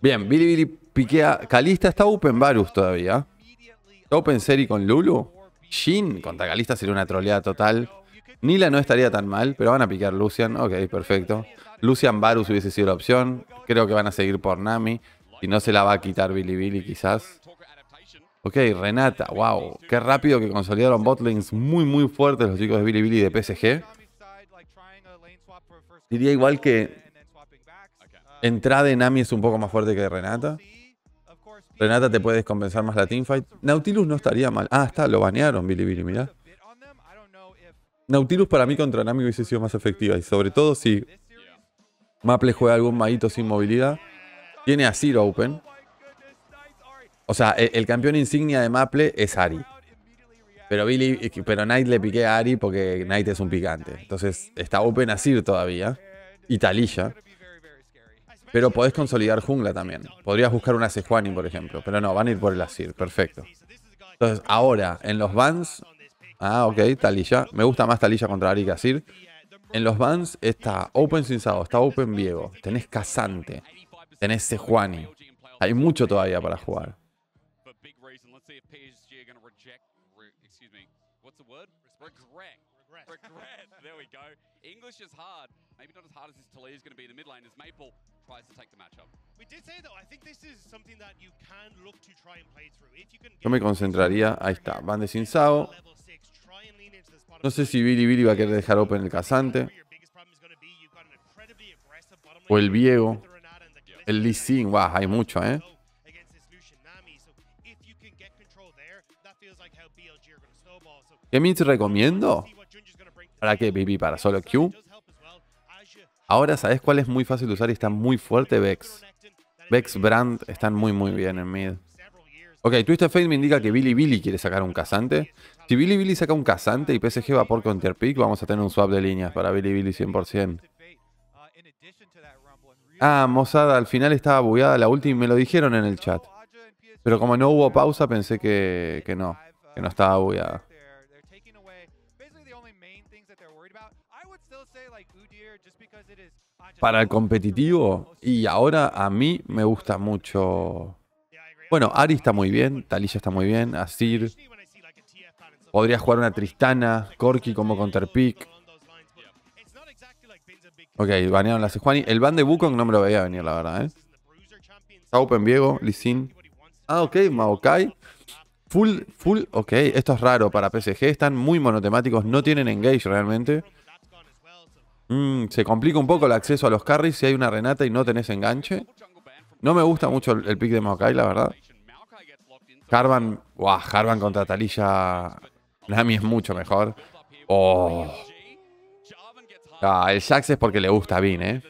Bien, Billy piquea. Calista está open Varus todavía. Open Seri con Lulu. Shin contra Calista sería una troleada total. Nila no estaría tan mal, pero van a piquear Lucian. Ok, perfecto. Lucian Varus hubiese sido la opción. Creo que van a seguir por Nami. Y no se la va a quitar Billy Billy quizás. Ok, Renata, wow. Qué rápido que consolidaron botlings muy muy fuertes los chicos de Billy Billy de PSG. Diría igual que entrada de Nami es un poco más fuerte que de Renata. Renata te puede descompensar más la teamfight. Nautilus no estaría mal. Ah, está, lo banearon Billy Billy, mirá. Nautilus para mí contra Nami hubiese sido más efectiva. Y sobre todo si Maple juega algún maguito sin movilidad. Tiene a Zero Open. O sea, el, el campeón insignia de Maple es Ari. Pero Billy, pero Knight le piqué a Ari porque Knight es un picante. Entonces está Open a Sir todavía. Y Talilla. Pero podés consolidar jungla también. Podrías buscar una Sejuani, por ejemplo. Pero no, van a ir por el Asir. Perfecto. Entonces, ahora, en los bans. Ah, ok, Talilla. Me gusta más Talilla contra Ari que Asir. En los bans está Open Sinsado, está Open Viego. Tenés Casante. Tenés Sejuani. Hay mucho todavía para jugar. Go. English is hard. Maybe not as hard as this Talia is going to be in the mid lane as Maple tries to take the matchup. We did say though, I think this is something that you can look to try and play through. If you can Yo me concentraría, ahí está, van de Sinsao. No sé si Billy Billy va a querer dejar open el casante. O el Viego. El Lee Sin, wow, hay mucho, ¿eh? ¿Qué mid recomiendo? ¿Para qué, baby? ¿Para solo Q? Ahora, ¿sabes cuál es muy fácil de usar y está muy fuerte? Vex. Vex Brand están muy, muy bien en mid. Ok, Twisted Fate me indica que Billy Billy quiere sacar un casante. Si Billy Billy saca un casante y PSG va por counterpick, vamos a tener un swap de líneas para Billy Billy 100%. Ah, Mozada, al final estaba bugueada la última y me lo dijeron en el chat. Pero como no hubo pausa, pensé que, que no, que no estaba bugueada. Para el competitivo, y ahora a mí me gusta mucho. Bueno, Ari está muy bien, Talilla está muy bien, Asir. Podría jugar una Tristana, Corki como counterpick. Ok, banearon la Sejuani. El ban de Wukong no me lo veía venir, la verdad, ¿eh? Open Viego, Sin. Ah, ok, Maokai. Full, full, ok. Esto es raro para PSG. Están muy monotemáticos, no tienen engage realmente. Mm, se complica un poco el acceso a los carries si hay una Renata y no tenés enganche. No me gusta mucho el, pick de Maokai, la verdad. Harvan, wow, Harvan contra Talilla. Nami es mucho mejor. Oh. Ah, el Jax es porque le gusta Bean, ¿eh?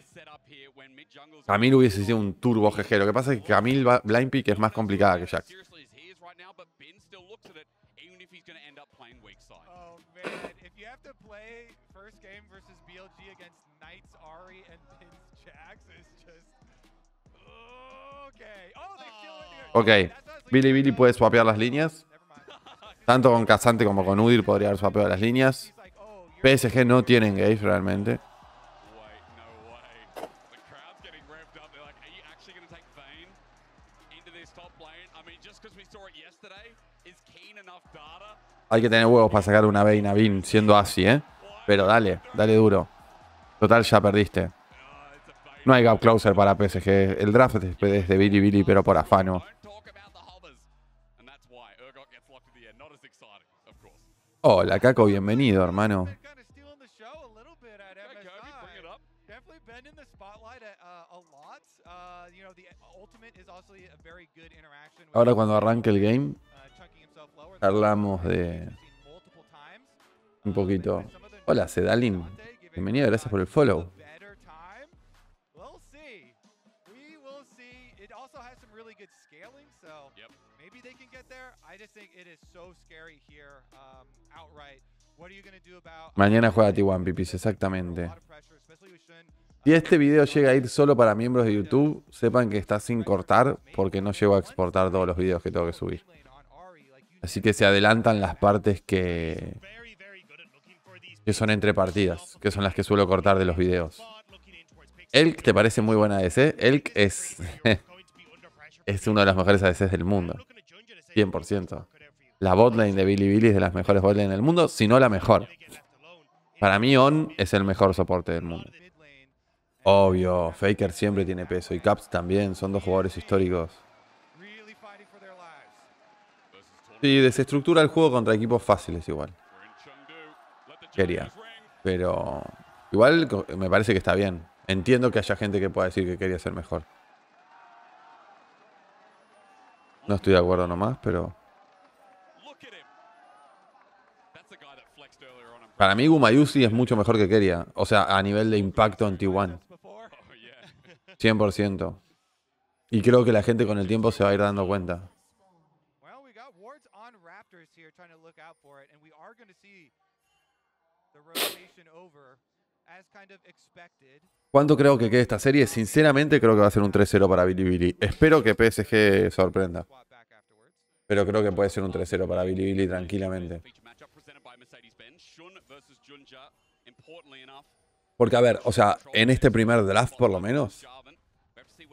Camille hubiese sido un turbo GG. Lo que pasa es que Camille Blind Pick es más complicada que Jax. Ok, Billy Billy puede swapear las líneas. Tanto con Casante como con Udir podría haber swapeado las líneas. PSG no tiene engage realmente. Hay que tener huevos para sacar una Vayne a siendo así, ¿eh? Pero dale, dale duro. Total, ya perdiste. No hay gap closer para PSG. El draft es de Billy Billy, pero por afano. Hola, Caco, bienvenido, hermano. Ahora cuando arranque el game, hablamos de un poquito. Hola, Sedalin. Bienvenido, gracias por el follow. Mañana juega T1 Pipis, exactamente. Si este video llega a ir solo para miembros de YouTube, sepan que está sin cortar porque no llego a exportar todos los videos que tengo que subir. Así que se adelantan las partes que, que son entre partidas, que son las que suelo cortar de los videos. Elk te parece muy buena ese. Elk es es uno de los mejores ADCs del mundo. 100%. La botlane de Billy Billy es de las mejores botlane del mundo, si no la mejor. Para mí, On es el mejor soporte del mundo. Obvio, Faker siempre tiene peso y Caps también, son dos jugadores históricos. Sí, desestructura el juego contra equipos fáciles igual. Quería. Pero igual me parece que está bien. Entiendo que haya gente que pueda decir que quería ser mejor. No estoy de acuerdo nomás, pero... Para mí Gumayusi es mucho mejor que Keria. O sea, a nivel de impacto en T1. 100%. Y creo que la gente con el tiempo se va a ir dando cuenta. ¿Cuánto creo que quede esta serie? Sinceramente creo que va a ser un 3-0 para Billy. Espero que PSG sorprenda. Pero creo que puede ser un 3-0 para Billy tranquilamente. Porque a ver, o sea, en este primer draft por lo menos,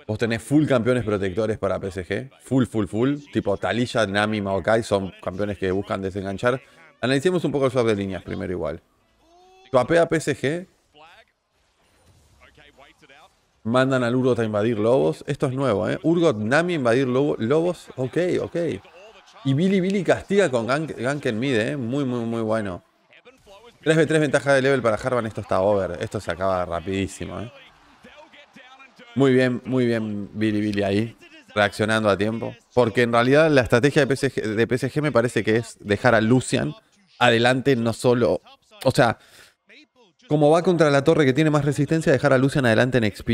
vos tenés full campeones protectores para PSG. Full, full, full. Tipo Talilla, Nami, Maokai son campeones que buscan desenganchar. Analicemos un poco el swap de líneas primero igual. Swapea PSG Mandan al Urgot a invadir lobos. Esto es nuevo, ¿eh? Urgot, Nami, invadir lobos. Ok, ok. Y Billy Billy castiga con gank, mid, ¿eh? Muy, muy, muy bueno. 3v3 ventaja de level para Harvan. Esto está over. Esto se acaba rapidísimo, ¿eh? Muy bien, muy bien Billy Billy ahí. Reaccionando a tiempo. Porque en realidad la estrategia de PSG, de PSG me parece que es dejar a Lucian adelante no solo... O sea, como va contra la torre que tiene más resistencia, dejar a Lucian adelante en XP.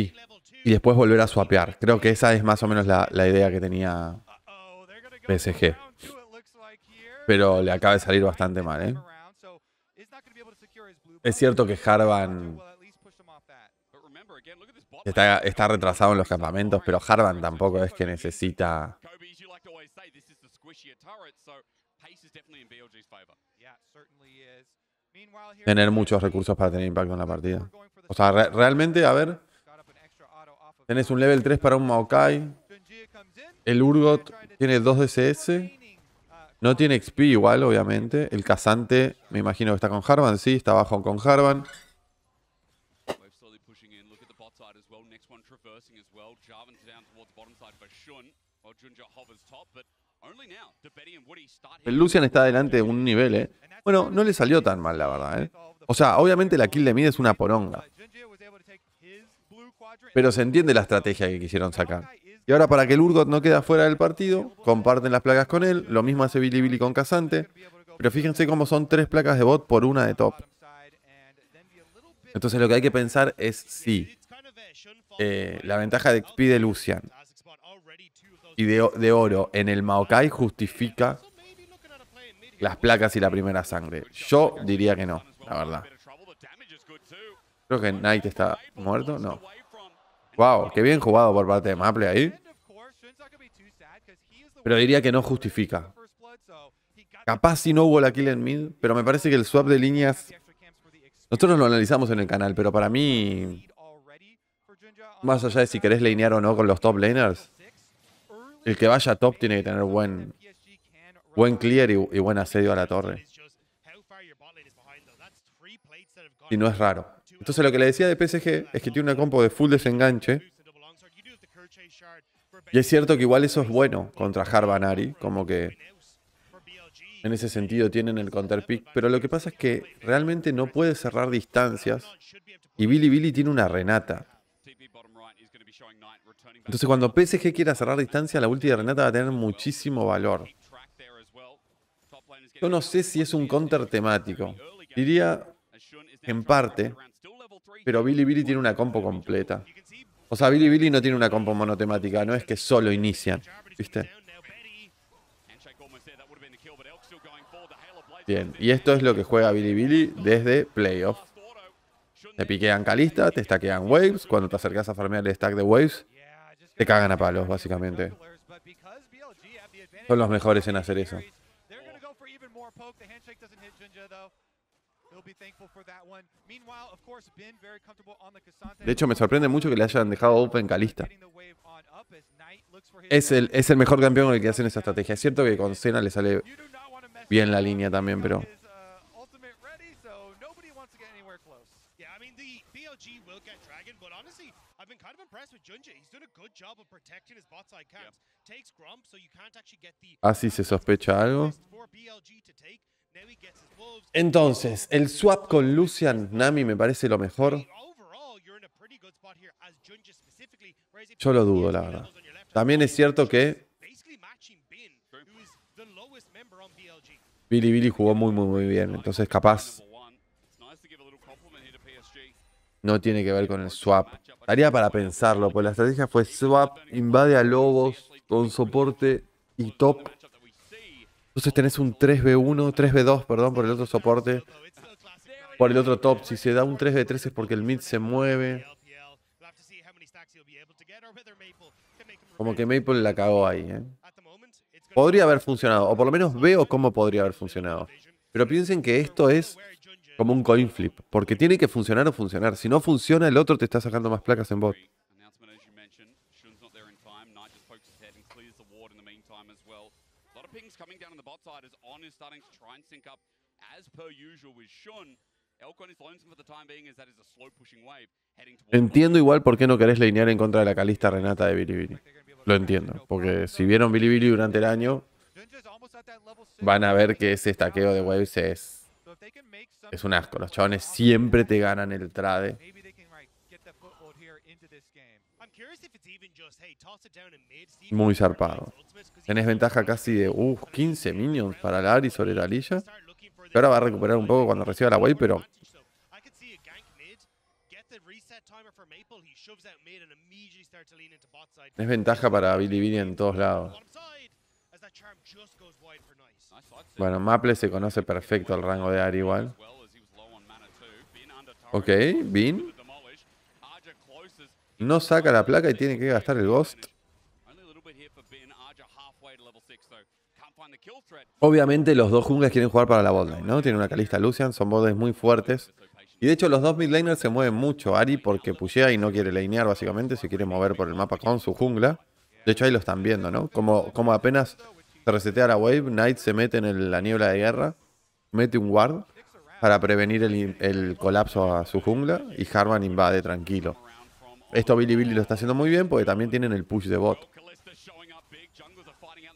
Y después volver a swapear. Creo que esa es más o menos la, idea que tenía PSG. Pero le acaba de salir bastante mal, ¿eh? Es cierto que Harvan está, está retrasado en los campamentos, pero Harvan tampoco es que necesita tener muchos recursos para tener impacto en la partida. O sea, realmente, a ver, tenés un level 3 para un Maokai. El Urgot tiene 2 DCS. No tiene XP igual, obviamente. El cazante, me imagino que está con Harvan. Sí, está abajo con Harvan. El Lucian está adelante de un nivel, ¿eh? Bueno, no le salió tan mal, la verdad, ¿eh? O sea, obviamente la kill de mid es una poronga. Pero se entiende la estrategia que quisieron sacar. Y ahora para que el Urgot no quede fuera del partido, comparten las placas con él. Lo mismo hace Billy Billy con Casante. Pero fíjense cómo son tres placas de bot por una de top. Entonces lo que hay que pensar es si eh, la ventaja de XP de Lucian y de, de oro en el Maokai justifica las placas y la primera sangre. Yo diría que no, la verdad. Creo que Knight está muerto, no. Wow, qué bien jugado por parte de Maple ahí. Pero diría que no justifica. Capaz si no hubo la kill en mid, pero me parece que el swap de líneas... Nosotros lo analizamos en el canal, pero para mí... Más allá de si querés linear o no con los top laners, el que vaya top tiene que tener buen, Buen clear y, buen asedio a la torre. Y no es raro. Entonces lo que le decía de PSG es que tiene una compo de full desenganche. Y es cierto que igual eso es bueno contra Harvanari, como que en ese sentido tienen el counter pick. Pero lo que pasa es que realmente no puede cerrar distancias. Y Billy Billy tiene una Renata. Entonces cuando PSG quiera cerrar distancia, la ulti de Renata va a tener muchísimo valor. Yo no sé si es un counter temático. Diría en parte, pero Billy Billy tiene una compo completa. O sea, Billy Billy no tiene una compo monotemática, no es que solo inician, ¿viste? Bien, y esto es lo que juega Billy Billy desde playoff. Te piquean Calista, te stackean Waves, cuando te acercas a farmear el stack de Waves, te cagan a palos, básicamente. Son los mejores en hacer eso. De hecho, me sorprende mucho que le hayan dejado Open Calista. Es el, es el mejor campeón con el que hacen esa estrategia. Es cierto que con Cena le sale bien la línea también, pero... Así se sospecha algo. Entonces, el swap con Lucian Nami me parece lo mejor. Yo lo dudo, la verdad. También es cierto que Billy Billy jugó muy, muy, muy bien. Entonces, capaz no tiene que ver con el swap. Estaría para pensarlo, pues la estrategia fue swap, invade a Lobos con soporte y top. Entonces tenés un 3v1, 3v2, perdón, por el otro soporte. Por el otro top. Si se da un 3v3 es porque el mid se mueve. Como que Maple la cagó ahí, ¿eh? Podría haber funcionado, o por lo menos veo cómo podría haber funcionado. Pero piensen que esto es como un coin flip, porque tiene que funcionar o funcionar. Si no funciona, el otro te está sacando más placas en bot. Entiendo igual por qué no querés linear en contra de la calista Renata de Bilibili. Lo entiendo, porque si vieron Bilibili durante el año, van a ver que ese estaqueo de waves es es un asco. Los chabones siempre te ganan el trade. Muy zarpado. Tenés ventaja casi de uh, 15 minions para Lari sobre la lilla. Que ahora va a recuperar un poco cuando reciba la wave, pero. Es ventaja para Billy Billy en todos lados. Bueno, Maple se conoce perfecto el rango de Ari igual. Ok, Bean. No saca la placa y tiene que gastar el Ghost. Obviamente los dos jungles quieren jugar para la botlane, ¿no? Tiene una Calista Lucian, son bodes muy fuertes. Y de hecho los dos midlaners se mueven mucho. Ari porque pushea y no quiere lanear básicamente, se quiere mover por el mapa con su jungla. De hecho ahí lo están viendo, ¿no? Como, como apenas se resetea la wave, Knight se mete en la niebla de guerra, mete un ward para prevenir el, colapso a su jungla y Harman invade tranquilo. Esto Billy Billy lo está haciendo muy bien porque también tienen el push de bot.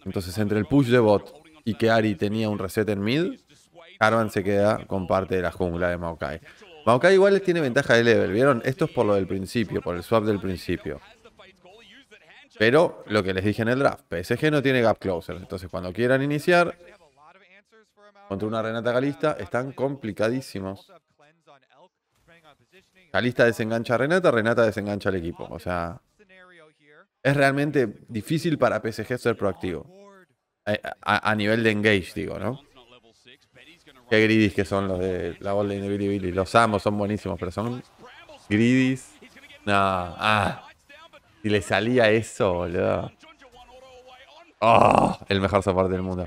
Entonces entre el push de bot y que Ari tenía un reset en mid, Harman se queda con parte de la jungla de Maokai. Maokai igual tiene ventaja de level, ¿vieron? Esto es por lo del principio, por el swap del principio. Pero lo que les dije en el draft, PSG no tiene gap closer. Entonces cuando quieran iniciar contra una Renata Galista, están complicadísimos. Galista desengancha a Renata, Renata desengancha al equipo. O sea, es realmente difícil para PSG ser proactivo. Eh, a, nivel de engage, digo, ¿no? Qué gridis que son los de la bola de Billy Billy. Los amo, son buenísimos, pero son gridis. No, ah. Si le salía eso, boludo. Oh, el mejor soporte del mundo.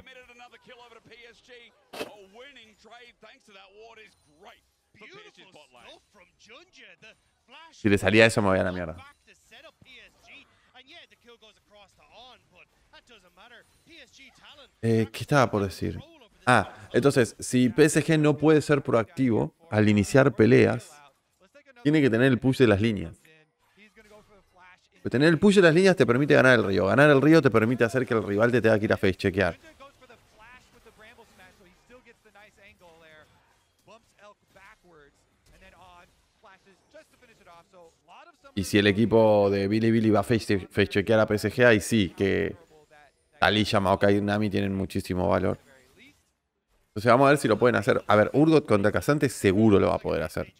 Si le salía eso, me voy a la mierda. Eh, ¿Qué estaba por decir? Ah, entonces, si PSG no puede ser proactivo al iniciar peleas, tiene que tener el push de las líneas. Tener el push de las líneas te permite ganar el río. Ganar el río te permite hacer que el rival te tenga que ir a face chequear. Y si el equipo de Billy Billy va a face, chequear a PSG, ahí sí, que Talilla, Maokai y Nami tienen muchísimo valor. Entonces vamos a ver si lo pueden hacer. A ver, Urgot contra Casante seguro lo va a poder hacer.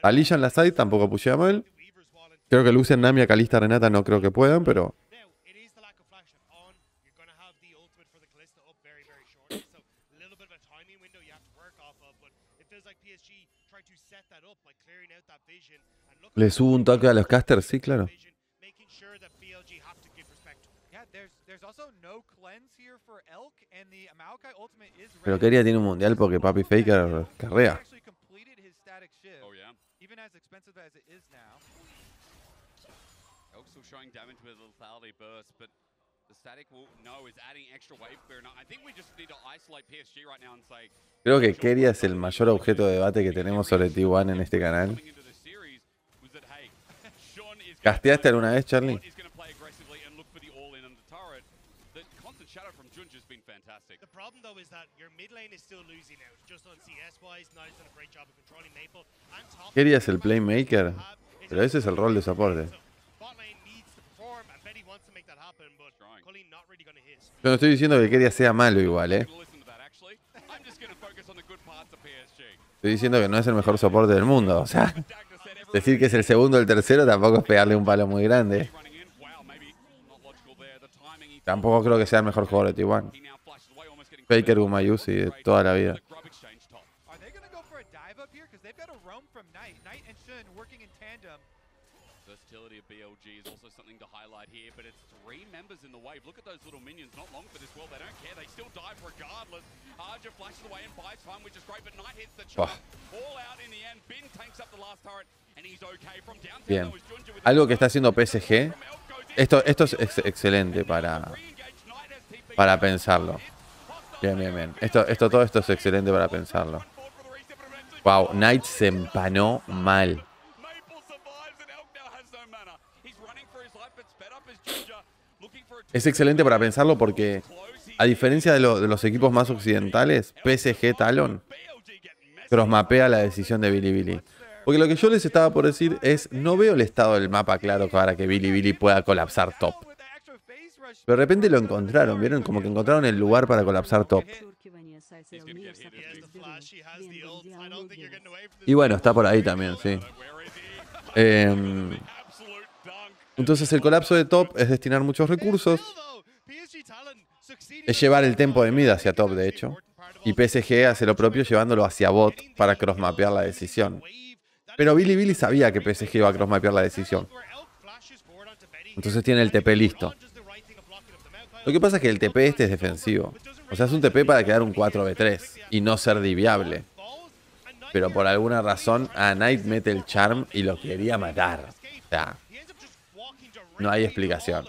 Talilla en la side tampoco mal. Creo que Lucian, Nami, Calista, Renata no creo que puedan, pero ¿Le subo un toque a los casters? Sí, claro. Pero Keria tiene un mundial porque Papi Faker carrea. Elk still showing damage with a lethality burst, but the static will know is adding extra wave clear. I think we just need to isolate PSG right now and say Creo que Keria es el mayor objeto de debate que tenemos sobre T1 en este canal. ¿Casteaste alguna vez, Charlie? is going to play aggressively and look for the all in on the turret. The constant shadow from Junj has been fantastic. The problem though is that your mid lane is still losing out. Just on CS wise, Nice done a great job of controlling Maple. And top Keria es el playmaker, pero ese es el rol de soporte. Bot lane needs to perform, and Betty wants to make that happen, but Trying. Cully not really going to hit. Yo no estoy diciendo que Keria sea malo igual, eh. Estoy diciendo que no es el mejor soporte del mundo. O sea, decir que es el segundo o el tercero tampoco es pegarle un palo muy grande. Tampoco creo que sea el mejor jugador de T1. he now flashes away almost getting Faker Gumayusi de toda la vida. Versatility of BLG is also something to highlight here, but it's three members in the wave. Look at those little minions, not long for this world. They don't care. They still dive regardless. Arja flashes away and buys time, which is great, but Knight hits the charm. All out in the end. Bin tanks up the last turret, and he's okay. From downtown, Bien. Algo que está haciendo PSG. Esto, esto es ex- excelente para, para pensarlo. Bien, bien, bien. Esto, esto, todo esto es excelente para pensarlo. Wow, Knight se empanó mal. Maple survives, and Elk now has no mana. He's running for his life, but sped up as Junja, looking for a Es excelente para pensarlo porque, a diferencia de, lo- de los equipos más occidentales, PSG Talon crossmapea la decisión de Billy Billy. Porque lo que yo les estaba por decir es, no veo el estado del mapa claro para que Billy Billy pueda colapsar top. Pero de repente lo encontraron, ¿vieron? Como que encontraron el lugar para colapsar top. Y bueno, está por ahí también, sí. Where is he? Em, Absolute dunk. Entonces el colapso de top es destinar muchos recursos, es llevar el tempo de mid hacia top, de hecho. Y PSG hace lo propio llevándolo hacia bot para crossmapear la decisión. Pero Billy Billy sabía que PSG iba a crossmapear la decisión. Entonces tiene el TP listo. Lo que pasa es que el TP este es defensivo. O sea, es un TP para quedar un 4v3 y no ser diviable. Pero por alguna razón a Knight mete el charm y lo quería matar. O sea, no hay explicación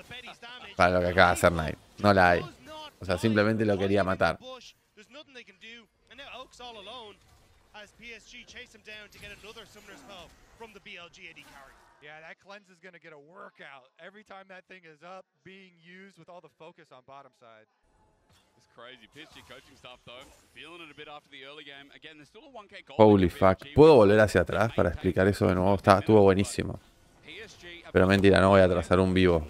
para lo que acaba de hacer Knight. No la hay. O sea, simplemente lo quería matar. There's nothing they can do, and now Oak's all alone as PSG chase him down to get another summoner's call from the BLG AD carry. Yeah, that cleanse is going to get a workout every time that thing is up, being used with all the focus on bottom side. It's crazy. PSG coaching staff, though, feeling it a bit after the early game. Again, there's still a 1k goal. Holy fuck. ¿Puedo volver hacia atrás para explicar eso de nuevo? Está, estuvo buenísimo. Pero mentira, no voy a trazar un vivo.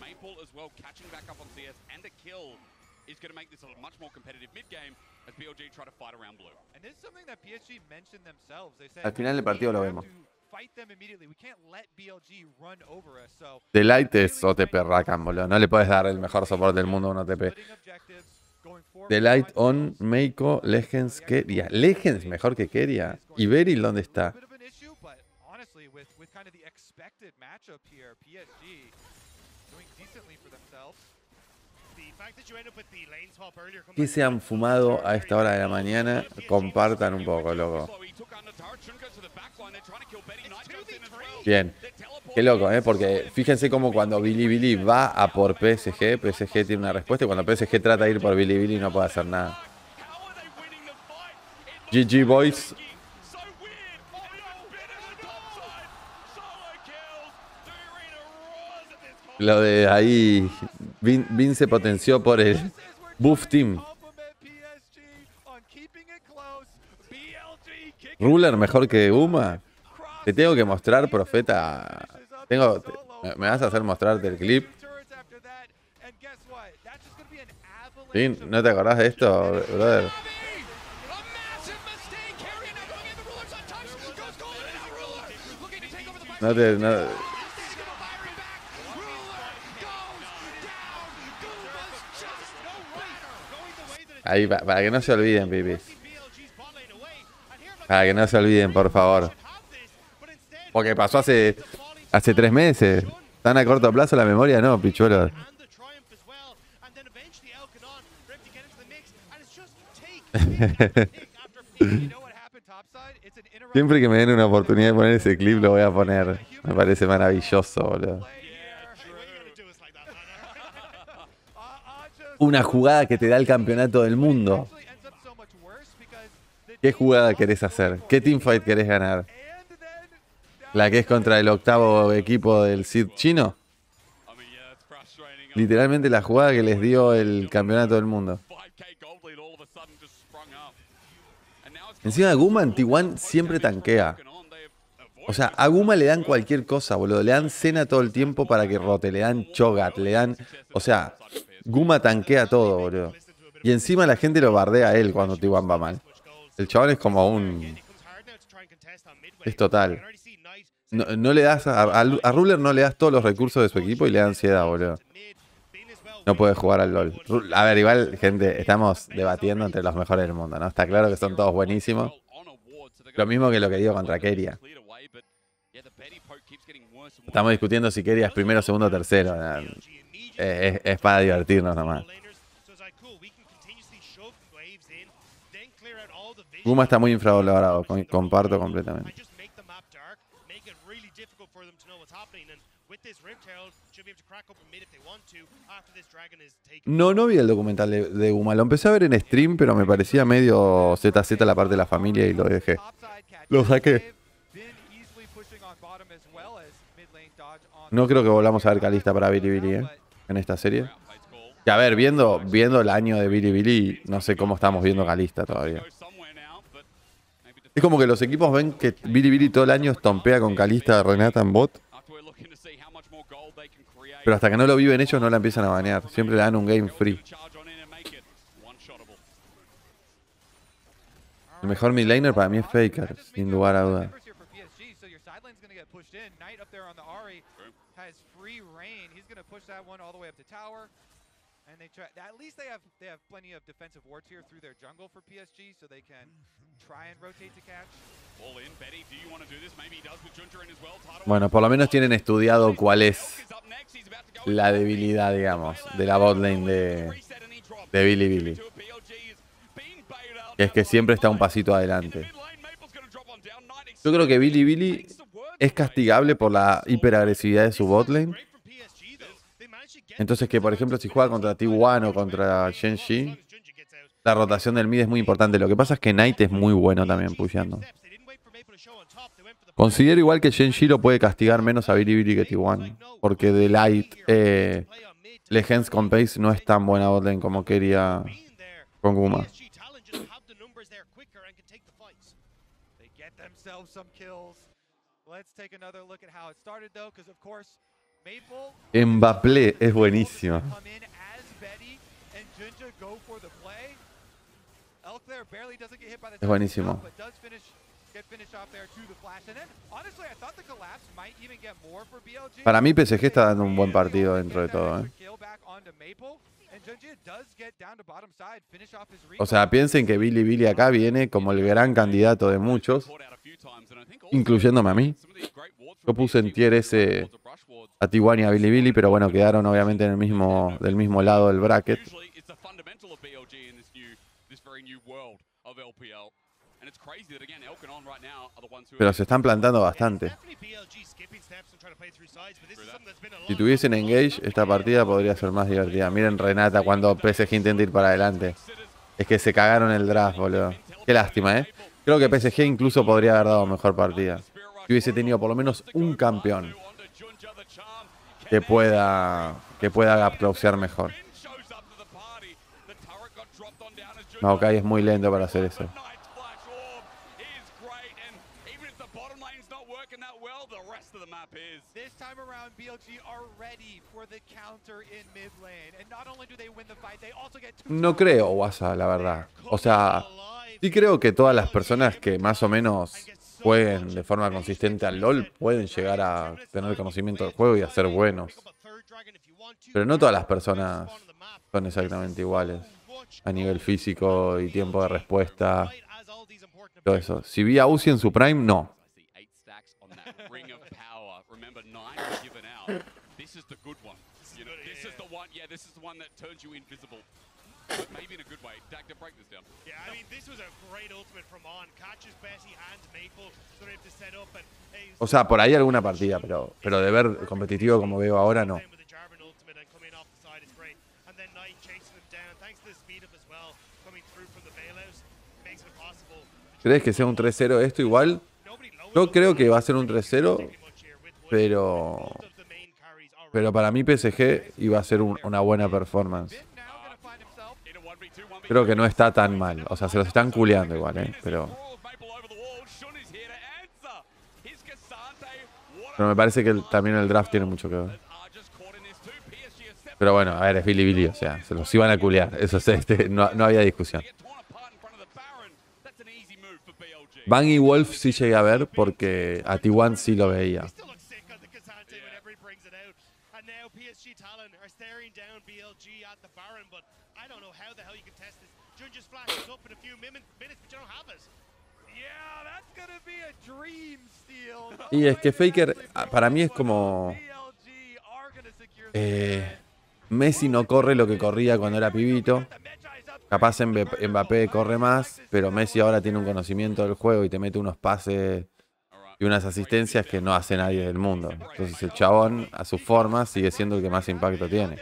Al final del partido lo "We have vemos. Delight es OTP Rakan, boludo. No le puedes dar el mejor soporte del mundo a un OTP. Delight on Meiko, Legends, Keria. Legends mejor que Keria. ¿Y Beryl dónde está? Honestly, with with kind of the expected matchup here, PSG doing decently for themselves. The fact that you end up with the lane swap earlier coming ¿Qué back se han fumado a esta hora de la mañana? Compartan un poco, loco. Bien. Qué loco, ¿eh? Porque fíjense cómo cuando Billy Billy va a por PSG, PSG tiene una respuesta y cuando PSG trata de ir por Billy Billy no puede hacer nada. GG boys. Lo de ahí, Vin, se potenció por el buff team. Ruler mejor que Uma. Te tengo que mostrar, profeta. Tengo, te- me- vas a hacer mostrarte el clip. of ¿no te acordás de esto, brother? A massive mistake. Ahí, para, para que no se olviden, pipis. Para que no se olviden, por favor. Porque pasó hace, hace tres meses. Tan a corto plazo la memoria, no, pichuelo. Siempre que me den una oportunidad de poner ese clip lo voy a poner. Me parece maravilloso, boludo. Una jugada que te da el campeonato del mundo. ¿Qué jugada querés hacer? ¿Qué teamfight querés ganar? ¿La que es contra el octavo equipo del Cid chino? Literalmente la jugada que les dio el campeonato del mundo. 5k gold lead all of a sudden just sprung up. And now it's Encima Guma en T1 siempre tanquea. O sea, a Guma le dan cualquier cosa, boludo. Le dan cena todo el tiempo para que rote. Le dan chogat, le dan... O sea, Guma tanquea todo, boludo. Y encima la gente lo bardea a él cuando T1 va mal. El chabón es como un... Es total. No, le das... A, a, Ruler no le das todos los recursos de su equipo y le da ansiedad, boludo. No puede jugar al LoL. A ver, igual, gente, estamos debatiendo entre los mejores del mundo, ¿no? Está claro que son todos buenísimos. Lo mismo que lo que digo contra Keria. Estamos discutiendo si Keria es primero, segundo o tercero. Es, es- para divertirnos nomás. Guma está muy infravalorado, comparto completamente. No, no vi el documental de, de Guma. Lo empecé a ver en stream, pero me parecía medio ZZ la parte de la familia y lo dejé. Lo saqué. No creo que volvamos a ver Calista para Billy ¿eh? En esta serie. Que a ver, viendo, viendo el año de Billy Billy, no sé cómo estamos viendo Calista todavía. Es como que los equipos ven que Billy Billy todo el año estompea con Calista Renata en bot, pero hasta que no lo viven ellos no la empiezan a banear. Siempre le dan un game free. El mejor mid laner para mí es Faker, sin lugar a dudas. He's gonna push that one all the way up to tower. And they try at least they have they have plenty of defensive wards here through their jungle for PSG, so they can try and rotate to catch. Bueno, por lo menos tienen estudiado cuál es la debilidad, digamos, de la bot lane de, de Billy Billy. Que es que siempre está un pasito adelante. Yo creo que Billy Billy es castigable por la hiperagresividad de su bot lane. Entonces que, por ejemplo, si juega contra T1 o contra Shenji, la rotación del mid es muy importante. Lo que pasa es que Knight es muy bueno también pusheando. Considero igual que Shenji lo puede castigar menos a Billy que T1. Porque de Light, eh, Legends con Pace no es tan buena botlane como quería con Guma. Let's take another look at how it started though, because of course Mbappé es buenísimo. Es buenísimo. Para mí PSG está dando un buen partido dentro de todo. ¿eh? O sea, piensen que Billy Billy acá viene como el gran candidato de muchos, incluyéndome a mí. Yo puse en tier ese a T1 y a Billy Billy, pero bueno, quedaron obviamente en el mismo, del mismo lado del bracket. Pero se están plantando bastante. Si tuviesen engage, esta partida podría ser más divertida. Miren Renata cuando PSG intenta ir para adelante. Es que se cagaron el draft, boludo. Qué lástima, ¿eh? Creo que PSG incluso podría haber dado mejor partida. Si hubiese tenido por lo menos un campeón que pueda, que pueda gapclosear mejor. Maokai es muy lento para hacer eso. This time around, BLG are ready for the counter in mid lane. And not only do they win the fight, they also get two No creo, Wasa, la verdad. O sea, sí creo que todas las personas que más o menos jueguen de forma consistente al LOL pueden llegar a tener conocimiento del juego y a ser buenos. Pero no todas las personas son exactamente iguales a nivel físico y tiempo de respuesta, todo eso. Si vi a Uzi en su prime, no. Maybe in a good way. Dak, to break this down. Yeah, I mean, this was a great ultimate from On. Catches Betty and Maple, so they have to set up and. O sea, por ahí alguna partida, pero, pero de ver competitivo como veo ahora, no. With the Jarvan ultimate and coming off the side is great. And then Knight chasing him down, thanks to the speed up as well, coming through from the bailout, makes it impossible. ¿Crees que sea un 3-0 esto igual? Yo creo que va a ser un 3-0, pretty much here with Wood. pero, Both of the main carries already pero para mí PSG iba a ser un- una buena performance. Bit now gonna find himself. In a 1v2, 1v3. Creo que no está tan mal. O sea, se los están culeando igual, ¿eh? Pero, pero me parece que también el draft tiene mucho que ver. Pero bueno, a ver, es Billy Billy, o sea, se los iban a culear. Eso es este, no, había discusión. get torn apart in front of the Baron. That's an easy move for BLG. Bang y Wolf sí llegué a ver porque a T1 sí lo veía. Still looks sick on the Kazante whenever he brings it out. And now PSG Talon are staring down BLG at the Baron, but I don't know how the hell you can test this. Up in a few min- minutes, but you don't have it. Yeah, that's gonna be a dream steal. Y es que Faker, ah, para mí es como... Eh. Messi no corre lo que corría cuando era pibito. Capaz Mbappé corre más, pero Messi ahora tiene un conocimiento del juego y te mete unos pases y unas asistencias que no hace nadie del mundo. Entonces el chabón, a su forma, sigue siendo el que más impacto tiene.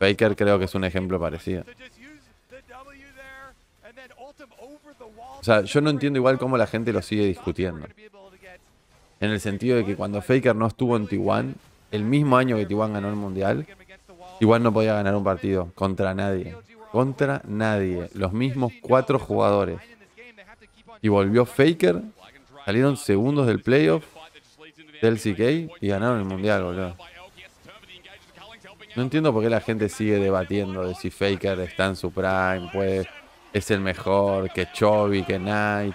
Faker creo que es un ejemplo parecido. to just use the W there and then ult him over the wall. O sea, yo no entiendo igual cómo la gente lo sigue discutiendo. En el sentido de que cuando Faker no estuvo en T1, el mismo año que T1 ganó el Mundial, T1 no podía ganar un partido contra nadie. Contra nadie. Los mismos cuatro jugadores. Y volvió Faker, salieron segundos del playoff del CK y ganaron el Mundial, boludo. No entiendo por qué la gente sigue debatiendo de si Faker está en su prime, pues es el mejor, que Chovy, que Knight.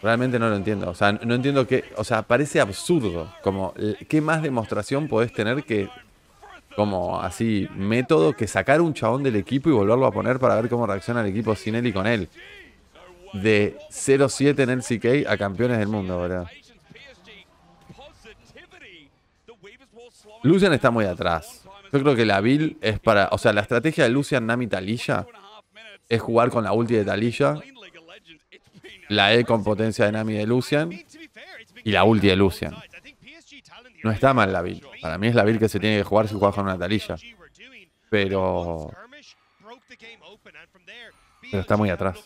Realmente no lo entiendo. O sea, no entiendo qué. O sea, parece absurdo. Como, ¿qué más demostración podés tener que. Como así, método que sacar un chabón del equipo y volverlo a poner para ver cómo reacciona el equipo sin él y con él? De 0-7 en el CK a campeones del mundo, boludo. Lucian está muy atrás. Yo creo que la build es para. O sea, la estrategia de Lucian Nami Talilla es jugar con la ulti de Talilla, la E con potencia de Nami de Lucian y la ulti de Lucian. No está mal la build. Para mí es la build que se tiene que jugar si juegas con una Talilla. Pero. Pero está muy atrás.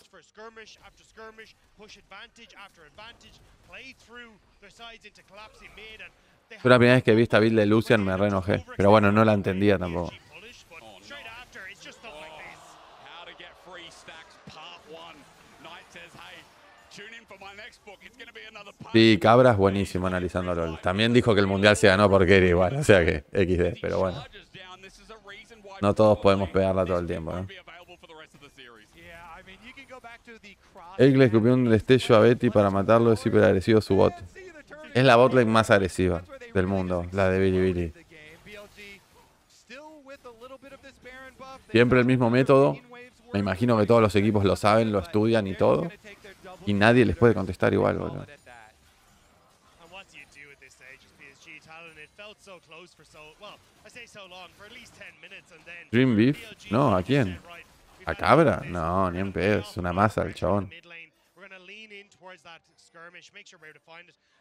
Fue la primera vez que vi esta build de Lucian, me re enojé. Pero bueno, no la entendía tampoco. Sí, Cabra es buenísimo analizándolo. También dijo que el mundial se ganó porque era igual, o sea que XD, pero bueno. No todos podemos pegarla todo el tiempo, ¿no? Egg le escupió un destello a Betty para matarlo, es hiper agresivo su bot. Es la botlane más agresiva del mundo, la de Billy. Siempre el mismo método. Me imagino que todos los equipos lo saben, lo estudian y todo. Y nadie les puede contestar igual, boludo. And what do you do at this stage as PSG Talon? It felt so close for so well. I say so long for at least 10 minutes and then Dream Beef? No, ¿a quién? ¿A Cabra? No, ni en pedo, es una masa el chabón.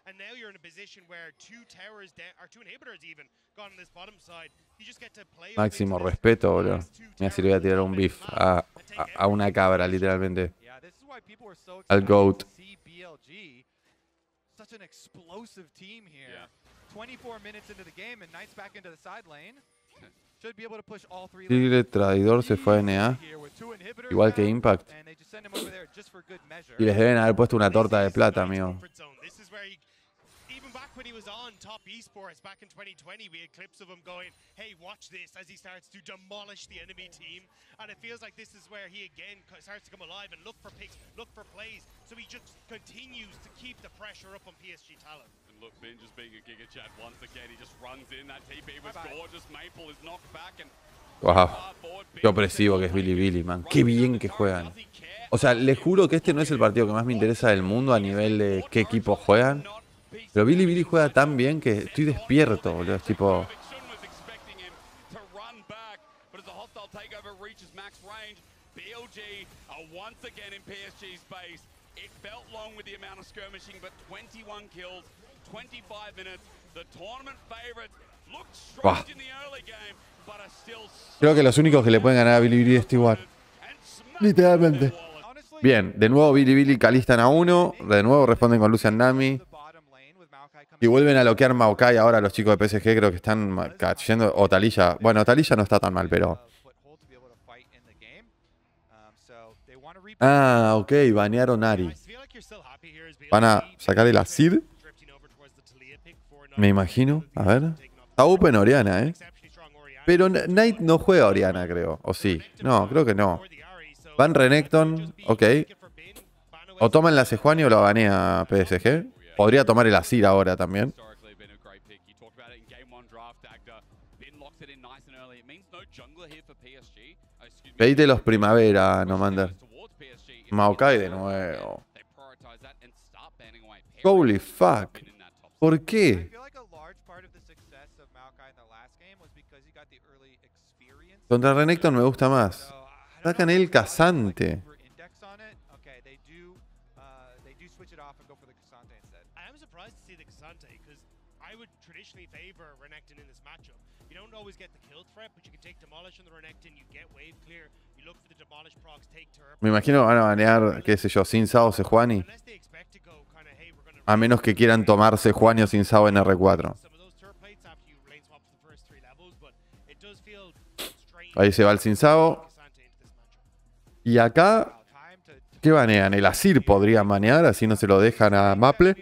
And now you're in a position where two towers down, or two inhibitors even, gone on this bottom side. You just get to play Máximo respeto, boludo. Mira si le voy a tirar un beef a, una cabra, literalmente. Al GOAT. Such an explosive team here. Yeah. 24 minutes into the game and Knights back into the side lane. Should be able to push all three Tigre traidor se fue a NA, igual que Impact. Y les deben haber puesto una torta de plata, amigo. Even back when he was on top esports back in 2020, we had clips of him going, "Hey, watch this!" as he starts to demolish the enemy team, and it feels like this is where he again starts to come alive and look for picks, look for plays. So he just continues to keep the pressure up on PSG talent. And look, Ben just being a Giga Chat once again. He just runs in. That TP was Bye-bye. gorgeous. Maple is knocked back and Wow. Qué opresivo que es Billy Billy, man. Qué bien que juegan. O sea, les juro que este no es el partido que más me interesa del mundo a nivel de qué equipos juegan. Pero Billy Billy juega tan bien que estoy despierto, boludo. Es tipo. But as the hostile takeover reaches max range, BLG are once again in PSG's base. It felt long with the amount of skirmishing, but 21 kills, 25 minutes. The tournament favorites looked Buah. strange in the early game, but are still Creo que los únicos que le pueden ganar a Billy Billy es Stewart. and smack Literalmente. Bien, de nuevo Billy Billy calistan a uno. De nuevo responden con Lucian Nami. the bottom lane with Maokai coming Y vuelven a loquear Maokai ahora los chicos de PSG. Creo que están cayendo. O Talilla. Bueno, Talilla no está tan mal, pero. Ah, ok, banearon Ari. Van a sacar el Acid. Me imagino. A ver. Está open Oriana, eh. Pero Knight no juega Oriana, creo. O sí. No, creo que no. Van Renekton, ok. O toman la Sejuani o la banea PSG. Podría tomar el Asir ahora también. me. Pedite los primavera, no manda. Maokai de nuevo. Holy fuck. ¿Por qué? Contra Renekton me gusta más. Sacan el if Me imagino van a banear, qué sé yo, sin Sao we're gonna A menos que quieran tomar Sejuani o sin Sao en R4. some of those turret plates after you lane swap the first three levels, but it does feel strange. Ahí se va el sin Sao. Casante into this matchup. Y acá, ¿qué banean? El Asir podrían banear, así no se lo dejan a Maple.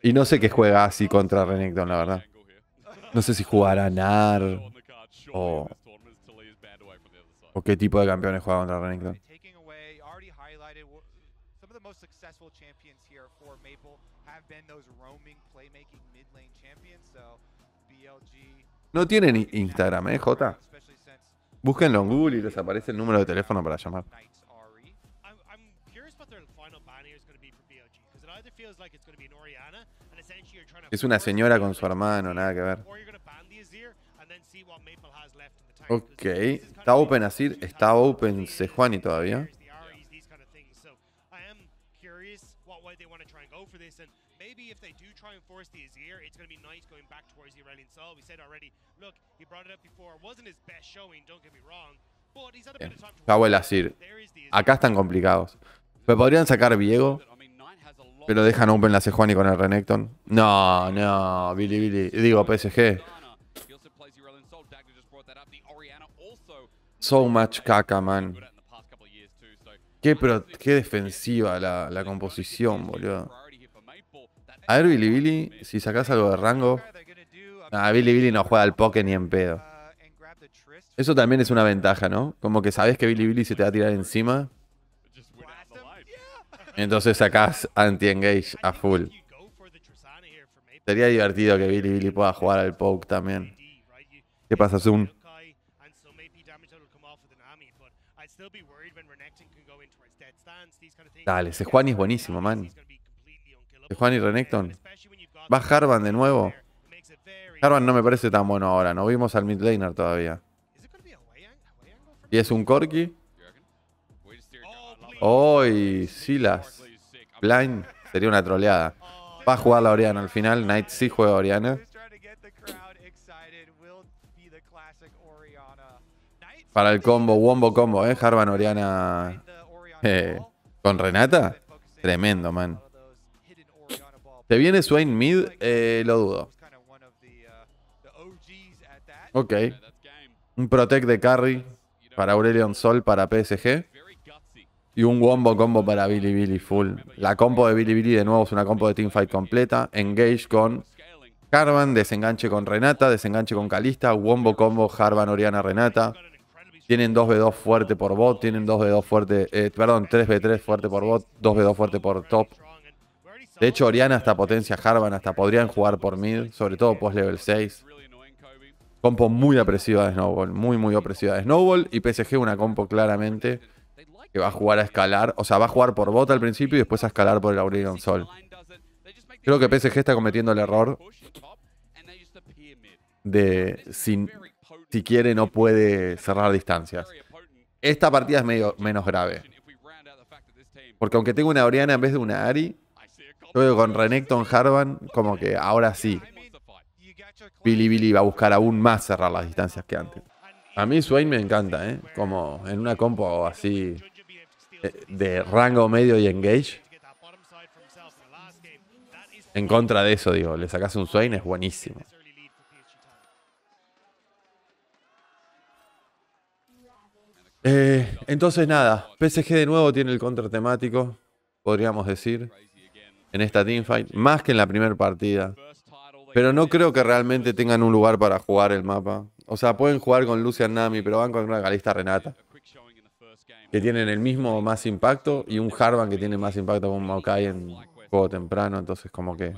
Y no sé qué juega así contra Renekton, la verdad. No sé si jugará NAR On o qué tipo de campeones juega contra Renekton. taking away, already highlighted, wh- some of the most successful champions here for Maple have been those roaming, playmaking mid lane champions. So BLG. No tienen Instagram, ¿eh, since Búsquenlo en Google y les aparece el número de teléfono para llamar. Knights RE. I'm, I'm curious what their final ban here is going to be for BLG because it either feels like it's going to be an Oriana and essentially you're trying to Es una señora con su hermano, nada que ver. Ok, está open Asir, está open Sejuani todavía. maybe if me. Acá están complicados. Pero podrían sacar Viego, pero dejan open la Sejuani con el Renekton. No, no, Billy Billy. Digo, PSG. So much caca, man. Qué, pro- qué defensiva la, composición, boludo. A ver, Billy Billy, si sacás algo de rango. They're gonna do a Nah, Billy Billy no juega al poke ni en pedo. Eso también es una ventaja, ¿no? Como que sabes que Billy Billy se te va a tirar encima. Entonces sacás anti-engage a full. Sería divertido que Billy Billy pueda jugar al poke también. ¿Qué pasa, Zoom? Yokai and some AP damage that will come off with an Ami, but I'd still be worried when Renekton can go in towards dead Dale, Sejuani es buenísimo, man. Y Um, Renekton. Va Harvan de nuevo. Harvan no me parece tan bueno ahora. No vimos al mid laner todavía. A a Y es un Corki. It Oh, Silas. Blind. Sería una troleada. Va a jugar la Oriana al final. Knight sí juega classic Oriana. Para el combo, wombo combo, ¿eh? Harvan Oriana eh. Con Renata. Tremendo, man. ¿Te viene Swain mid? Eh, lo dudo. Ok. Un protect de carry para Aurelion Sol para PSG. Y un wombo combo para Billy Billy full. La compo de Billy Billy de nuevo es una compo de teamfight completa. Engage con. Harvan, desenganche con Renata, desenganche con Kalista, wombo combo Harvan, Oriana, Renata. Tienen 2v2 fuerte por bot, tienen 2v2 fuerte, eh, perdón, 3v3 fuerte por bot, 2v2 fuerte por top. De hecho, Oriana hasta potencia Harvan, hasta podrían jugar por mid, sobre todo post level 6. Really annoying, Kobe. Compo muy apresiva de Snowball, muy muy apresiva de Snowball y PSG una compo claramente que va a jugar a escalar, o sea, va a jugar por bot al principio y después a escalar por el Aurelion Sol. Creo que PSG está cometiendo el error de si, si quiere no puede cerrar distancias. Esta partida es medio menos grave. Porque aunque tengo una Oriana en vez de una Ari, yo veo con Renekton Harvan como que ahora sí, Billy Billy va a buscar aún más cerrar las distancias que antes. A mí Swain me encanta, ¿eh? Como en una compo así eh, de rango medio y engage. En contra de eso, digo, le sacas un Swain, es buenísimo. Eh, entonces nada, PSG de nuevo tiene el contra temático, podríamos decir, en esta teamfight, más que en la primera partida. Pero no creo que realmente tengan un lugar para jugar el mapa. O sea, pueden jugar con Lucian Nami, pero van con una Galista Renata, que tienen el mismo más impacto, y un Harvan que tiene más impacto con Maokai en juego temprano, entonces como que...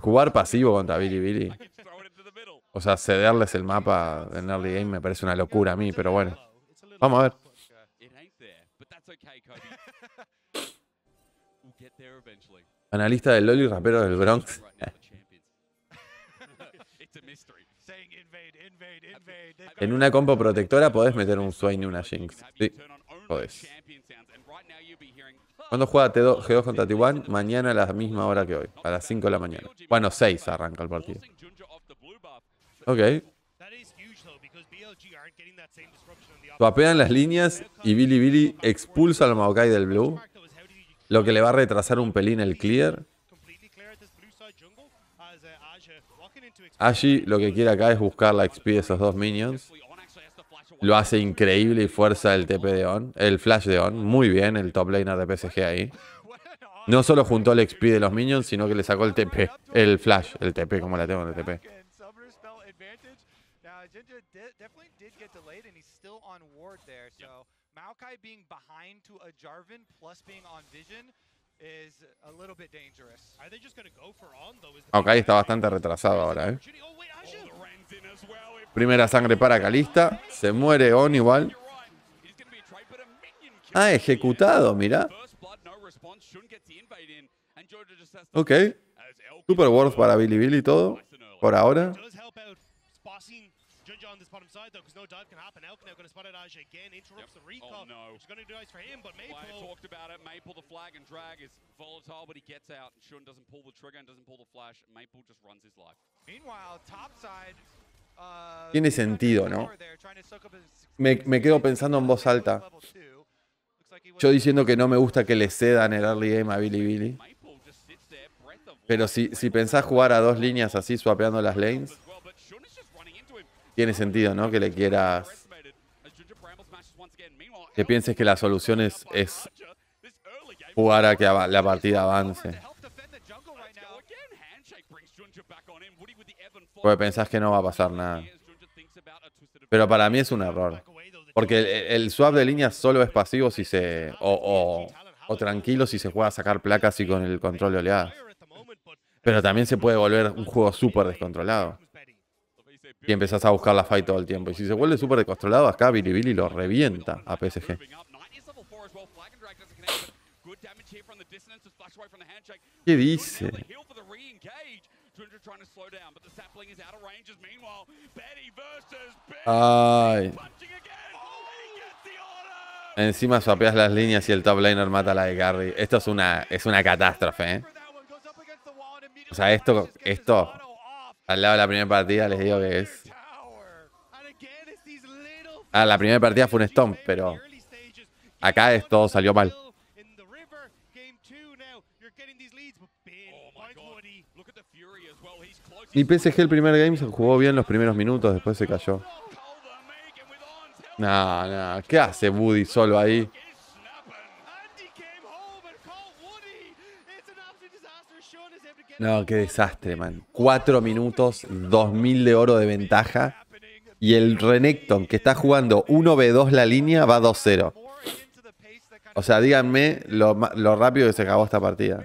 Jugar pasivo contra Billy Billy. O sea, cederles el mapa en early game me parece una locura a mí, pero bueno. Vamos a ver. Analista del LoL y rapero del Bronx. En una compo protectora podés meter un Swain y una Jinx. Sí, podés. ¿Cuándo juega T2, G2 contra T1? Mañana a la misma hora que hoy, a las 5 de la mañana. Bueno, 6 arranca el partido. forcing Junja off the blue buff. Ok. Swapean las líneas y Billy Billy expulsa al Maokai del blue, lo que le va a retrasar un pelín el clear. uh, Allí lo que quiere acá es buscar la XP de esos dos minions. Lo hace increíble y fuerza el TP de On, el flash de On. Muy bien el top laner de PSG ahí. No solo juntó el XP de los minions, sino que le sacó el TP, el flash, el TP, como la tengo en el TP. And Summoners felt advantage. De- definitely did get delayed, and he's still on ward there. So, Maokai being behind to a Jarvan plus being on vision is a little bit dangerous. Are they just going to go for on though? Is the Maokai está bastante retrasado ahora, eh. Oh Primera sangre para Kalista. Se muere On igual. Ah, ejecutado, to Ok. Super worth para Billy Billy y todo. Por ahora. This bottom side though, because no dive can happen. Elk now going to spot it Aja again, interrupts the recall. Oh, no. Which is going to do nice for him, but Player Maple. talked about it. Maple, the flag and drag is volatile, but he gets out. And Shun doesn't pull the trigger and doesn't pull the flash. Maple just runs his life. Meanwhile, top side. Uh, Tiene sentido, ¿no? Me, me quedo pensando en voz alta. Yo diciendo que no me gusta que le cedan el early game a Billy Billy. Pero si, si pensás jugar a dos líneas así, swapeando las lanes, tiene sentido, ¿no? Que le quieras. Que pienses que la solución es, jugar a que la partida avance. Porque pensás que no va a pasar nada. Pero para mí es un error. Porque el, el swap de líneas solo es pasivo si se. O, o, o tranquilo si se juega a sacar placas y con el control de oleadas. Pero también se puede volver un juego súper descontrolado. Y empezás a buscar la fight todo el tiempo. Y si se vuelve súper descontrolado, acá Billy Billy lo revienta a PSG. moving up. Knight is level 4 as well. Flag and drag doesn't connect, but good damage here from the distance. As flash away from the handshake. ¿Qué dice? Ay. Encima swapeas las líneas y el top laner mata a la de Gary. Esto es una, es una catástrofe, ¿eh? O sea, esto, esto, al lado de la primera partida les digo que es... Ah, la primera partida fue un stomp, pero acá es todo salió mal. Y PSG el primer game se jugó bien los primeros minutos, después se cayó. No, no, ¿qué hace Woody solo ahí? No, qué desastre, man. Cuatro minutos, 2000 de oro de ventaja. Y el Renekton, que está jugando 1v2 la línea, va 2-0. More into the pace that kind O sea, díganme lo, lo rápido que se acabó esta partida.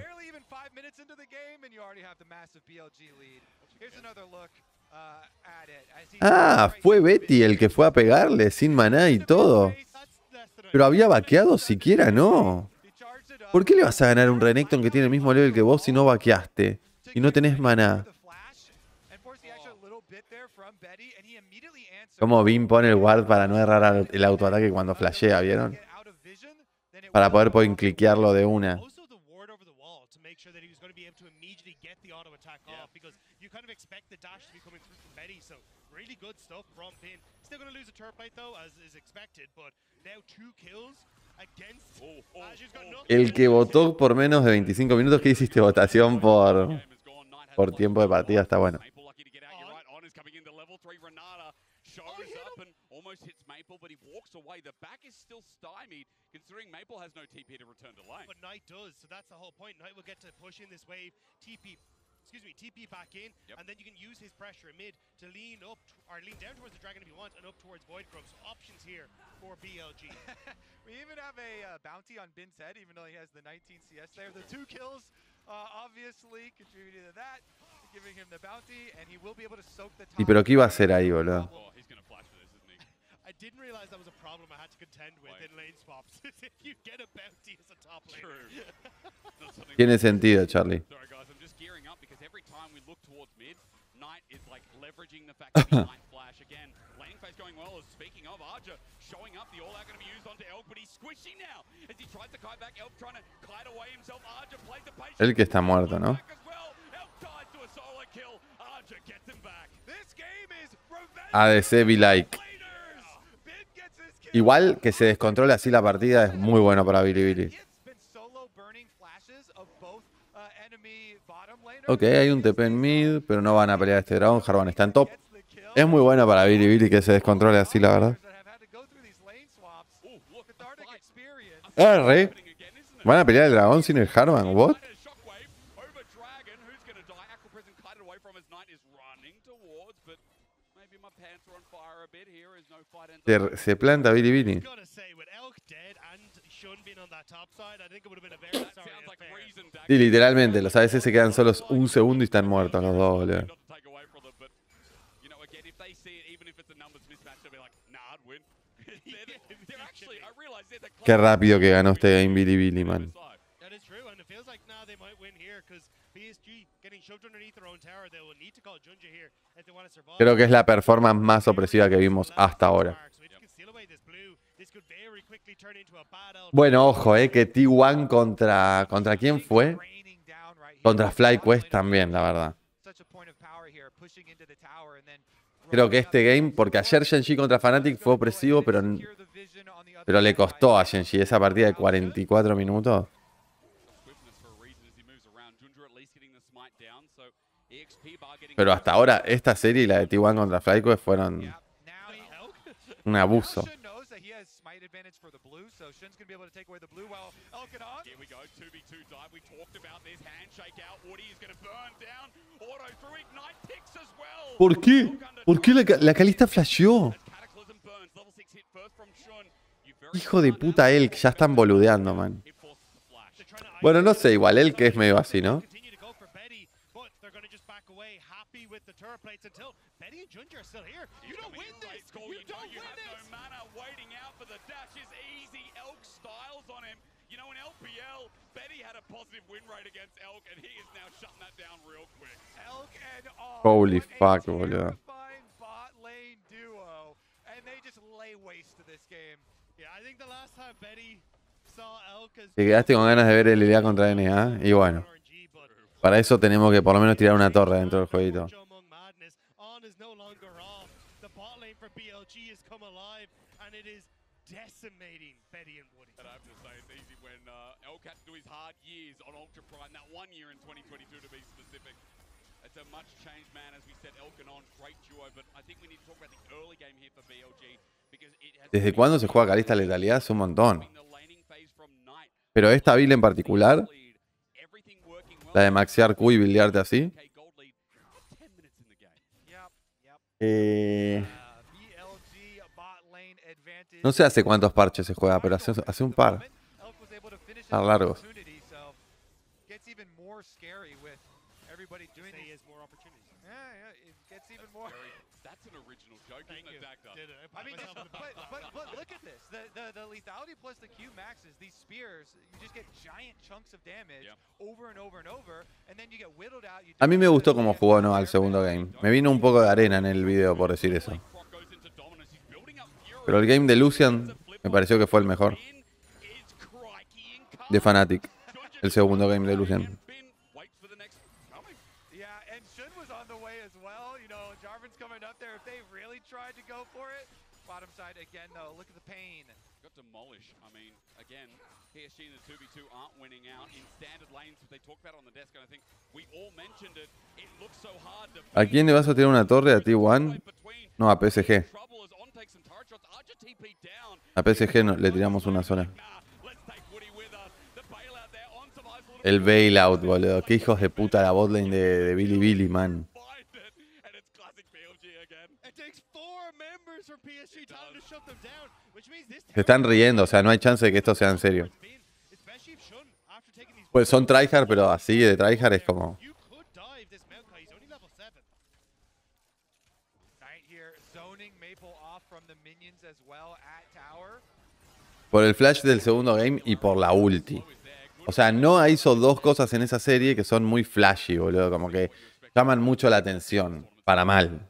Ah, fue Betty el que fue a pegarle, sin maná y todo. Pero había vaqueado siquiera, no. He charged it up. ¿Por qué le vas a ganar un Renekton que tiene el mismo level que vos si no vaqueaste? y no tenés maná. Como Beam pone el ward para no errar el autoataque cuando flashea, ¿vieron? Para poder point cliquearlo de una. Oh, oh, got oh. El que votó por menos de 25 minutos, que hiciste votación por, por tiempo de partida, está bueno. Excuse me, TP back in, Yep. and then you can use his pressure mid to lean up or lean down towards the dragon if you want, and up towards Void Grub. So options here for BLG. we even have a uh, bounty on Bin's head, even though he has the 19 CS there. The two kills, uh, obviously, contributed to that, giving him the bounty, and he will be able to soak the top. ¿Y pero qué iba a hacer ahí, boludo? Oh, he's going to flash for this, isn't he? I didn't realize that was a problem I had to contend with in lane swaps. if you get a bounty as a top laner. True. Not something Tiene sentido, Charlie. Sorry guys, I'm just gearing up because every time we look towards mid, Knight is like leveraging the fact that he might flash again. Lane phase going well. Speaking of Arja showing up, the all out going to be used onto Elk, but he's squishy now as he tries to kite back. Elk trying to kite away himself. Arja plays the patient. El que está muerto, ¿no? Back as well. Elk ties to a solo kill. Arja gets him back. This game is revenge ADC be like. Igual que se descontrole así la partida es muy bueno para Bilibili. Ok, hay un TP en mid, pero no van a pelear este dragón. Harvan está en top. Es muy bueno para Bilibili que se descontrole así, la verdad. Isn't it? ¿Van a pelear el dragón sin el Harvan? ¿What? Se, se planta Bilibili. Gotta Sí, literalmente, los ADC se quedan solos un segundo y están muertos los dos, boludo. Qué rápido que ganó este game Bilibili, man. side. That is true, and it feels like now they might win here because PSG getting shoved underneath their own tower. They will need to call Junja here if they want to survive. Creo que es la performance más opresiva que vimos hasta ahora. So if you can steal away this blue, this could very quickly turn into a bad Elk. Bueno, ojo, eh, que T1 contra. ¿Contra quién fue? Contra FlyQuest también, la verdad. Creo que este game, porque ayer Genji contra Fnatic fue opresivo, pero, pero le costó a Genji esa partida de 44 minutos. Pero hasta ahora, esta serie y la de T1 contra FlyQuest fueron un abuso. Shun knows that he has smite advantage for the blue, so Shun's gonna be able to take away the blue while Elkanon Here we go, 2v2 dive. We talked about this handshake out. Woody is going to burn down. Auto through Ignite picks as well. ¿Por qué? ¿Por qué la, ca- la Calista flasheó? As Cataclysm burns, level 6 hit first from Shun. You very Hijo de puta él, que ya están boludeando, man. Bueno, no sé, igual él que es medio así, ¿no? Betty, and Junja are still here. You don't win this. You don't win this. mana. Waiting out for the dash is easy. Elk styles on him. You know, in LPL, Betty had a positive win rate against Elk, and he is now shutting that down real quick. Elk and all. Holy fuck, boludo. bot lane duo, and they just lay waste to this game. Yeah, I think the last time Betty saw Elk as Te quedaste con ganas de ver el Lilia contra NA. Y bueno, para eso tenemos que por lo menos tirar una torre dentro del jueguito. Joe Among Madness. On is no longer off. The bot lane for BLG has come alive, and it is decimating Betty and Woody. And I have to say, it's easy when uh, Elk had to do his hard years on Ultra Prime, that one year in 2022 to be specific. It's a much changed man, as we said, Elk and On, great duo, but I think we need to talk about the early game here for BLG, because it has ¿Desde cuándo se juega Calista Letalidad? Hace un montón. Pero esta build en particular, la de maxear Q y buildearte así. Okay, no sé hace cuántos parches se juega, pero hace, hace un par. His largos. the lethality plus the Q maxes, these spears, you just get giant chunks of damage over and over and over, and then you get whittled out. A mí me gustó cómo jugó no al segundo game. Me vino un poco de arena en el video por decir eso. Pero el game de Lucian me pareció que fue el mejor. De. Fnatic. El segundo game de Lucian. Demolish. I mean, again, PSG and the 2v2 aren't winning out in standard lanes. They talked about it on the desk, and I think we all mentioned it. It looks so hard to ¿A quién le vas a tirar una torre? ¿A T1? between No, a PSG. A PSG no, le tiramos una sola. El bailout, boludo. Qué hijos de puta la botlane de, de Billy Billy, man. It, and it's classic BLG again. It takes four members from PSG time to shut them down, Se están riendo, o sea, no hay chance de que esto sea en serio. Pues son tryhard, pero así de tryhard es como... you could dive this Maokai. He's only level 7. Knight here zoning Maple off from the minions as well at tower. Por el flash del segundo game y por la ulti. O sea, Noah hizo dos cosas en esa serie que son muy flashy, boludo. Como que llaman mucho la atención. Para mal.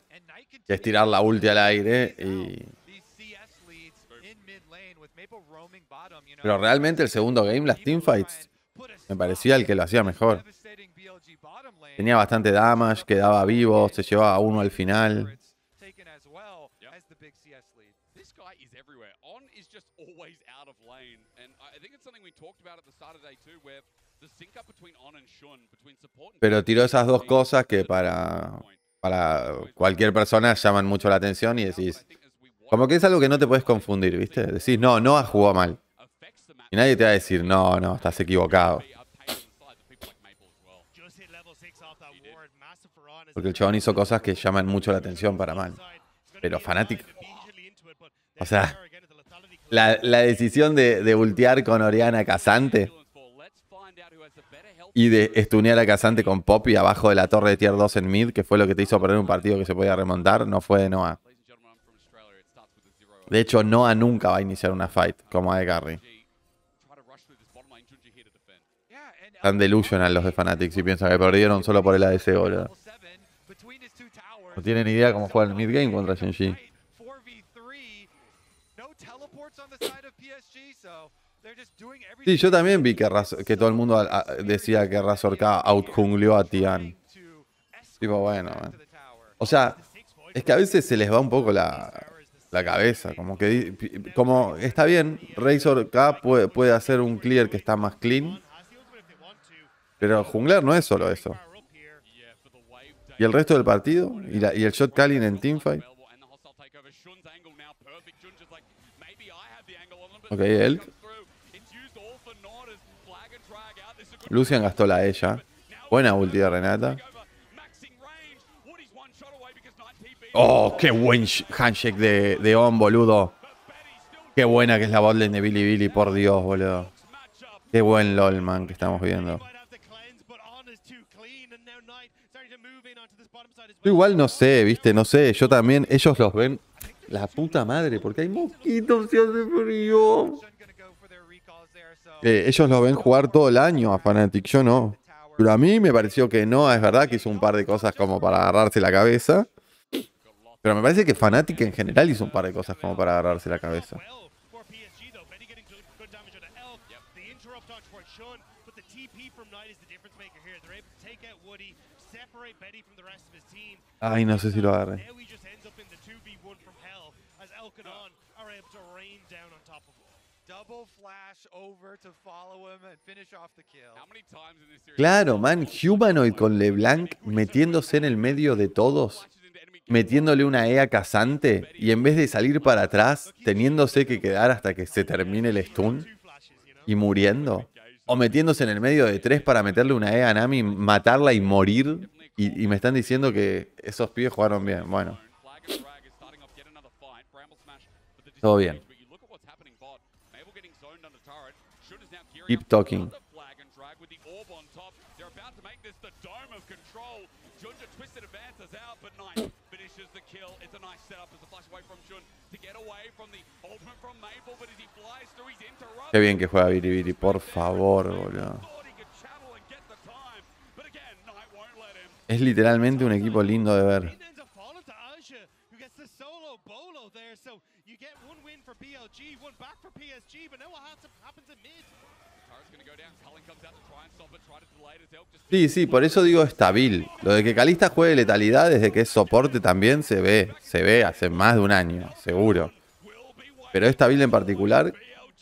Que es tirar la ulti al aire y... these CS leads in mid lane with Maple roaming bottom, you know. Pero realmente el segundo game, las teamfights, me parecía el que lo hacía mejor. Tenía bastante damage, quedaba vivo, se llevaba uno al final. Pero tiró esas dos cosas que para, para cualquier persona llaman mucho la atención y decís... Como que es algo que no te puedes confundir, ¿viste? Decís, no, Noah jugó mal. Y nadie te va a decir, no, no, estás equivocado. be a pain inside the people like Maple as well. Just hit level 6 off that ward. Massive for on. Porque el chabón hizo cosas que llaman mucho la atención para mal. Pero Fnatic- O sea, La, decisión de, de ultear con Oriana Casante y de estunear a Casante con Poppy abajo de la torre de tier 2 en mid, que fue lo que te hizo perder un partido que se podía remontar, no fue de Noah. A. De hecho, Noah nunca va a iniciar una fight como AD Carry. Tan delusional los de Fanatics y piensan que perdieron solo por el ADC, boludo. No tienen idea cómo jugar el mid game contra Shenji. 4v3. No teleports on the side of PSG, so they're just doing Sí, yo también vi que, Raz- que todo el mundo a- a- decía que Razor K outjungleó a Tian. Tipo, bueno, man. O sea, es que a veces se les va un poco la, la cabeza. Como que como está bien, Razor K puede, puede hacer un clear que está más clean, pero jungler no es solo eso. Y el resto del partido, y, el shot calling en teamfight. Ok, él. Lucian gastó la ella. Buena ulti de Renata. takeover. Maxing range. Woody's one shot away because 9 TP. Oh, qué buen sh- handshake de, de On, boludo. Qué buena que es la botlane de Billy Billy, por Dios, boludo. Qué buen LOL, man, que estamos viendo. Yo igual no sé, viste, no sé. Yo también, ellos los ven. La puta madre, porque hay mosquitos, se hace frío. Eh, ellos los ven jugar todo el año a Fnatic, yo no. Pero a mí me pareció que no, es verdad que hizo un par de cosas como para agarrarse la cabeza. Pero me parece que Fnatic en general hizo un par de cosas como para agarrarse la cabeza. How many times in this series Claro, man, Humanoid con LeBlanc metiéndose en el medio de todos, metiéndole una E a Casante y en vez de salir para atrás, teniéndose que quedar hasta que se termine el stun y muriendo. O metiéndose en el medio de tres para meterle una E a Nami, matarla y morir. Y, y me están diciendo que esos pibes jugaron bien. Bueno, Todo bien. Keep talking. Qué bien que juega Biribiri, por favor, boludo. Thought he could channel and get the time, but again, Knight won't let him. Es literalmente un equipo lindo de ver. Sí, sí, por eso digo estabil. Lo de que Calista juegue letalidad desde que es soporte también se ve. Se ve hace más de un año, seguro. Pero estabil en particular,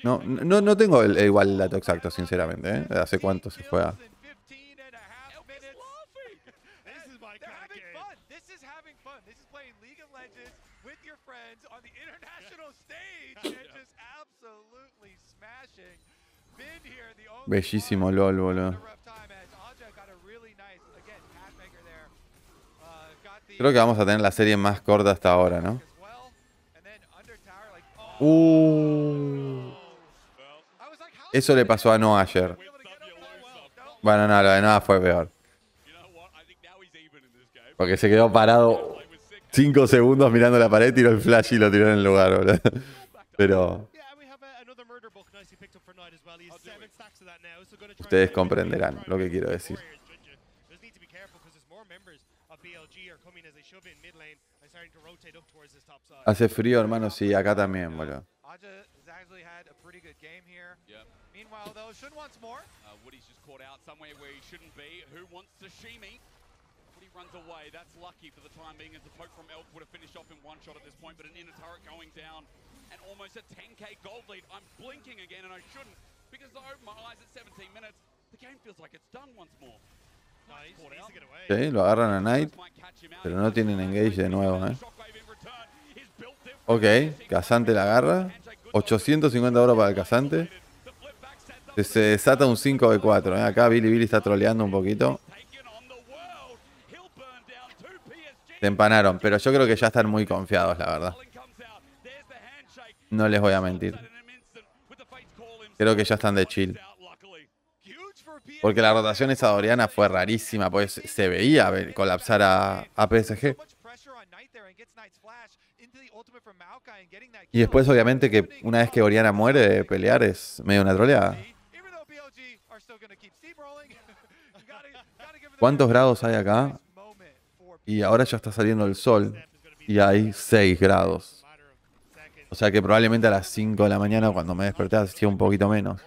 no, no, no tengo igual el dato exacto, sinceramente. ¿eh? Hace cuánto se juega. In 15 and a half Elk is minutes. laughing. This is my They're kind of having game. fun. This is having fun. This is playing League of Legends with your friends on the international stage and just absolutely smashing. Been here, the only Bellísimo one LOL, having boludo. a rough time as Aja got a really nice, again, Hatmaker there. Uh, got the Creo que vamos a tener la serie más corta hasta ahora, ¿no? Uh, eso le pasó a Noah ayer. No, Bueno, no, lo de Noah fue peor. Porque se quedó parado Play with sick. 5 segundos mirando la pared, tiró el flash y lo tiró en el lugar, boludo. Pero Ustedes comprenderán lo que quiero decir. Hace frío, hermano, sí, acá también, boludo. Aja has actually had a pretty good game here. Yep. Meanwhile, though, Shun wants more. Uh, Woody's just caught out somewhere where he shouldn't be. Who wants Sashimi? Woody runs away. That's lucky for the time being as the poke from Elk would have finished off in one shot at this point, but an inner turret going down and almost a 10k gold lead. I'm blinking again and I shouldn't because though my eyes at 17 minutes, the game feels like it's done once more. Nice, caught needs out. to get away. Sí, lo agarran a Knight. Pero no tienen engage de nuevo, ¿eh? Ok, Casante la agarra. 850 euros para el Casante. Se- desata un 5 de 4. ¿eh? Acá Billy Billy está troleando un poquito. Se empanaron, pero yo creo que ya están muy confiados, la verdad. No les voy a mentir. Creo que ya están de chill. Porque la rotación esa Doriana fue rarísima, pues se veía colapsar a, PSG. Y después, obviamente, que una vez que Oriana muere, pelear es medio una troleada. ¿Cuántos grados hay acá? Y ahora ya está saliendo el sol. Y hay 6 grados. O sea que probablemente a las 5 de la mañana, cuando me desperté, hacía un poquito menos.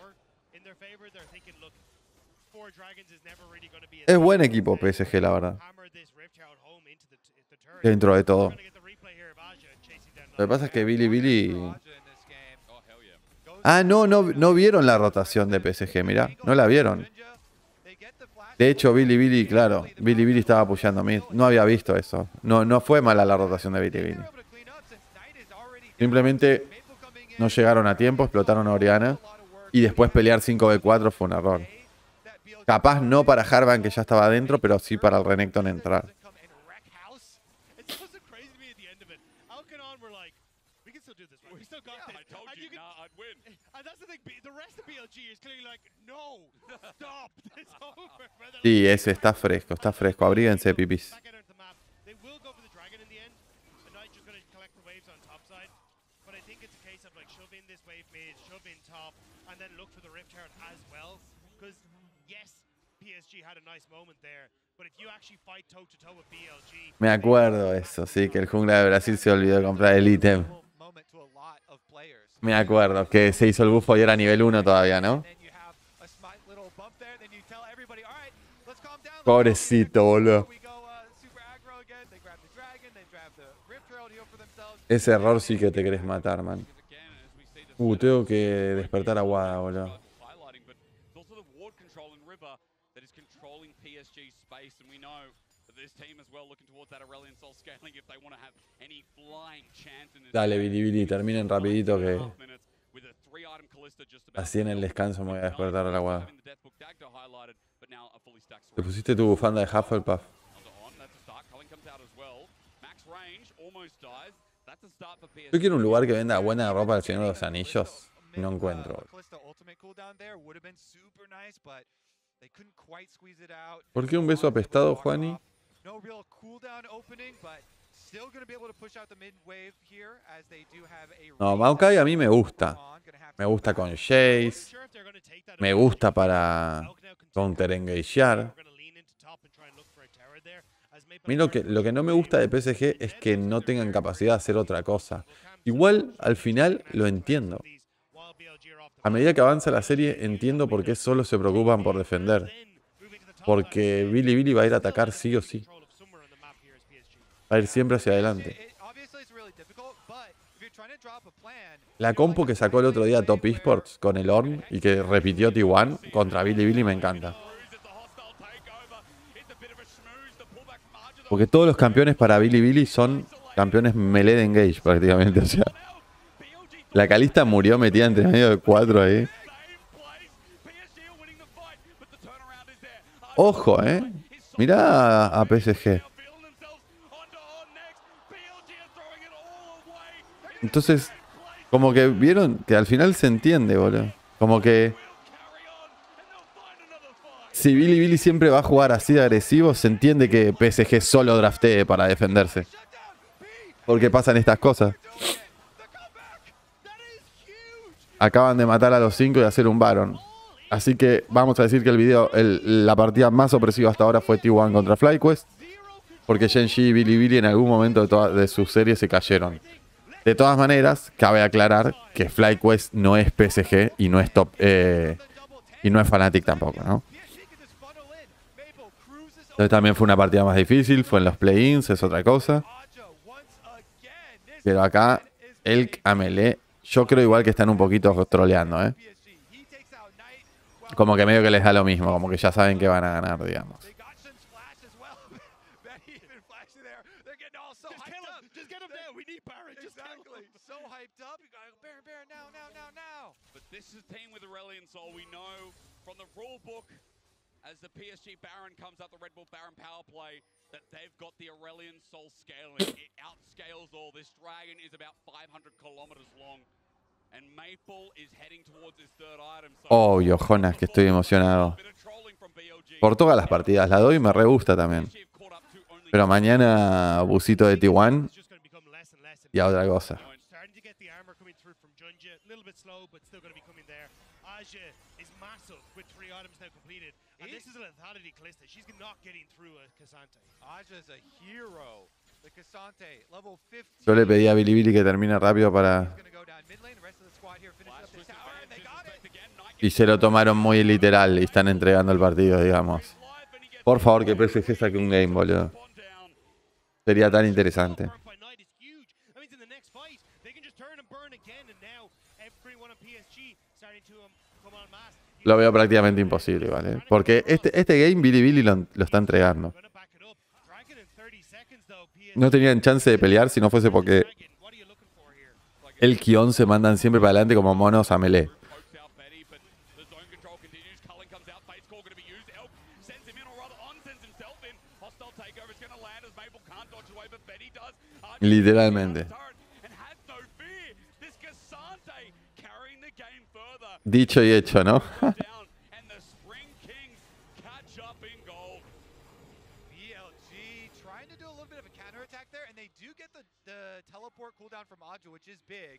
Es buen equipo PSG, la verdad. Dentro de todo. Lo que pasa es que Billy Billy... Ah, no, no, no vieron la rotación de PSG, mirá. No la vieron. De hecho, Billy Billy, claro, Billy Billy estaba apoyando a mí. No había visto eso. No, no fue mala la rotación de Billy Billy. They're able to clean up since Knight is already down. Simplemente no llegaron a tiempo, explotaron a Oriana. Y después pelear 5v4 fue un error. Capaz no para Harvan, que ya estaba adentro, pero sí para el Renekton entrar. doesn't come and wreck house. It's just so top, and then look for the rift heart as well. Because yes, PSG had a nice moment there. But if you actually fight toe to toe with BLG, Me acuerdo eso, sí, que el jungla de Brasil se olvidó de comprar el ítem. Me acuerdo que se hizo el bufo y era nivel 1 todavía, ¿no? Pobrecito, here." boludo. Uh. Ese error sí que te querés matar, man. Uh, tengo que despertar a Wada, boludo. Dale. Billy Billy, terminen rapidito que así en el descanso me voy a despertar a la Wada. Te pusiste tu bufanda de Hufflepuff. Yo quiero un lugar que venda buena ropa del Señor de los Anillos. No encuentro. ¿Por qué un beso apestado, Juani? No Maokai a mí me gusta. Me gusta con. Jace. Me gusta para counter engagear. A mí lo que, lo que no me gusta de PSG es que no tengan capacidad de hacer otra cosa. Igual, al final, lo entiendo. A medida que avanza la serie, entiendo por qué solo se preocupan por defender. Porque Billy Billy va a ir a atacar sí o sí. Va a ir siempre hacia adelante. La compu que sacó el otro día Top Esports con el Orn y que repitió T1 contra Billy Billy me encanta. Porque todos los campeones para Billy Billy son campeones melee de engage prácticamente. O sea, la Calista murió metida entre medio de cuatro ahí. Ojo, eh. Mirá a PSG. Entonces, como que vieron que al final se entiende, boludo. Como que si Billy Billy siempre va a jugar así de agresivo, se entiende que PSG solo draftee para defenderse. Porque pasan estas cosas. Acaban de matar a los cinco y hacer un Baron. Así que vamos a decir que el video, la partida más opresiva hasta ahora fue T1 contra FlyQuest. Porque Genji y Billy Billy en algún momento de, toda, de su serie se cayeron. De todas maneras, cabe aclarar que FlyQuest no es PSG y no es top eh, y no es Fnatic tampoco, ¿no? Entonces también fue una partida más difícil, fue en los play-ins, es otra cosa. Pero acá, Elk a melee, yo creo igual que están un poquito troleando, ¿eh? Como que medio que les da lo mismo, como que ya saben que van a ganar, digamos. They got some splash as well. Betty even flashing there. They're getting all so Just hyped kill him! up. Just get him They- there! We need Baron! Just kill Exactly. him! So hyped up. You got Baron, Baron, now, now, now, now. But this is a team with Aurelion Soul. We know from the rule book, as the PSG Baron comes up, the Red Bull Baron power play, that they've got the Aurelion Soul scaling. it outscales all. This dragon is about 500 kilometers long. And Maple is heading towards his third item. So Obvio, Jonas, que estoy emocionado. Por todas las partidas, la doy y me re gusta también. Pero mañana busito de T1 It's just gonna become less and less. y a otra cosa. Starting to get the armor coming through from Junja. A little bit slow, but still gonna be coming there. Aja is massive with three items now completed. And this is a lethality Callista. She's not getting through a Cassante. Aja's a hero. The Cassante, level 15. Yo le pedí a Billy Billy que termine rápido para... Y se lo tomaron muy literal y están entregando el partido, digamos. Por favor, que PSG saque un game, boludo. Sería tan interesante. Burn by night is huge. That means in the next fight, they can just turn and burn again. And now everyone on PSG starting to um, come en masse. Lo veo prácticamente imposible, ¿vale? Porque este, este game Billy lo, lo está entregando. Gonna back it up. Dragon in 30 seconds though. PSG. No tenían chance de pelear si no fuese porque el Kion se mandan siempre para adelante como monos a melee. Literalmente. Get the, the teleport cooldown from Aja, which is big.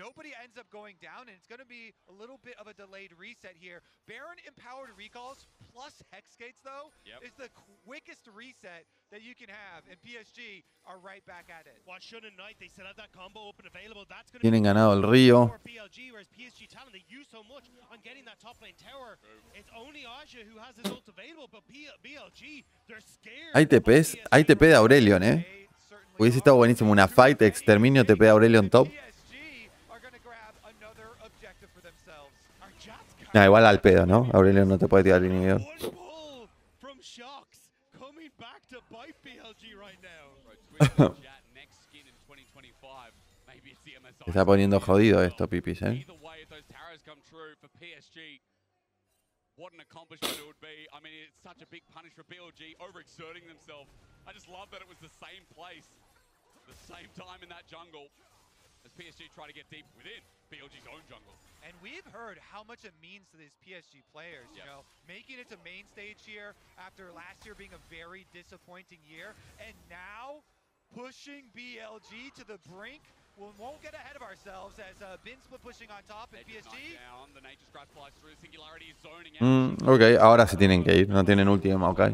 Nobody ends up going down, and it's going to be a little bit of a delayed reset here. Baron empowered recalls plus Hex Gates, though, Yep. is the quickest reset that you can have, and PSG are right back at it. Watch Shun and Knight. They still have that combo open available. That's gonna Tienen be ganado el río. for BLG, whereas PSG Talon, they use so much on getting that top lane tower. It's only Aja who has his ult available, but P- BLG, they're scared. Hay TPs, hay TP de Aurelion, ¿eh? Hubiese estado buenísimo una fight, exterminio, TP de Aurelion top. PSG are going to grab another objective for themselves. Our Nah, igual al pedo, ¿no? Aurelion no te puede tirar el inhibidor. One pull from Shocks coming back to bite BLG right now. Right, Twitch chat, next skin in 2025. Maybe it's the MSI. Está poniendo jodido esto, Pipis, ¿eh? Either way, if those towers come true for PSG, what an accomplishment it would be. I mean, it's such a big punish for BLG, overexerting themselves. I just love that it was the same place, the same time in that jungle. As PSG try to get deep within BLG's own jungle. And we've heard how much it means to these PSG players, you Yeah. know, making it to main stage here after last year being a very disappointing year, and now pushing BLG to the brink. We won't get ahead of ourselves as uh, Bin Split pushing on top and Edge is knocked PSG. down, the Nature's Grasp flies through, Singularity is zoning out. Mm, ok, ahora se tienen que ir. No tienen última, ok.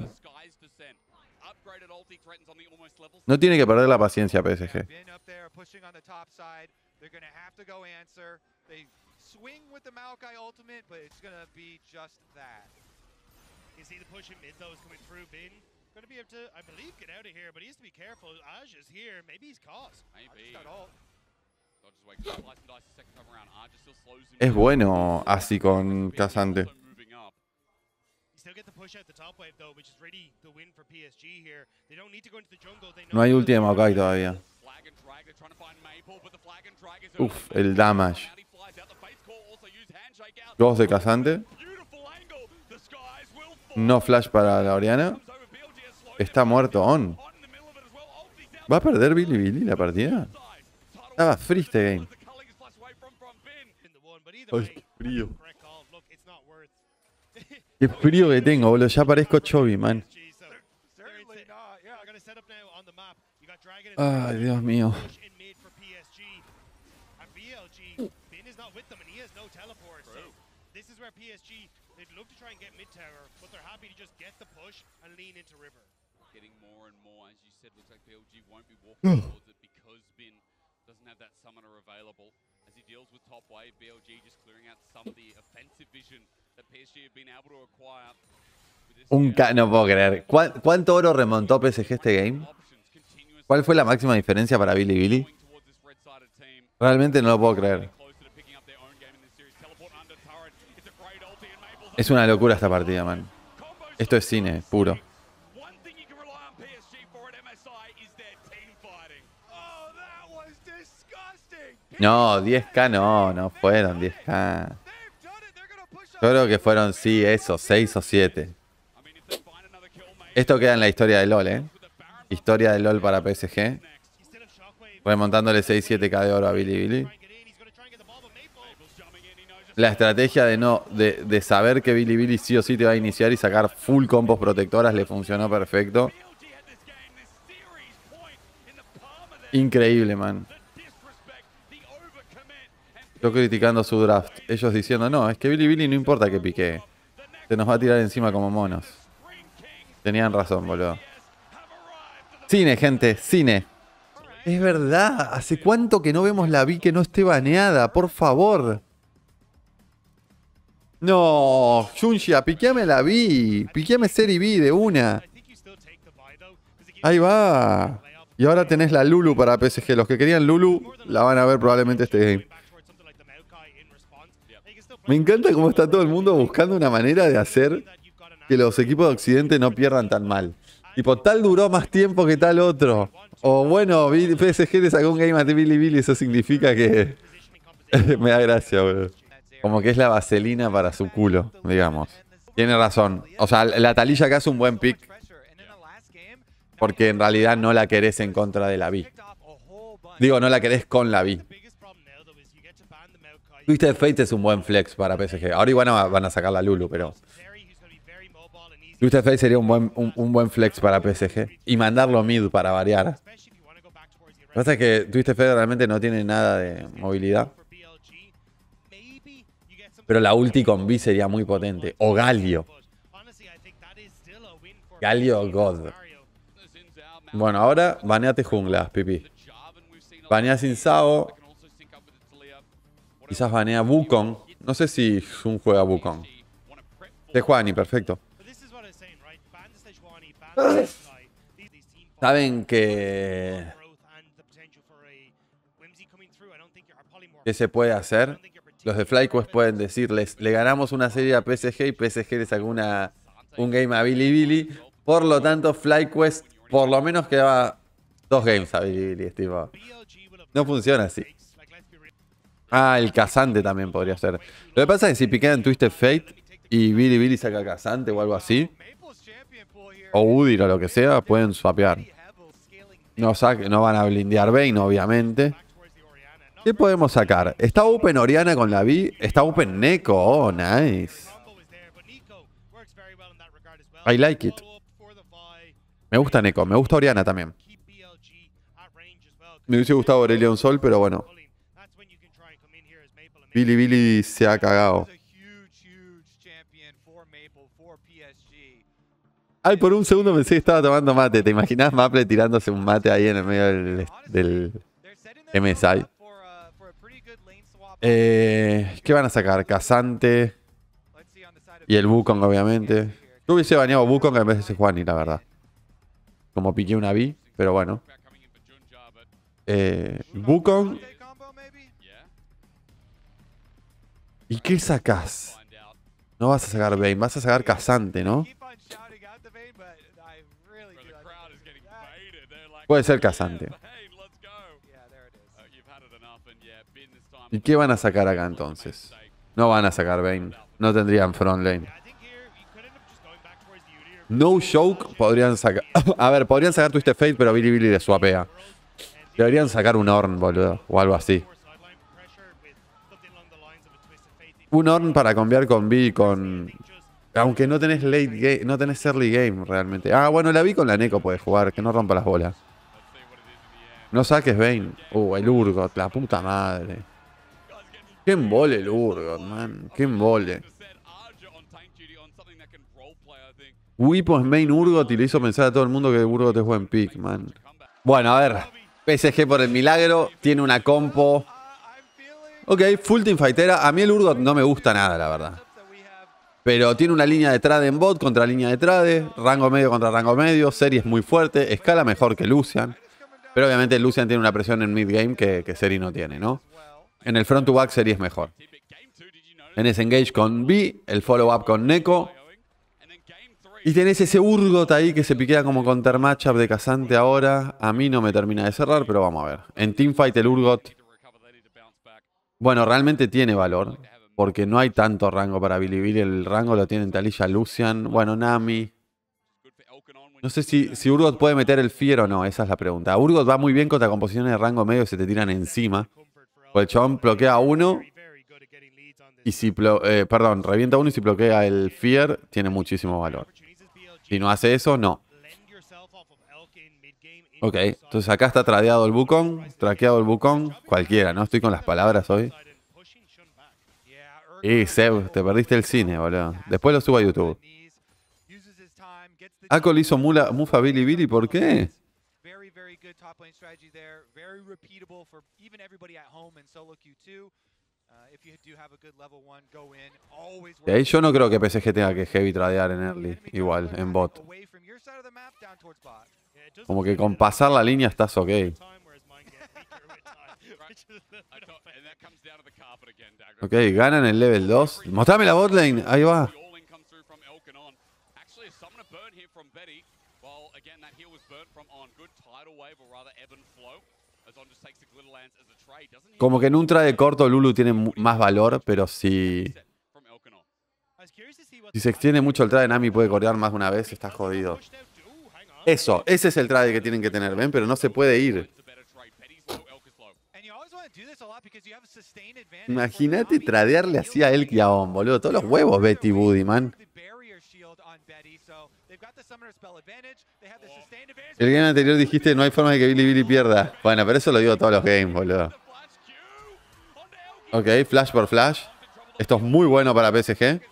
No tiene que perder la paciencia PSG. Bin up there pushing on the top side. They're going to have to go answer. They swing with the Maokai ultimate, but it's going to be just that. You see the push in mid though is coming through. Bin going to be able to, I believe, get out of here, but he has to be careful. Aj is here. Maybe he's caught. Maybe. Just got ult. Dodges away. Slice and dice the second time around. Arja still slows him Es bueno así con Casante. No hay ulti de Maokai todavía. Uf, el damage. Dos de Casante. No flash para la Oriana. Está muerto On. ¿Va a perder Billy Billy la partida? Estaba free este game. the culling Qué frío que tengo, boludo. Ya parezco Chovy, man. Ay, Dios mío. Un ca no puedo creer. ¿Cuán- ¿Cuánto oro remontó PSG este game? ¿Cuál fue la máxima diferencia para Billy Billy? Realmente no lo puedo creer. Es una locura esta partida, man. Esto es cine, puro. Oh. No, 10k no, no fueron 10k. They've done it. They're going to push Yo creo que fueron, sí, eso, 6 o 7. I mean, if they find another kill, maybe Esto queda en la historia de LOL, ¿eh? Historia de LOL para PSG. Remontándole 6-7k de oro a Billy Billy. La estrategia de no de, de saber que Billy Billy sí o sí te va a iniciar y sacar full combos protectoras le funcionó perfecto. BLG had Yo criticando su draft. Ellos diciendo, no, es que Billy Billy no importa que pique. Se nos va a tirar encima como monos. Tenían razón, boludo. Cine, gente, cine. Es verdad, ¿hace cuánto que no vemos la Vi que no esté baneada? Por favor. No, Junshia, piqueame la Vi. Piqueame Seri V de una. Ahí va. Y ahora tenés la Lulu para PSG. Los que querían Lulu la van a ver probablemente este game. Me encanta cómo está todo el mundo buscando una manera de hacer que los equipos de Occidente no pierdan tan mal. Tipo, tal duró más tiempo que tal otro. O bueno, PSG le sacó un game a Billy Billy, eso significa que me da gracia, zero. Como que es la vaselina para su culo, digamos. Tiene razón. O sea, la Talilla acá es un buen pick porque en realidad no la querés en contra de la Vi. Digo, no la querés con la Vi. Twisted Fate es un buen flex para PSG. Ahora igual van a sacar la Lulu, pero Twisted Fate sería un buen, un, buen flex para PSG. Y mandarlo mid para variar. Lo que pasa es que Twisted Fate realmente no tiene nada de movilidad. Pero la ulti con B sería muy potente. O Galio. Galio God. Bueno, ahora baneate junglas, a Banea sin Sao. Quizás banea Wukong. No sé si Jun juega Wukong. else wanna prep for? De Juani, perfecto. Saben que, que se puede hacer. Los de FlyQuest pueden decirles, le ganamos una serie a PSG y PSG le sacó una, un game a Billy Billy. Por lo tanto, FlyQuest por lo menos quedaba dos games a Billy Billy. no funciona así. Ah, el Casante también podría ser. Lo que pasa es que si piquean Twisted Fate y Billy Billy saca Casante o algo así, o Udyr o lo que sea, pueden swapear. No, no van a blindear Bane, obviamente. ¿Qué podemos sacar? Está Open Oriana con la B. Está Open Neko. Oh, nice. I like it. Me gusta Neko. Me gusta Oriana también. Me hubiese gustado Aurelion Sol, pero bueno. Billy Billy se ha cagado. Ay, por un segundo pensé que estaba tomando mate. ¿Te imaginas Maple tirándose un mate ahí en el medio del... MSI. Eh, ¿Qué van a sacar? Casante y el Wukong, obviamente. Yo hubiese baneado Wukong en vez de ese Juani, la verdad. Como piqué una B, pero bueno. Eh, Wukong. ¿Y qué sacás? No vas a sacar Bane, vas a sacar Casante, ¿no? Puede ser "Yeah, Casante. Bane, let's go." Yeah, there it is. Uh, you've had it enough, and yeah, Bin this time. ¿Y qué van a sacar acá entonces? No van a sacar Bane. No tendrían front lane. No Joke podrían sacar. A ver, podrían sacar Twisted Fate, pero Billy Billy le swapea. Deberían sacar un Orn, boludo. O algo así. Un Orn para cambiar con B con. Aunque no tenés late game, no tenés early game realmente. Ah, bueno, la vi con la Neko puede jugar, que no rompa las bolas. No saques Bane. Uh, el Urgot, la puta madre. Qué embole el Urgot, man. Qué embole. Wipo es main Urgot y le hizo pensar a todo el mundo que Urgot es buen pick, man. Bueno, a ver. PSG por el milagro tiene una compo. Ok, full team fightera. A mí el Urgot no me gusta nada, la verdad. Pero tiene una línea de trade en bot contra línea de trade, rango medio contra rango medio, serie es muy fuerte, escala mejor que Lucian. Pero obviamente Lucian tiene una presión en mid game que, Seri no tiene, ¿no? En el front to back Seri es mejor. En ese engage con B, el follow up con Neko. Y tenés ese Urgot ahí que se piquea como counter matchup de Casante ahora. A mí no me termina de cerrar, pero vamos a ver. En Teamfight el Urgot, Need to recover, they need to bounce back. Bueno, realmente tiene valor. Porque no hay tanto rango para Billy. El rango lo tienen Taliyah Lucian. Bueno, Nami. No sé si, si Urgot puede meter el Fier o no, esa es la pregunta. Urgot va muy bien contra composiciones de rango medio que se te tiran encima. O el chabón bloquea uno y si, eh, perdón, revienta uno y si bloquea el Fier, tiene muchísimo valor. Si no hace eso, no. Lend yourself off of Elk in mid-game into Ok, entonces acá está tradeado el Bukong, traqueado el Bukong, cualquiera, ¿no? Estoy con las palabras hoy. Y Seb, te perdiste el cine, boludo. Después lo subo a YouTube. Aco le hizo mula, mufa a Billy Billy, ¿por qué? Very, very good top lane strategy there. Very repeatable for even everybody at home in solo Q2. Uh, Y ahí yo no creo que PSG tenga que heavy tradear en early, igual, en bot. Como que con pasar la línea estás ok. Ok, ganan el level 2. Mostrame la botlane, ahí va. Como que en un trade corto Lulu tiene más valor, pero si, si se extiende mucho el trade, Nami puede corear más de una vez, está jodido. Eso, ese es el trade que tienen que tener, ¿ven? Pero no se puede ir. Imagínate tradearle así a Elk y a On, boludo. Todos los huevos, Betty Woody, man. El game anterior dijiste no hay forma de que Billy Billy pierda. Bueno, pero eso lo digo todos los games, boludo. Ok, flash por flash. Esto es muy bueno para PSG.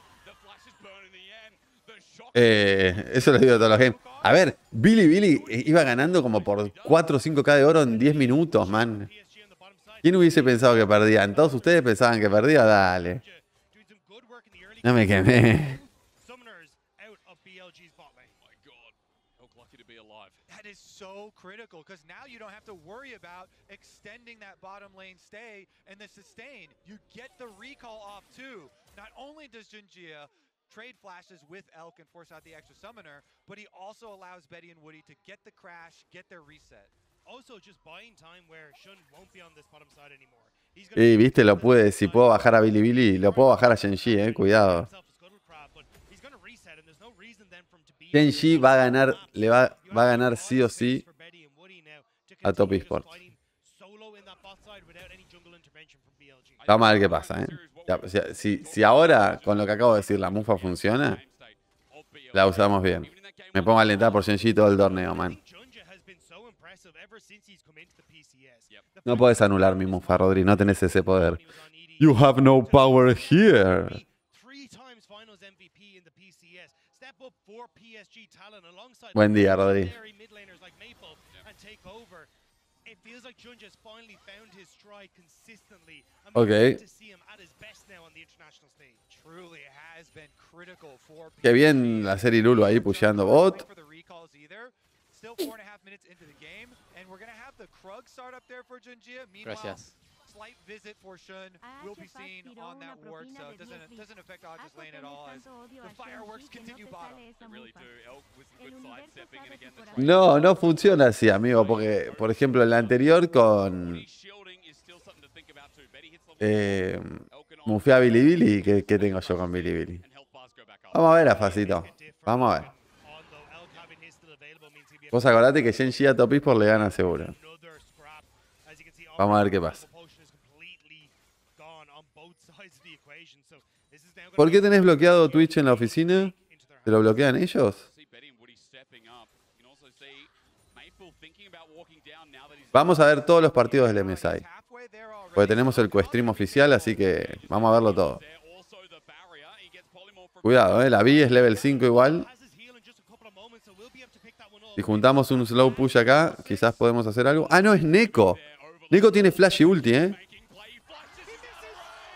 Eh, eso lo digo todos los games. A ver, Billy Billy iba ganando como por 4 o 5k de oro en 10 minutos, man. ¿Quién hubiese pensado que perdían? ¿Todos ustedes pensaban que perdía? Dale. No me quemé. is so. You get the recall off too. Not only does Jinjia trade flashes with Elk and force out the extra summoner, but he also allows Betty and Woody to get the crash, get their reset. Y viste, lo pude, si puedo bajar a Billy Billy, lo puedo bajar a Genji, eh, cuidado. Genji va a ganar, le va, va a ganar sí o sí a Top Esports. Vamos a ver qué pasa, eh. Ya, si, si- ahora, con lo que acabo de decir, la mufa funciona, la usamos bien. Me pongo a alentar por Shenji todo el torneo, man. No puedes anular mi mufa, Rodri. No tenés ese poder. You have no power here. Buen día, Rodri. Ok. Qué bien la serie Lulu ahí pusheando. bot. Gracias slight visit for Shun will be seen on that ward, so it doesn't it doesn't affect Aja's lane at all as the fireworks continue bottom. They really do. Elk was a good sidestepping, and again, the No, no funciona así, amigo, porque, por ejemplo, en la anterior con eh, mufé a Bilibili. ¿Qué, ¿Qué tengo yo con back up. Vamos a ver a Facito. Vamos a ver. Vos acordate que Shenji a Top le gana seguro. Vamos a ver qué pasa. ¿Por qué tenés bloqueado Twitch en la oficina? ¿Te lo bloquean ellos? Vamos a ver todos los partidos del MSI. Porque tenemos el co-stream oficial, así que vamos a verlo todo. Cuidado, eh, la Vi es level 5 igual. Si juntamos un slow push acá, quizás podemos hacer algo. Ah, no, es Neko. Neko tiene flash y ulti, eh.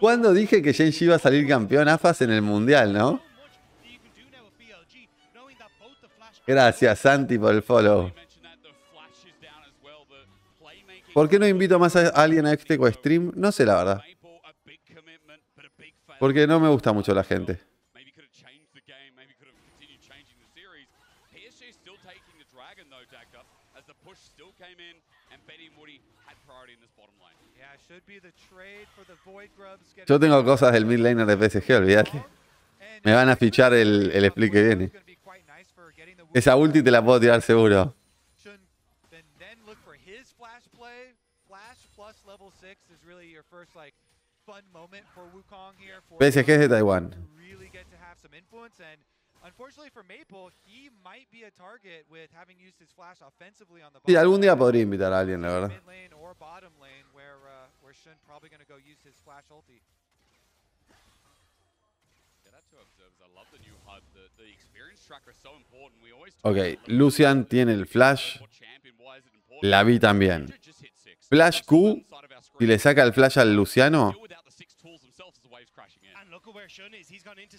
¿Cuándo dije que Shenji iba a salir campeón AFAS en el mundial, no? Gracias, Santi, por el follow. ¿Por qué no invito más a alguien a este co-stream? No sé, la verdad. Porque no me gusta mucho la gente. Yo tengo cosas del midlaner de PSG, olvídate. Me van a fichar el, el split que viene. Esa ulti te la puedo tirar seguro. PSG es de Taiwán. Sí, algún día podría invitar a alguien, la verdad probably going to go use his flash. Ok, Lucian tiene el flash. La vi también. Flash Q. Y le saca el flash al Luciano.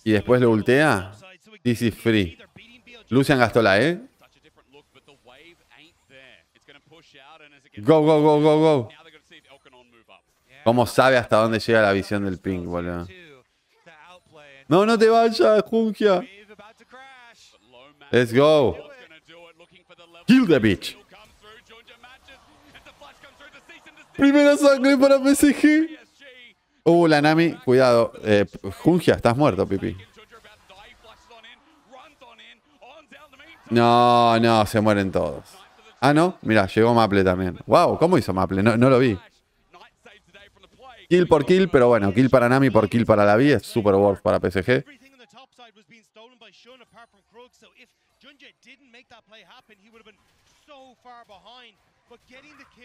Y después lo ultea. This is free. Lucian gastó la E. Go, go, go, go, go. ¿Cómo sabe hasta dónde llega la visión del ping, boludo? No, no te vayas, Jungia. Let's go. Kill the bitch. Primera sangre para PSG. Uh, la Nami, cuidado. Eh, Jungia, estás muerto, pipi. No, no, se mueren todos. Ah, no, mira, llegó Maple también. Wow, ¿cómo hizo Maple? No lo vi. Kill por kill, pero bueno, kill para Nami por kill para la es Super Wolf para PSG.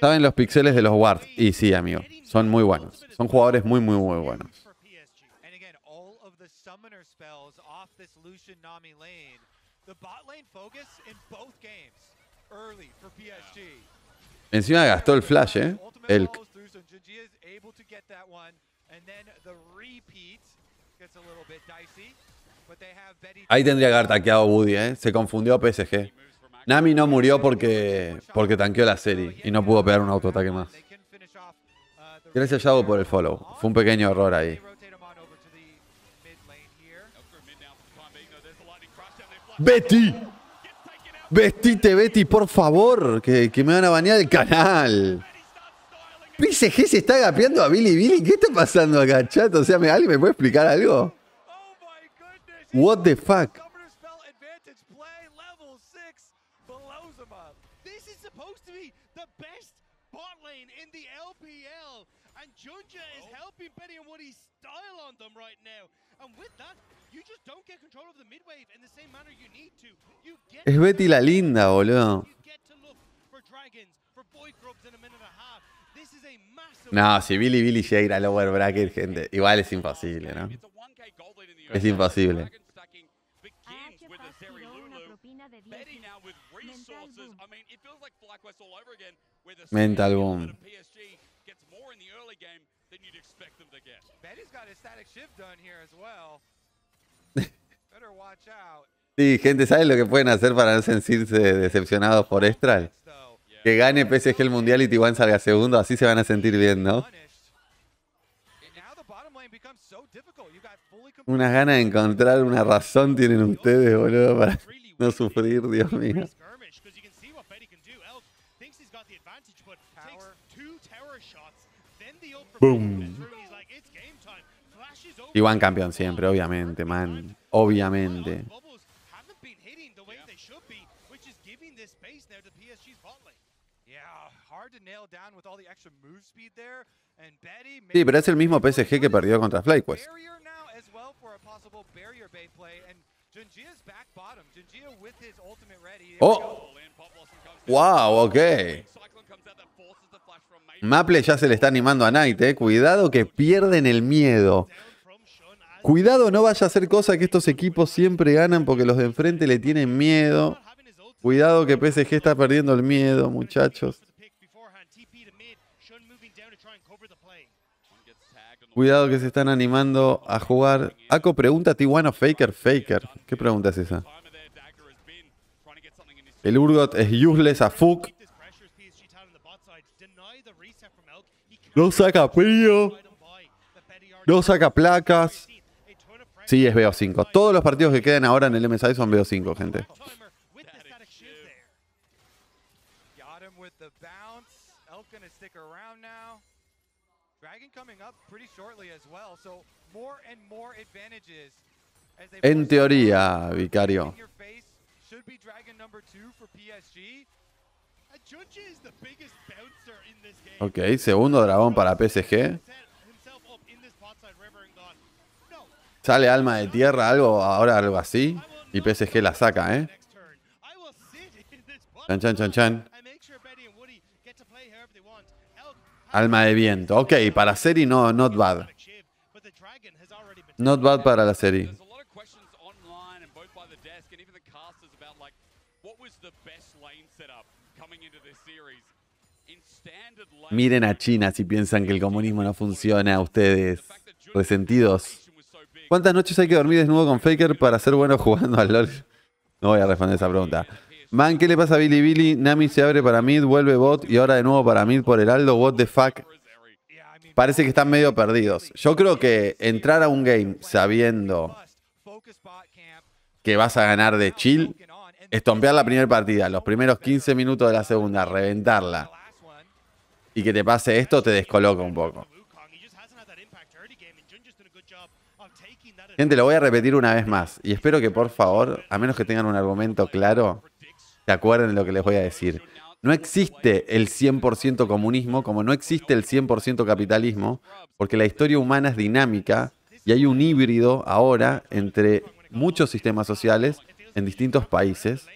Saben los pixeles de los Ward. Y sí, amigo. Son muy buenos. Son jugadores muy, muy, muy buenos. Encima gastó el flash, ¿eh? El able to get that one. And then the repeat gets a little bit dicey. But they have Betty Ahí tendría que haber taqueado Woody, ¿eh? Se confundió PSG. Nami no murió porque, porque tanqueó la serie y no pudo pegar un autoataque más. Gracias, Yabo, por el follow. Fue un pequeño error ahí. ¡Betty! ¡Vestite, Betty, por favor! Que, que me van a banear el canal. PSG se está gapeando a Billy Billy. ¿Qué está pasando acá, chat? O sea, ¿me- ¿alguien me puede explicar algo? What the fuck? Governor's Spell advantage play level six blows him up. This is supposed to be the best bot lane in the LPL, and Junja is helping Betty and Woody's style on them right now. And with that, you just don't get control of the mid wave in the same manner you need to. You get Es Betty la linda, boludo. you get to look for dragons, for boy grubs in a minute and a half. This is a massive. No, si Billy Billy llega a ir a lower bracket, gente, igual es imposible, ¿no? It's a 1K gold lead in the Es imposible. Dragon stacking begins with the Fast Zeri tiró una Lulu. propina de 10 Betty now with Mental boom. Sí, gente, ¿saben lo que pueden hacer para no sentirse decepcionados por Estral? Que gane PSG el Mundial y Tijuana salga segundo, así se van a sentir bien, ¿no? Unas ganas de encontrar una razón tienen ustedes, boludo, para no sufrir, Dios mío. skirmish because you can see what Betty Sí, pero es el mismo PSG que perdió contra FlyQuest. Oh, wow, ok. Maple ya se le está animando a Knight, eh. Cuidado que pierden el miedo. Cuidado, no vaya a ser cosa que estos equipos siempre ganan porque los de enfrente le tienen miedo. Cuidado que PSG está perdiendo el miedo, muchachos. Cuidado que se están animando a jugar. Aco pregunta Tijuana Faker Faker. ¿Qué pregunta es esa? El Urgot es useless a fuck. No saca frío. No saca placas. Sí, es BO5. Todos los partidos que quedan ahora en el MSI son BO5, gente. En teoría. Vicario. Ok, segundo dragón para PSG. Sale alma de tierra, algo, ahora algo así. Y PSG la saca, ¿eh? Chan, chan, chan, chan. and make sure Betty and Woody get to play however they want. Elk has Alma de viento. Ok, para serie no, not bad. Not bad para la serie. Miren a China si piensan que el comunismo no funciona, ustedes resentidos. ¿Cuántas noches hay que dormir desnudo con Faker para ser bueno jugando al LoL? No voy a responder esa pregunta. Man, ¿qué le pasa a Billy Billy? Nami se abre para mid, vuelve bot y ahora de nuevo para mid por Heraldo. What the fuck? Parece que están medio perdidos. Yo creo que entrar a un game sabiendo que vas a ganar de chill, estompear la primera partida, los primeros 15 minutos de la segunda, reventarla y que te pase esto te descoloca un poco. Gente, lo voy a repetir una vez más y espero que por favor, a menos que tengan un argumento claro, se acuerden de lo que les voy a decir. No existe el 100% comunismo como no existe el 100% capitalismo, porque la historia humana es dinámica y hay un híbrido ahora entre muchos sistemas sociales en distintos países.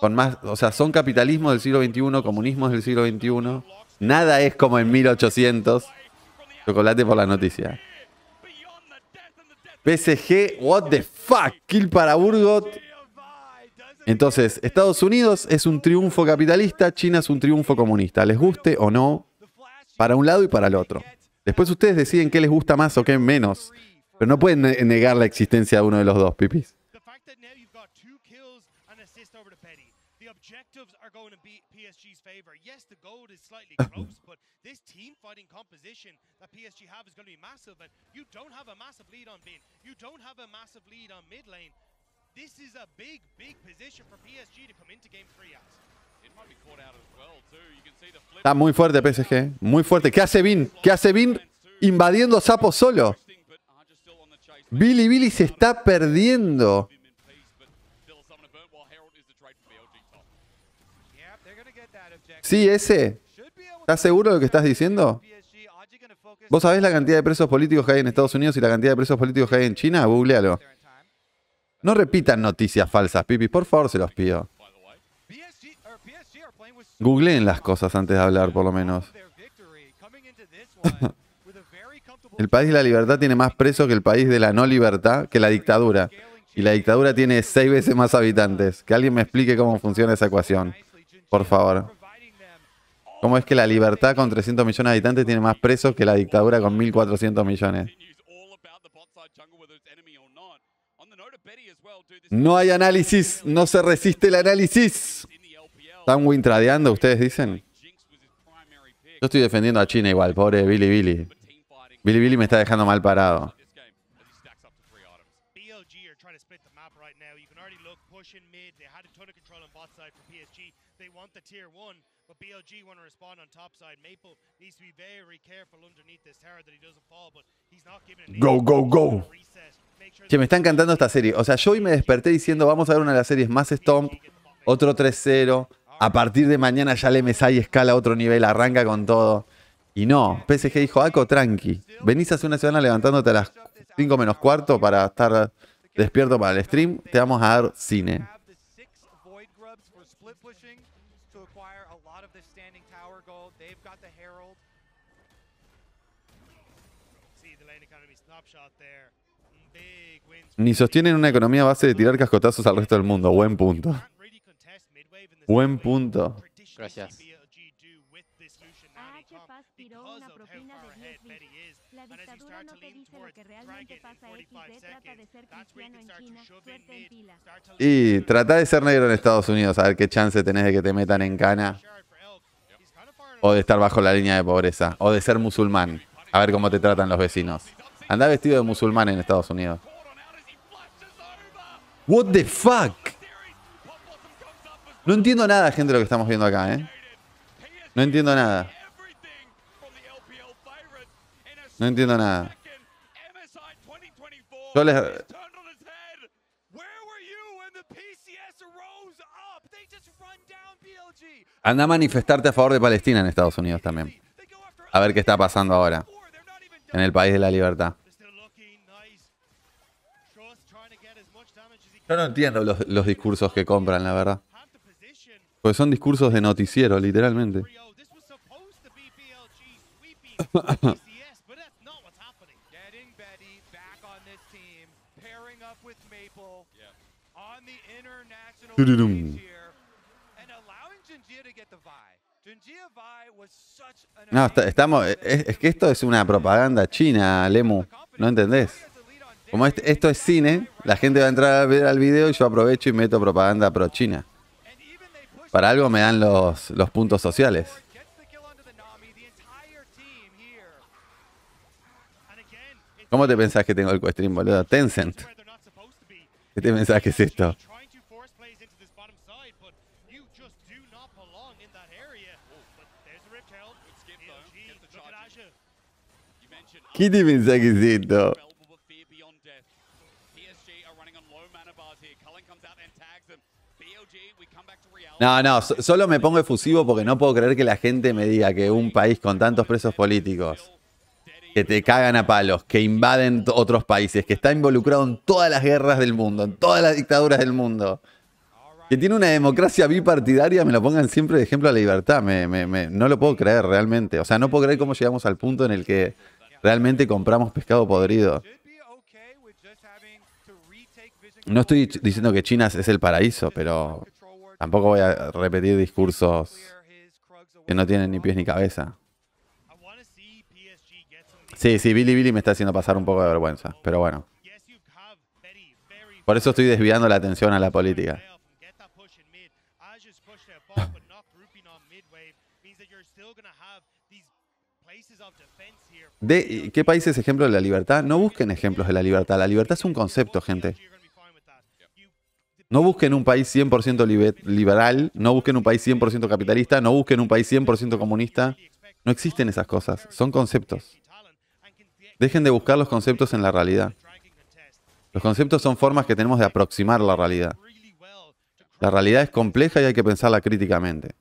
Con más, o sea, son capitalismo del siglo XXI, comunismo del siglo XXI. Nada es como en 1800. Chocolate por la noticia. PSG, what the fuck, kill para Burgot. Entonces, Estados Unidos es un triunfo capitalista, China es un triunfo comunista. Les guste o no, para un lado y para el otro. Después ustedes deciden qué les gusta más o qué menos. Pero no pueden ne- negar la existencia de uno de los dos, pipis. This is a big, big position for PSG to come into game three as. It might be caught out as well, too. You can see the flip. Está muy fuerte PSG. Muy fuerte. ¿Qué hace Vin? ¿Qué hace Vin? Invadiendo Sapo solo. Billy Billy se está perdiendo. Sí, ese. ¿Estás seguro de lo que estás diciendo? ¿Vos sabés la cantidad de presos políticos que hay en Estados Unidos y la cantidad de presos políticos que hay en China? Googlealo. No repitan noticias falsas, Pipi. Por favor, se los pido. Googleen las cosas antes de hablar, por lo menos. El país de la libertad tiene más presos que el país de la no libertad, que la dictadura. Y la dictadura tiene seis veces más habitantes. Que alguien me explique cómo funciona esa ecuación. Por favor. ¿Cómo es que la libertad con 300 millones de habitantes tiene más presos que la dictadura con 1.400 millones? continues all about the bot side jungle, whether it's enemy or not. On the note of Betty as well, dude, this No hay análisis, no se resiste el análisis. ¿Están wintradeando, ustedes dicen? Yo estoy defendiendo a China igual, pobre Billy Billy. Billy Billy me está dejando mal parado. Go, go, go. Che, me está encantando esta serie. O sea, yo hoy me desperté diciendo, vamos a ver una de las series más Stomp, otro 3-0. A partir de mañana ya el MSI escala a otro nivel, arranca con todo. Y no, PSG dijo, Aco, tranqui. Venís hace una semana levantándote a las 5 menos cuarto para estar despierto para el stream. Te vamos a dar cine. Ni sostienen una economía a base de tirar cascotazos al resto del mundo. Buen punto. Buen punto. Gracias. BLG do with this Lucian Nani comp Paz tiró because una of how propina far de ahead 10 Betty bits. is. La And as you dictadura start no to te lean dice lo towards que realmente Dragon in pasa 45 XD, trata de seconds, ser that's where you cristiano can en start to China, shove in suerte en mid, pila. start to Y trata de ser negro en Estados Unidos, a ver qué chance tenés de que te metan en cana. O de estar bajo la línea de pobreza. O de ser musulmán. A ver cómo te tratan los vecinos. Andá vestido de musulmán en Estados Unidos. What the fuck? No entiendo nada, gente, lo que estamos viendo acá, ¿eh? No entiendo nada. No entiendo nada. second. MSI 2024 Yo les-. Anda a manifestarte a favor de Palestina en Estados Unidos también. A ver qué está pasando ahora. En el país de la libertad. Yo no entiendo los, los discursos que compran, la verdad. Porque son discursos de noticiero, literalmente. 3-0. This was supposed to be BLG sweeping PCS, but that's not what's happening. Getting Betty back on this team, pairing up with Maple on the international Tududum. stage here, and allowing Jinjia to get the Vi. Jinjia Vi was such an No, está- estamos. Es, es que esto es una propaganda china, Lemu. ¿No entendés? Como este- esto es cine, la gente va a entrar a ver al video y yo aprovecho y meto propaganda pro China. Para algo me dan los, puntos sociales. ¿Cómo te pensás que tengo el Questream, boludo? Tencent. ¿Qué te pensás que es esto? Trying to force plays into this No, no, so- solo me pongo efusivo porque no puedo creer que la gente me diga que un país con tantos presos políticos, que te cagan a palos, que invaden otros países, que está involucrado en todas las guerras del mundo, en todas las dictaduras del mundo, que tiene una democracia bipartidaria, me lo pongan siempre de ejemplo a la libertad. Me, me- me- no lo puedo creer realmente. O sea, no puedo creer cómo llegamos al punto en el que realmente compramos pescado podrido. No estoy diciendo que China es el paraíso, pero tampoco voy a repetir discursos que no tienen ni pies ni cabeza. Sí, sí, Billy Billy me está haciendo pasar un poco de vergüenza, pero bueno. Por eso estoy desviando la atención a la política. De, ¿Qué país es ejemplo de la libertad? No busquen ejemplos de la libertad. La libertad es un concepto, gente. No busquen un país 100% libe- liberal, no busquen un país 100% capitalista, no busquen un país 100% comunista. No existen esas cosas, son conceptos. Dejen de buscar los conceptos en la realidad. Los conceptos son formas que tenemos de aproximar la realidad. La realidad es compleja y hay que pensarla críticamente.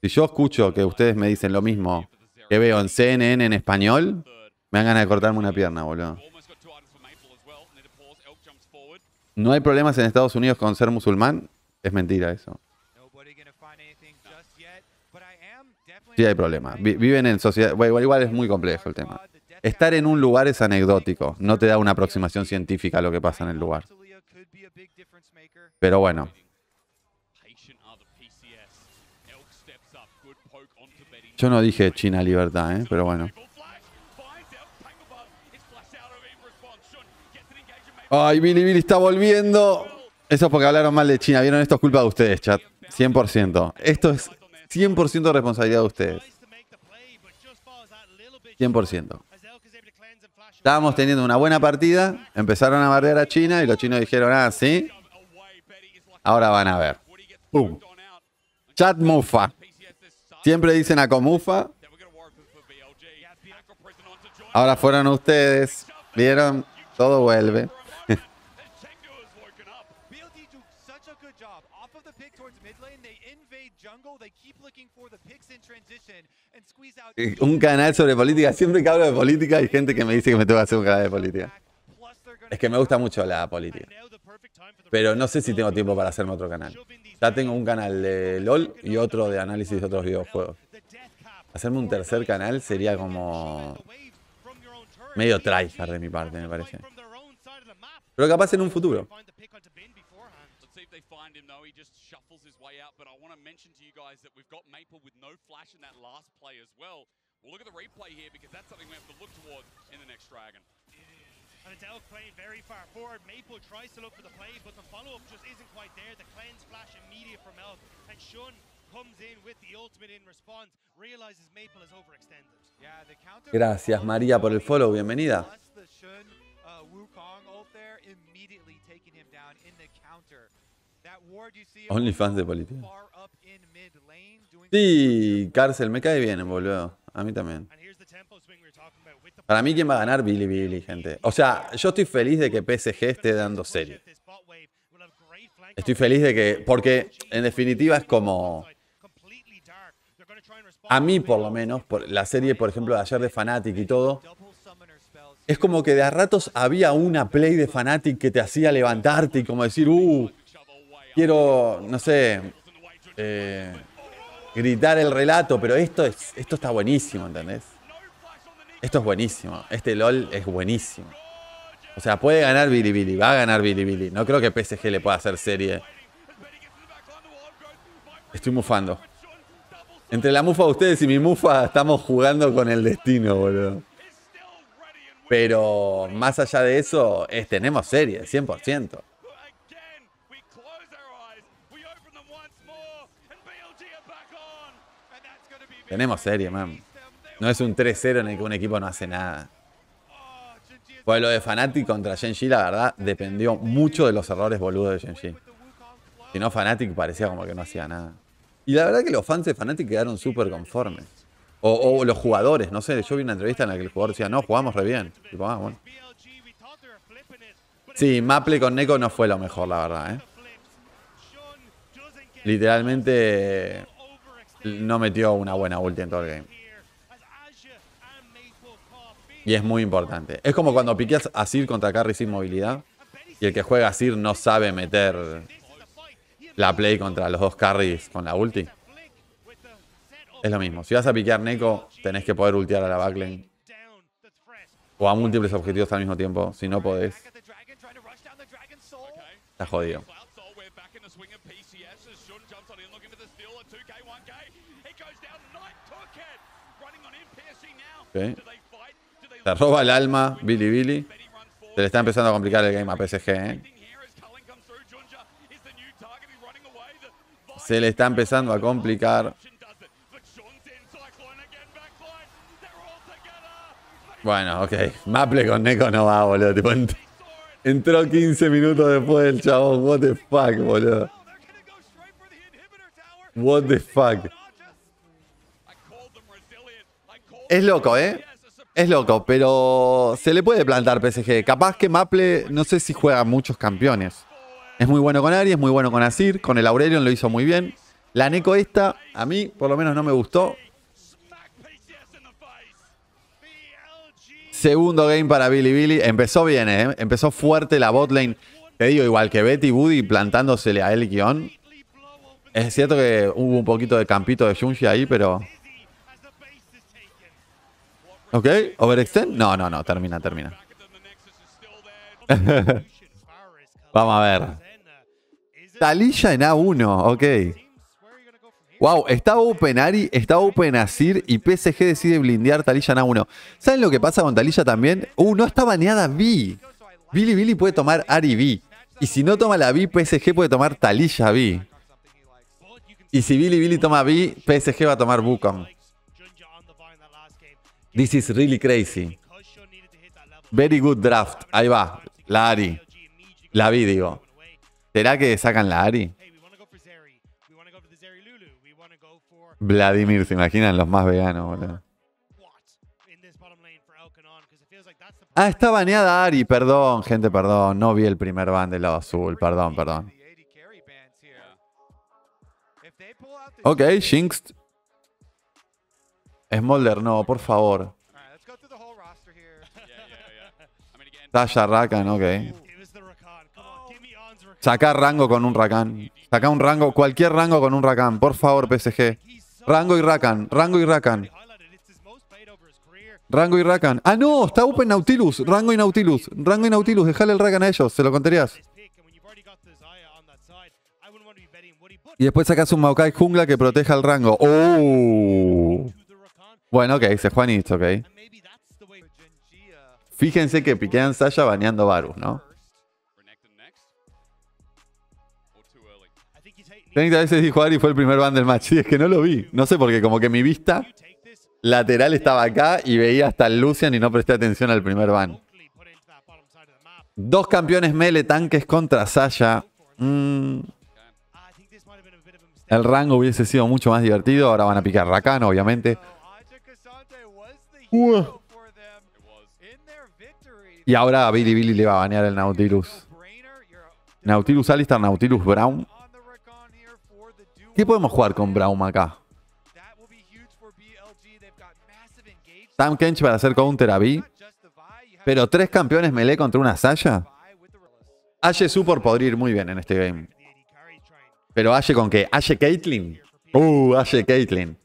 Si yo escucho que ustedes me dicen lo mismo que veo en CNN en español, me dan ganas de cortarme una pierna, boludo. Almost got two items for Maple as well. Need a pause. Elk jumps forward. No hay problemas en Estados Unidos con ser musulmán. Es mentira eso. Sí hay problemas. Vi- viven en sociedad... Bueno, igual, es muy complejo el tema. Estar en un lugar es anecdótico. No te da una aproximación científica a lo que pasa en el lugar. Pero bueno, yo no dije China libertad, ¿eh? pero bueno. Ay, Billy Billy está volviendo. Eso es porque hablaron mal de China. ¿Vieron? Esto es culpa de ustedes, chat. 100%. Esto es 100% responsabilidad de ustedes. 100%. Estábamos teniendo una buena partida, empezaron a bardear a China y los chinos dijeron, ah, sí, ahora van a ver. Out. Chat Mufa. Siempre dicen a Comufa, ahora fueron ustedes. ¿Vieron? Todo vuelve. And Chengdu has woken up. BLD do such a good job. Off of the pick towards mid lane, they invade jungle, they keep looking for the picks in transition and squeeze out Eh, Un canal sobre política. Siempre que hablo de política hay gente que me dice que me tengo que hacer un canal de política. Es que me gusta mucho la política. Pero no sé si tengo tiempo para hacerme otro canal. Ya tengo un canal de LOL y otro de análisis de otros videojuegos. Hacerme un tercer canal sería como medio tryhard de mi parte, me parece. Pero capaz en un futuro. Shuffles way out. But I want to mention to you guys that we've got Maple with no flash in that last play as well. We'll look at the replay here because that's something we have to look towards in the next Dragon. And it's Elk playing very far forward. Maple tries to look for the play, but the follow-up just isn't quite there. The cleanse flash immediate from Elk, and Shun comes in with the ultimate in response, realizes Maple is overextended. Yeah, the counter Gracias, María, por el follow. Bienvenida. Plus the Shun uh, Wukong ult there, immediately taking him down in the counter. OnlyFans de política. Sí, cárcel, me cae bien, boludo. A mí también. Para mí, ¿quién va a ganar? Billy Billy, gente. O sea, yo estoy feliz de que PSG esté dando serie. Estoy feliz de que, porque en definitiva es como, a mí por lo menos, por la serie, por ejemplo, de ayer de Fnatic y todo, es como que de a ratos había una play de Fnatic que te hacía levantarte y como decir, uh, quiero, no sé, eh, gritar el relato, pero esto, es, esto está buenísimo, ¿entendés? Esto es buenísimo. Este LOL es buenísimo. O sea, puede ganar Billy, va a ganar Billy. No creo que PSG le pueda hacer serie. Estoy mufando. Entre la mufa de ustedes y mi mufa estamos jugando con el destino, boludo. Pero más allá de eso, es, tenemos serie, 100%. Tenemos serie, man. No es un 3-0 en el que un equipo no hace nada. Pues lo de Fnatic contra Genji, la verdad, dependió mucho de los errores boludos de Genji. Si no, Fnatic parecía como que no hacía nada. Y la verdad que los fans de Fnatic quedaron súper conformes. O, los jugadores, no sé, yo vi una entrevista en la que el jugador decía, no, jugamos re bien. Tipo, ah, bueno. Sí, Maple con Neko no fue lo mejor, la verdad, ¿eh? Literalmente no metió una buena ulti en todo el game. Y es muy importante. Es como cuando piqueas a Sir contra Carry sin movilidad. Y el que juega a Sir no sabe meter la play contra los dos carries con la ulti. Es lo mismo. Si vas a piquear Neko, tenés que poder ultear a la backlane. O a múltiples objetivos al mismo tiempo. Si no podés, Back at Se roba el alma, Billy Billy. Se le está empezando a complicar el game a PSG, ¿eh? Se le está empezando a complicar. Bueno, ok. Maple con Neko no va, boludo. Tipo. Entró 15 minutos después del chabón. What the fuck, boludo. What the fuck. I called them resilient. I called Es loco, ¿eh? Es loco, pero se le puede plantar PSG. Capaz que Maple, no sé si juega muchos campeones. Es muy bueno con Ari, es muy bueno con Asir, con el Aurelion lo hizo muy bien. La Neko esta, a mí por lo menos no me gustó. Segundo game para Billy Billy. Empezó bien, ¿eh? Empezó fuerte la botlane. Te digo, igual que Betty Woody plantándosele a él guion. Es cierto que hubo un poquito de campito de Junji ahí, pero... ¿Ok? ¿Overextend? No, no, no. Termina, termina. Vamos a ver. Talilla en A1, ok. Wow, está Open Ari, está Open Asir y PSG decide blindear Talilla en A1. ¿Saben lo que pasa con Talilla también? Uh, no está baneada B. Billy Billy puede tomar Ari B. Y si no toma la B, PSG puede tomar Talilla B. Y si Billy Billy toma B, PSG va a tomar Wukong. This is really crazy. Very good draft. Ahí va, la Ari. La B, digo. ¿Será que sacan la Ari? Vladimir, ¿se imaginan los más veganos, boludo? Ah, está baneada Ari, perdón, gente, perdón. No vi el primer ban del lado azul, perdón, perdón. The 80 Smolder, no, por favor. Tasha Rakan, ok. Sacar rango con un Rakan. Saca un rango, cualquier rango con un Rakan, por favor, PSG. Rango y Rakan, rango y Rakan. Rango y Rakan. Ah, no, está Open Nautilus. Rango y Nautilus. Rango y Nautilus. Dejale el Rakan a ellos, se lo contarías. Y después sacas un Maokai jungla que proteja el rango. Oh. Bueno, ok, se juega Nietzsche, ok. Fíjense que piquean Sasha baneando Varus, ¿no? first. Renekton next. Or too early. I think you take, 30 veces dijo Ari fue el primer ban del match. Y es que no lo vi. No sé por qué, como que mi vista lateral estaba acá y veía hasta el Lucian y no presté atención al primer ban. Dos campeones melee tanques contra Sasha. Mm, el rango hubiese sido mucho más divertido. Ahora van a picar Rakan, obviamente. Y ahora a Billy Billy le va a banear el Nautilus. Nautilus Alistar, Nautilus Brown. ¿Qué podemos jugar con Brown acá? Tam Kench para hacer counter a B. Pero tres campeones melee contra una Sasha. Ashe Super podría ir muy bien en este game. Pero Ashe con qué? Ashe Caitlyn. Uh, Ashe Caitlyn.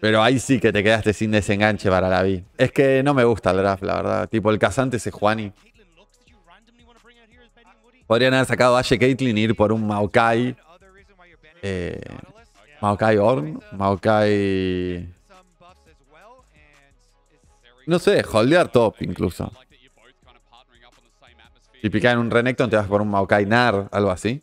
Pero ahí sí que te quedaste sin desenganche para la B. Es que no me gusta el draft, la verdad. Tipo, el cazante ese Juani. Podrían haber sacado a Ashe Caitlyn y ir por un Maokai. Eh. Maokai Orn. Maokai. No sé, holdear top incluso. Si pican un Renekton te vas por un Maokai Nar, algo así.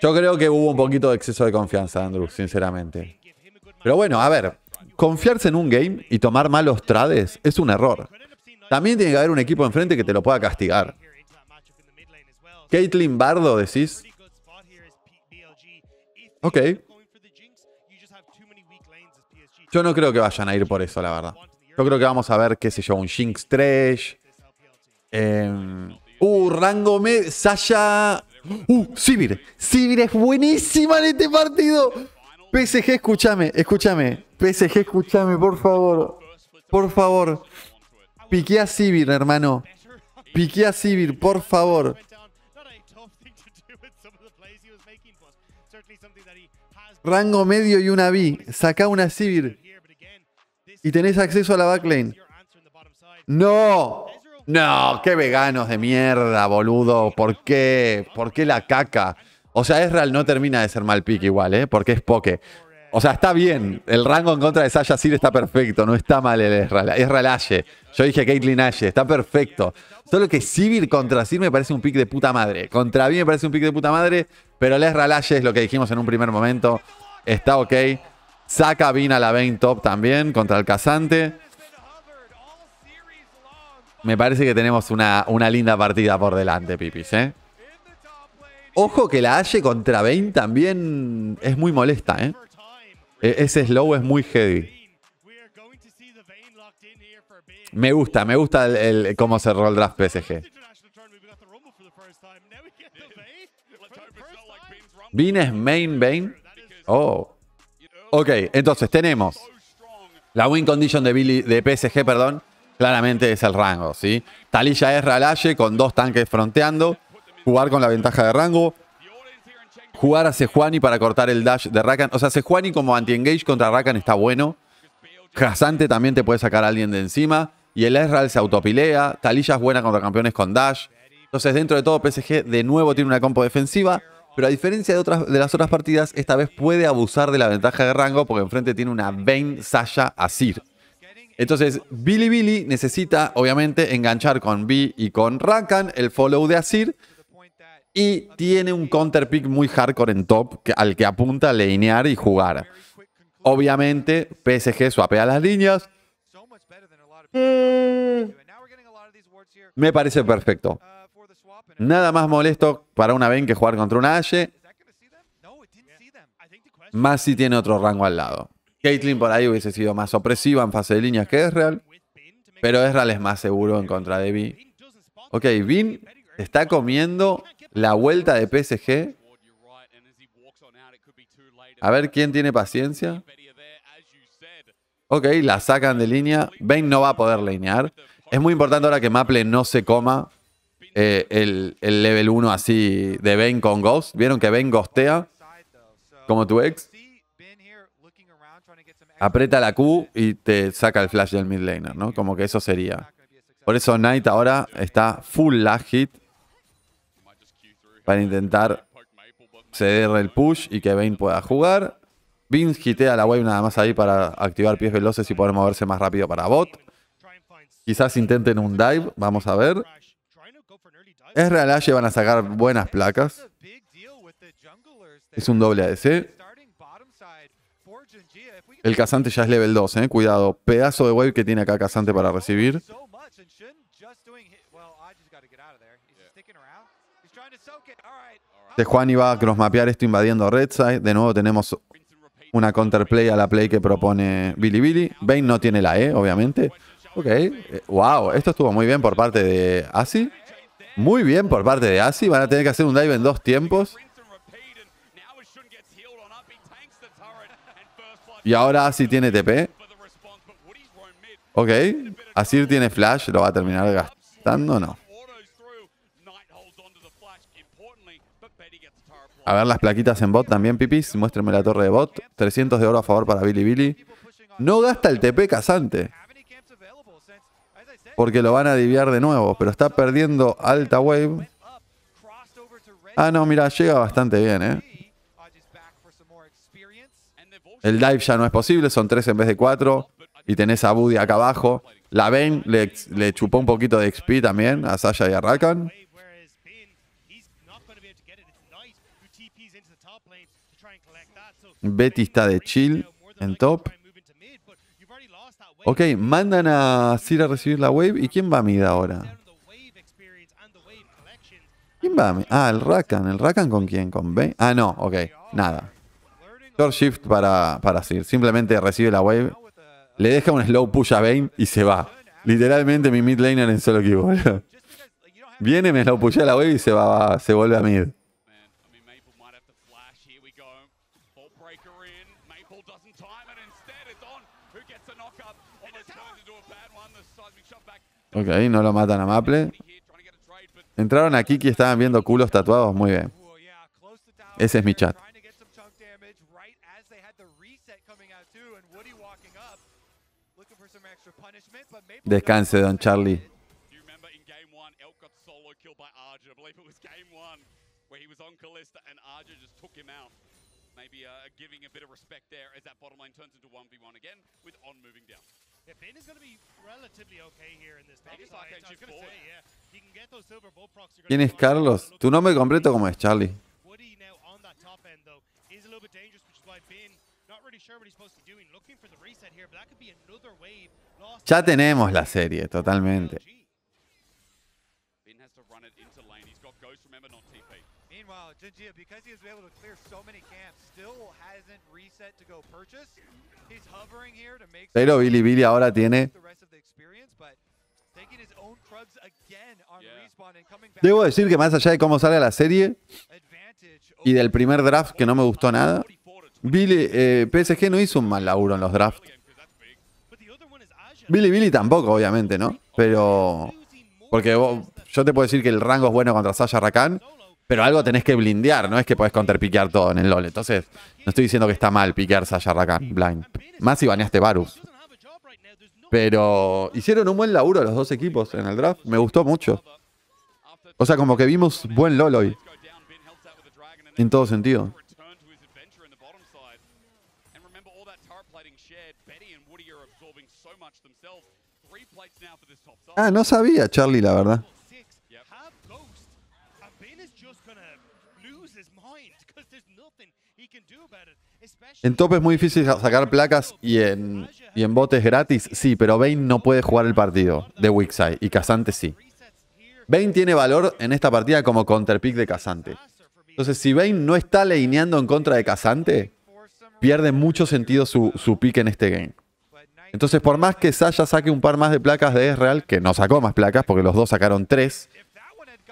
Yo creo que hubo un poquito de exceso de confianza, Andrew, sinceramente. Give him a good Pero bueno, a ver, confiarse en un game y tomar malos trades es un error. También tiene que haber un equipo enfrente que te lo pueda castigar. Caitlyn Bardo, decís. Ok. Yo no creo que vayan a ir por eso, la verdad. Yo creo que vamos a ver, qué sé yo, un Jinx Trash. Eh, uh, rango me. Sasha. Uh, Sivir. Sivir es buenísima en este partido. PSG, escúchame, escúchame. PSG, escúchame, por favor. Por favor. Piqué a Sivir, hermano. Piqué a Sivir, por favor. Rango medio y una B. Saca una this Y tenés acceso a la backlane. No. No, qué veganos de mierda, boludo. ¿Por qué? ¿Por qué la caca? O sea, Ezreal no termina de ser mal pick igual, ¿eh? Porque es poke. O sea, está bien. El rango en contra de Sasha Sir está perfecto. No está mal el Ezreal. Ezreal Ashe. Yo dije Caitlyn Ashe. Está perfecto. Solo que Sivir contra Sir me parece un pick de puta madre. Contra mí me parece un pick de puta madre. Pero el Ezreal Ashe es lo que dijimos en un primer momento. Está ok. Saca Vin a la Vayne top también contra el cazante. Me parece que tenemos una, una linda partida por delante, Pipis, ¿eh? Ojo que la Ashe contra Vayne también es muy molesta, ¿eh? E- Ese slow es muy heavy. Me gusta, me gusta el, el- cómo cerró el draft PSG. Vin es main Vayne. Oh. Ok, entonces tenemos la win condition de, Billy, de PSG, perdón. Claramente es el rango, ¿sí? Talilla es Ralaye con dos tanques fronteando. Jugar con la ventaja de rango. Jugar a Sejuani para cortar el dash de Rakan. O sea, Sejuani como anti-engage contra Rakan está bueno. Jasante también te puede sacar a alguien de encima. Y el Ezreal se autopilea. Talilla es buena contra campeones con dash. Entonces, dentro de todo, PSG de nuevo tiene una compo defensiva. Pero a diferencia de, otras, de las otras partidas, esta vez puede abusar de la ventaja de rango porque enfrente tiene una Vayne, Sasha, Asir. Entonces, Billy Billy necesita, obviamente, enganchar con B y con Rakan, el follow de Asir. Y tiene un counter pick muy hardcore en top al que apunta a lanear y jugar. Obviamente, PSG swapea las líneas. Me parece perfecto. Nada más molesto para una Vayne que jugar contra una Ashe. Más si tiene otro rango al lado. Caitlyn por ahí hubiese sido más opresiva en fase de líneas que Ezreal. Pero Ezreal es más seguro en contra de Vi. Ok, Vin está comiendo la vuelta de PSG. A ver quién tiene paciencia. Ok, la sacan de línea. Vayne no va a poder linear. Es muy importante ahora que Maple no se coma eh, el, el level 1 así de Vayne con Ghost. ¿Vieron que Vayne ghostea? Como tu ex. Aprieta la Q y te saca el flash del mid laner, ¿no? Como que eso sería. Por eso Knight ahora está full lag hit para intentar ceder el push y que Vayne pueda jugar. Vince hitea la wave nada más ahí para activar pies veloces y poder moverse más rápido para bot. Quizás intenten un dive, vamos a ver. Es real, Ashe van a sacar buenas placas. Es un doble ADC. El casante ya es level 2, eh. Cuidado. Pedazo de wave que tiene acá casante para recibir. De Juan iba a crossmapear esto invadiendo Redside. De nuevo tenemos una counterplay a la play que propone Billy Billy. Vayne no tiene la E, obviamente. Ok. Eh, Wow, esto estuvo muy bien por parte de Asi. Muy bien por parte de Asi. Van a tener que hacer un dive en dos tiempos. Y ahora Asi tiene TP. Ok. Asir tiene flash. ¿Lo va a terminar gastando o no? A ver las plaquitas en bot también, Pipis. Muéstrenme la torre de bot. 300 de oro a favor para Billy Billy. No gasta el TP casante. Porque lo van a diviar de nuevo. Pero está perdiendo alta wave. Ah, no, mira, llega bastante bien, ¿eh? El dive ya no es posible. Son 3 en vez de 4. Y tenés a Buddy acá abajo. La Vayne le, le chupó un poquito de XP también a Sasha y a Rakan. Betty está de chill en top. Ok, mandan a Sir a recibir la wave. ¿Y quién va a mid ahora? ¿Quién va a mid? Ah, el Rakan. ¿El Rakan con quién? ¿Con B? Ah, no, ok. Nada. Short shift para, para Sir. Simplemente recibe la wave. Le deja un slow push a Vayne y se va. Literalmente mi mid laner en solo boludo. Viene, me slow pushea la wave y se va, va- se vuelve a mid. Ok, no lo matan a Maple. Entraron aquí y estaban viendo culos tatuados. Muy bien. Ese es mi chat. Descanse, don Charlie. Reset here, but that could be another wave lost. Ya tenemos la serie, totalmente. LG. has to run it into lane. He's got Ghost, remember, not TP. Meanwhile, Jinjia, because he was able to clear so many camps, still hasn't reset to go purchase. He's hovering here to make Pero Billy Billy ahora tiene Debo decir que más allá de cómo salga la serie y del primer draft que no me gustó nada, 44 to Billy, eh, PSG no hizo un mal laburo en los drafts. Billy Billy tampoco, obviamente, ¿no? Pero. Porque vos- yo te puedo decir que el rango es bueno contra Sasha Rakan, pero algo tenés que blindear, no es que podés counterpiquear todo en el LoL. Entonces, no estoy diciendo que está mal piquear Sasha Rakan blind. Más si baneaste Varus. Pero hicieron un buen laburo los dos equipos en el draft. Me gustó mucho. O sea, como que vimos buen LoL hoy. En todo sentido. Ah, no sabía Charlie, la verdad. En top es muy difícil sa- sacar placas y en, y en botes gratis, sí, pero Vayne no puede jugar el partido de Wixai y Casante sí. Vayne tiene valor en esta partida como counterpick de Casante. Entonces, si Vayne no está leineando en contra de Casante, pierde mucho sentido su, su pick en este game. Entonces, por más que Sasha saque un par más de placas de Ezreal, que no sacó más placas porque los dos sacaron tres,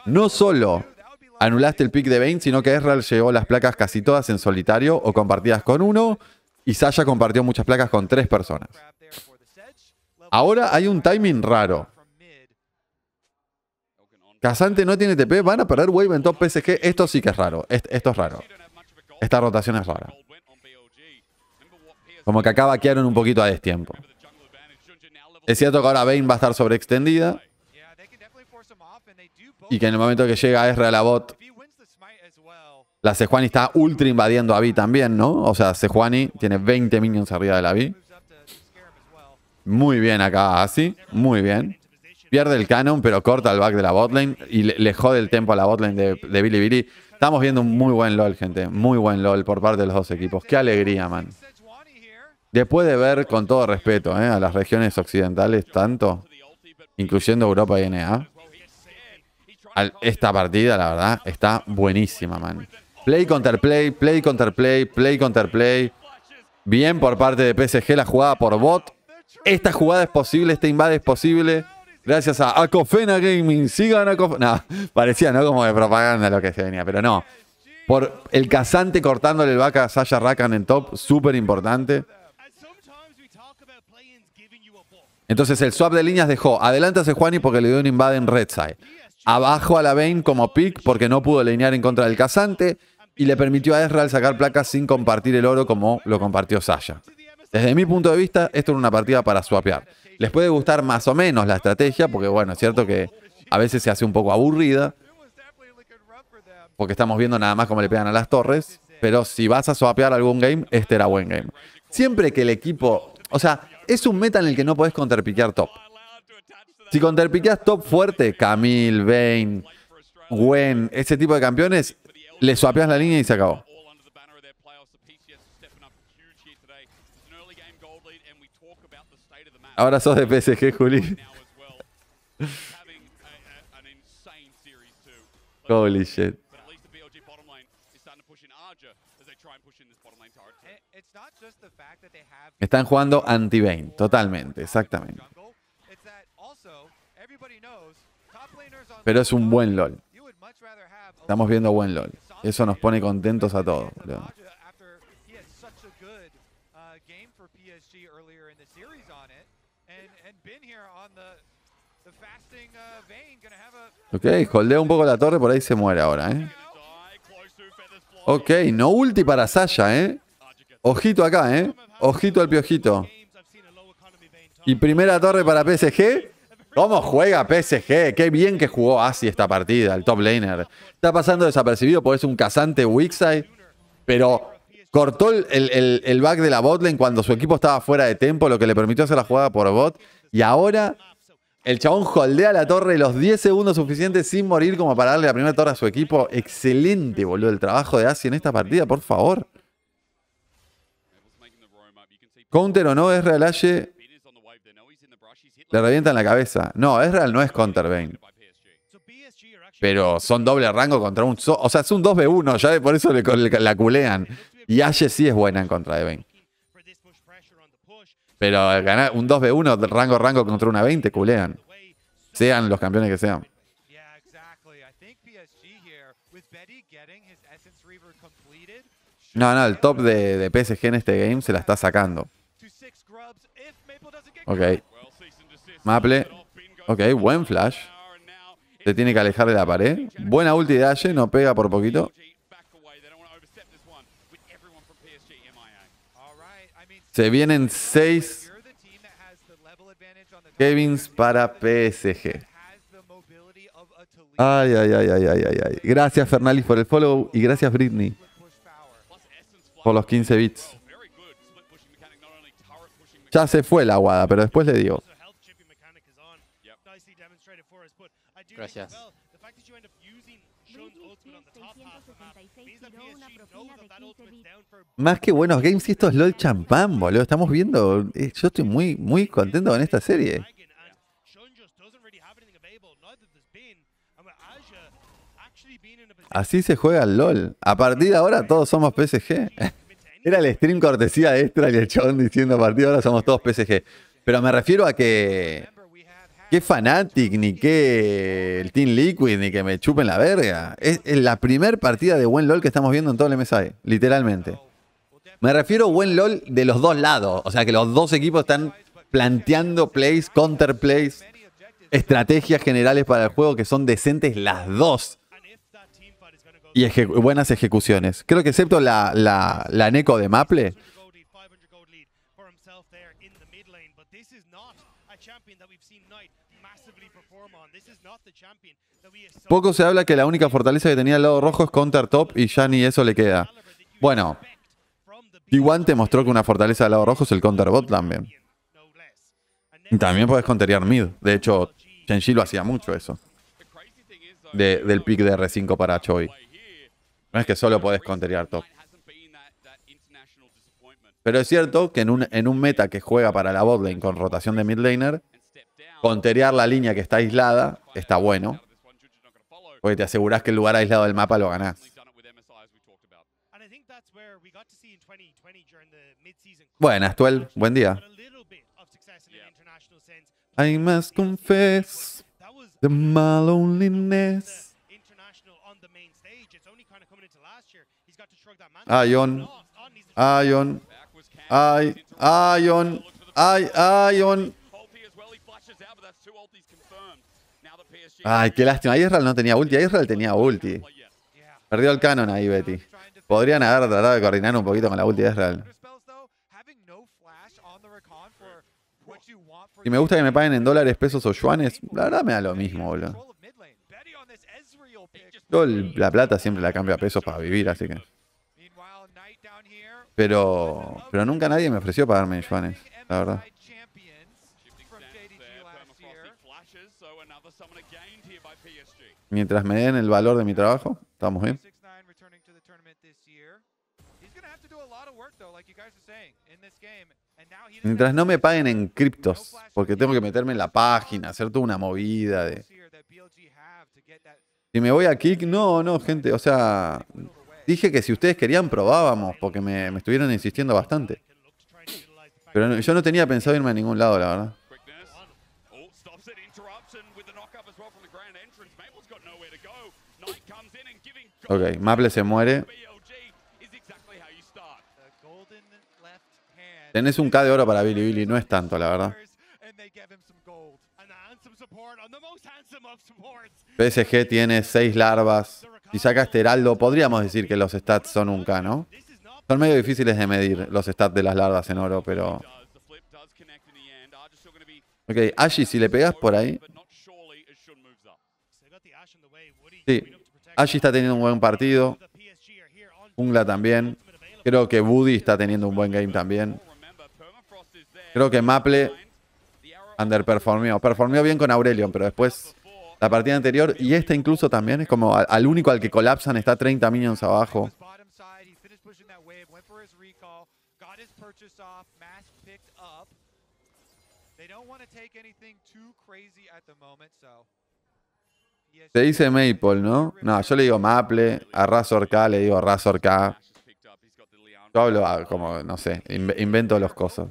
no solo anulaste el pick de Vayne, sino que Ezreal llevó las placas casi todas en solitario o compartidas con uno, y Sasha compartió muchas placas con tres personas. Ahora hay un timing raro. from mid. Elgin on. Casante no tiene TP, van a perder wave en top PSG. Esto sí que es raro. Est- Esto es raro. Esta rotación es rara. Como que acá vaquearon un poquito a destiempo. Es cierto que ahora Vayne va a estar sobreextendida y que en el momento que llega Ezreal a bot, as well, la Sejuani está ultra invadiendo a Vi también, ¿no? O sea, Sejuani tiene 20 minions arriba de la Vi. Muy bien acá, así. Muy bien. Pierde el canon, pero corta el back de la botlane y le, jode el tempo a la botlane de, Billy Billy. Estamos viendo un muy buen LOL, gente. Muy buen LOL por parte de los dos equipos. Qué alegría, man. Después de ver, con todo respeto, ¿eh? a las regiones occidentales, tanto, incluyendo Europa y NA, esta partida, la verdad, está buenísima, man. Play counter play, play counter play, play counter play. Bien por parte de PSG la jugada por bot. Esta jugada es posible, este invade es posible. Gracias a Acofena Gaming. Sigan Acofena. No, parecía, ¿no? Como de propaganda lo que se venía, pero no. Por el casante cortándole el vaca a Sasha Rakan en top, súper importante. Entonces el swap de líneas dejó adelante a Sejuani porque le dio un invade en red side. Abajo a la Vayne como pick porque no pudo linear en contra del casante. Y le permitió a Ezreal sacar placas sin compartir el oro como lo compartió Sasha. Desde mi punto de vista, esto era una partida para swapear. Les puede gustar más o menos la estrategia, porque bueno, es cierto que a veces se hace un poco aburrida, porque estamos viendo nada más cómo le pegan a las torres. Pero si vas a swapear algún game, este era buen game. Siempre que el equipo. O sea, es un meta en el que no podés counterpiquear top. Si counterpiqueas top fuerte, Camille, Vayne, Gwen, ese tipo de campeones, le swapeas la línea y se acabó. Not just the fact that they have Están jugando anti-Vayne, totalmente, exactamente. Pero es un buen LOL. Estamos viendo buen LOL. Eso nos pone contentos a todos. But Ok, holdea un poco la torre, por ahí se muere ahora, ¿eh? Ok, no ulti para Sasha, ¿eh? Ojito acá, ¿eh? Ojito al piojito. Y primera torre para PSG. ¿Cómo juega PSG? Qué bien que jugó Asi esta partida, el top laner. Está pasando desapercibido porque es un cazante Wixside, pero cortó el, el- el back de la botlane cuando su equipo estaba fuera de tempo, lo que le permitió hacer la jugada por bot. Y ahora el chabón holdea la torre los 10 segundos suficientes sin morir como para darle la primera torre a su equipo. Excelente, boludo, el trabajo de Asi en esta partida, por favor. Counter o no, es Real Ashe, le like revienta en la cabeza. No, Ezreal no es counter BSG Pero son doble rango contra un... o sea, es un 2v1, ya por eso le, la culean. Y Ashe sí es buena en contra de Vayne. for this push pressure on the push. Pero ganar un 2v1 de rango rango contra una 20, culean. Sean los campeones que sean. No, no, el top de, de PSG en este game se la está sacando. Ok. Maple. Ok, buen flash. Se tiene que alejar de la pared. Buena ulti de Ashe, no pega por poquito. On the top Kevins para PSG. Ay, ay, ay, ay, ay, ay, ay. Gracias Fernalis por el follow y gracias Britney por los 15 bits. Ya se fue la guada, pero después le digo. also Más que buenos games, esto es LOL champán, boludo. Estamos viendo. eh, Yo estoy muy, muy contento con esta serie. Así se juega el LOL. A partir de ahora todos somos PSG. Era el stream cortesía extra y el chabón diciendo a partir de ahora somos todos PSG. Pero me refiero a que. ¿Qué Fnatic, ni qué el Team Liquid, ni que me chupen la verga? Es la primer partida de buen LOL que estamos viendo en todo el MSI, literalmente. Me refiero a buen LOL de los dos lados. O sea, que los dos equipos están planteando plays, counter plays, estrategias generales para el juego que son decentes las dos. Y buenas ejecuciones. Creo que excepto la, la, la Neko de Maple, 600 gold lead, 500 gold lead for himself there in the mid lane. But this is not a champion that we've seen Knight massively perform on. This is not the champion that we associate poco se habla que la única fortaleza que tenía el lado rojo es counter top y ya ni eso le queda. Bueno, expect from the T1 te mostró que una fortaleza del lado rojo es el counter bot también. también puedes counterear mid. De hecho, Shenji lo hacía mucho eso. Del pick de R5 para Choi. No es que solo podés counterear top. Pero es cierto que en un, en un meta que juega para la botlane con rotación de mid laner, And step down. counterear la línea que está aislada está bueno. Porque te asegurás que el lugar aislado del mapa lo ganás. Definitely done it with MSI as we talked about. And I think that's where we got to see in 2020 during the mid-season. Buenas, Tuel. Buen día. I must confess the my loneliness. the international on the main stage. It's only kind of coming into last year. He's got to shrug that man. Ion. Lost on, needs to Ion. Back was Cam. Ay, Ion. Ay, PSG Ay, qué lástima. Israel no tenía ulti. Israel tenía ulti. Perdió el canon ahí, Betty. Podrían haber tratado de coordinar un poquito con la ulti de for Y me gusta que me paguen en dólares, pesos o yuanes. La verdad me da lo mismo, boludo. Ezreal. Yo la plata siempre la cambio a pesos para vivir, así que. Pero, pero nunca nadie me ofreció pagarme en yuanes, la verdad. Mientras me den el valor de mi trabajo, estamos bien. Mientras no me paguen en criptos, porque tengo que meterme en la página, hacer toda una movida de. Si me voy a Kick, no, no, gente, o sea. Dije que si ustedes querían probábamos, porque me, estuvieron insistiendo bastante. Pero no- yo no tenía pensado irme a ningún lado, la verdad. Quickness. Oh, stops it, Tenés un K de oro para Billy Billy, no es tanto, la verdad. PSG tiene 6 larvas. Si saca este heraldo, podríamos decir que los stats son un K, ¿no? Son medio difíciles de medir los stats de las larvas en oro, pero. Ok, Ashi, si le pegas por ahí. Sí, Ashi está teniendo un buen partido. Jungla también. Creo que Woody está teniendo un buen game también. Remember, Permafrost is there. Creo que Maple underperformió. Performió bien con Aurelion, pero después la partida anterior y esta incluso también es como al, único al que colapsan está 30 minions abajo. Se dice Maple, ¿no? No, yo le digo Maple, a Razor K le digo Razor K. Yo hablo ah, como, no sé, inve- invento los cosas.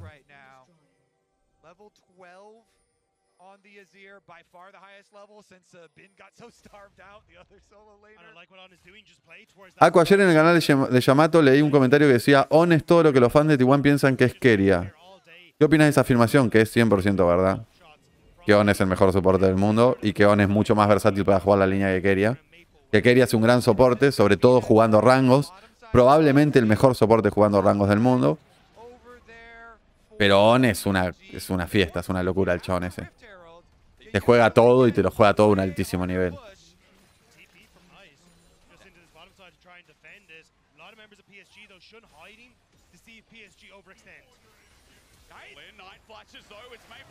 Aqua, ayer en el canal de Yam- de Yamato leí un comentario que decía, On es todo lo que los fans de T1 piensan que es Keria. ¿Qué opinas de esa afirmación? Que es 100% verdad. Que On es el mejor soporte del mundo y que On es mucho más versátil para jugar la línea que Keria. Que Keria es un gran soporte, sobre todo jugando rangos. Probablemente el mejor soporte jugando rangos del mundo. Pero On es una, es una fiesta, es una locura el chabón ese. Te juega todo y te lo juega todo a un altísimo nivel.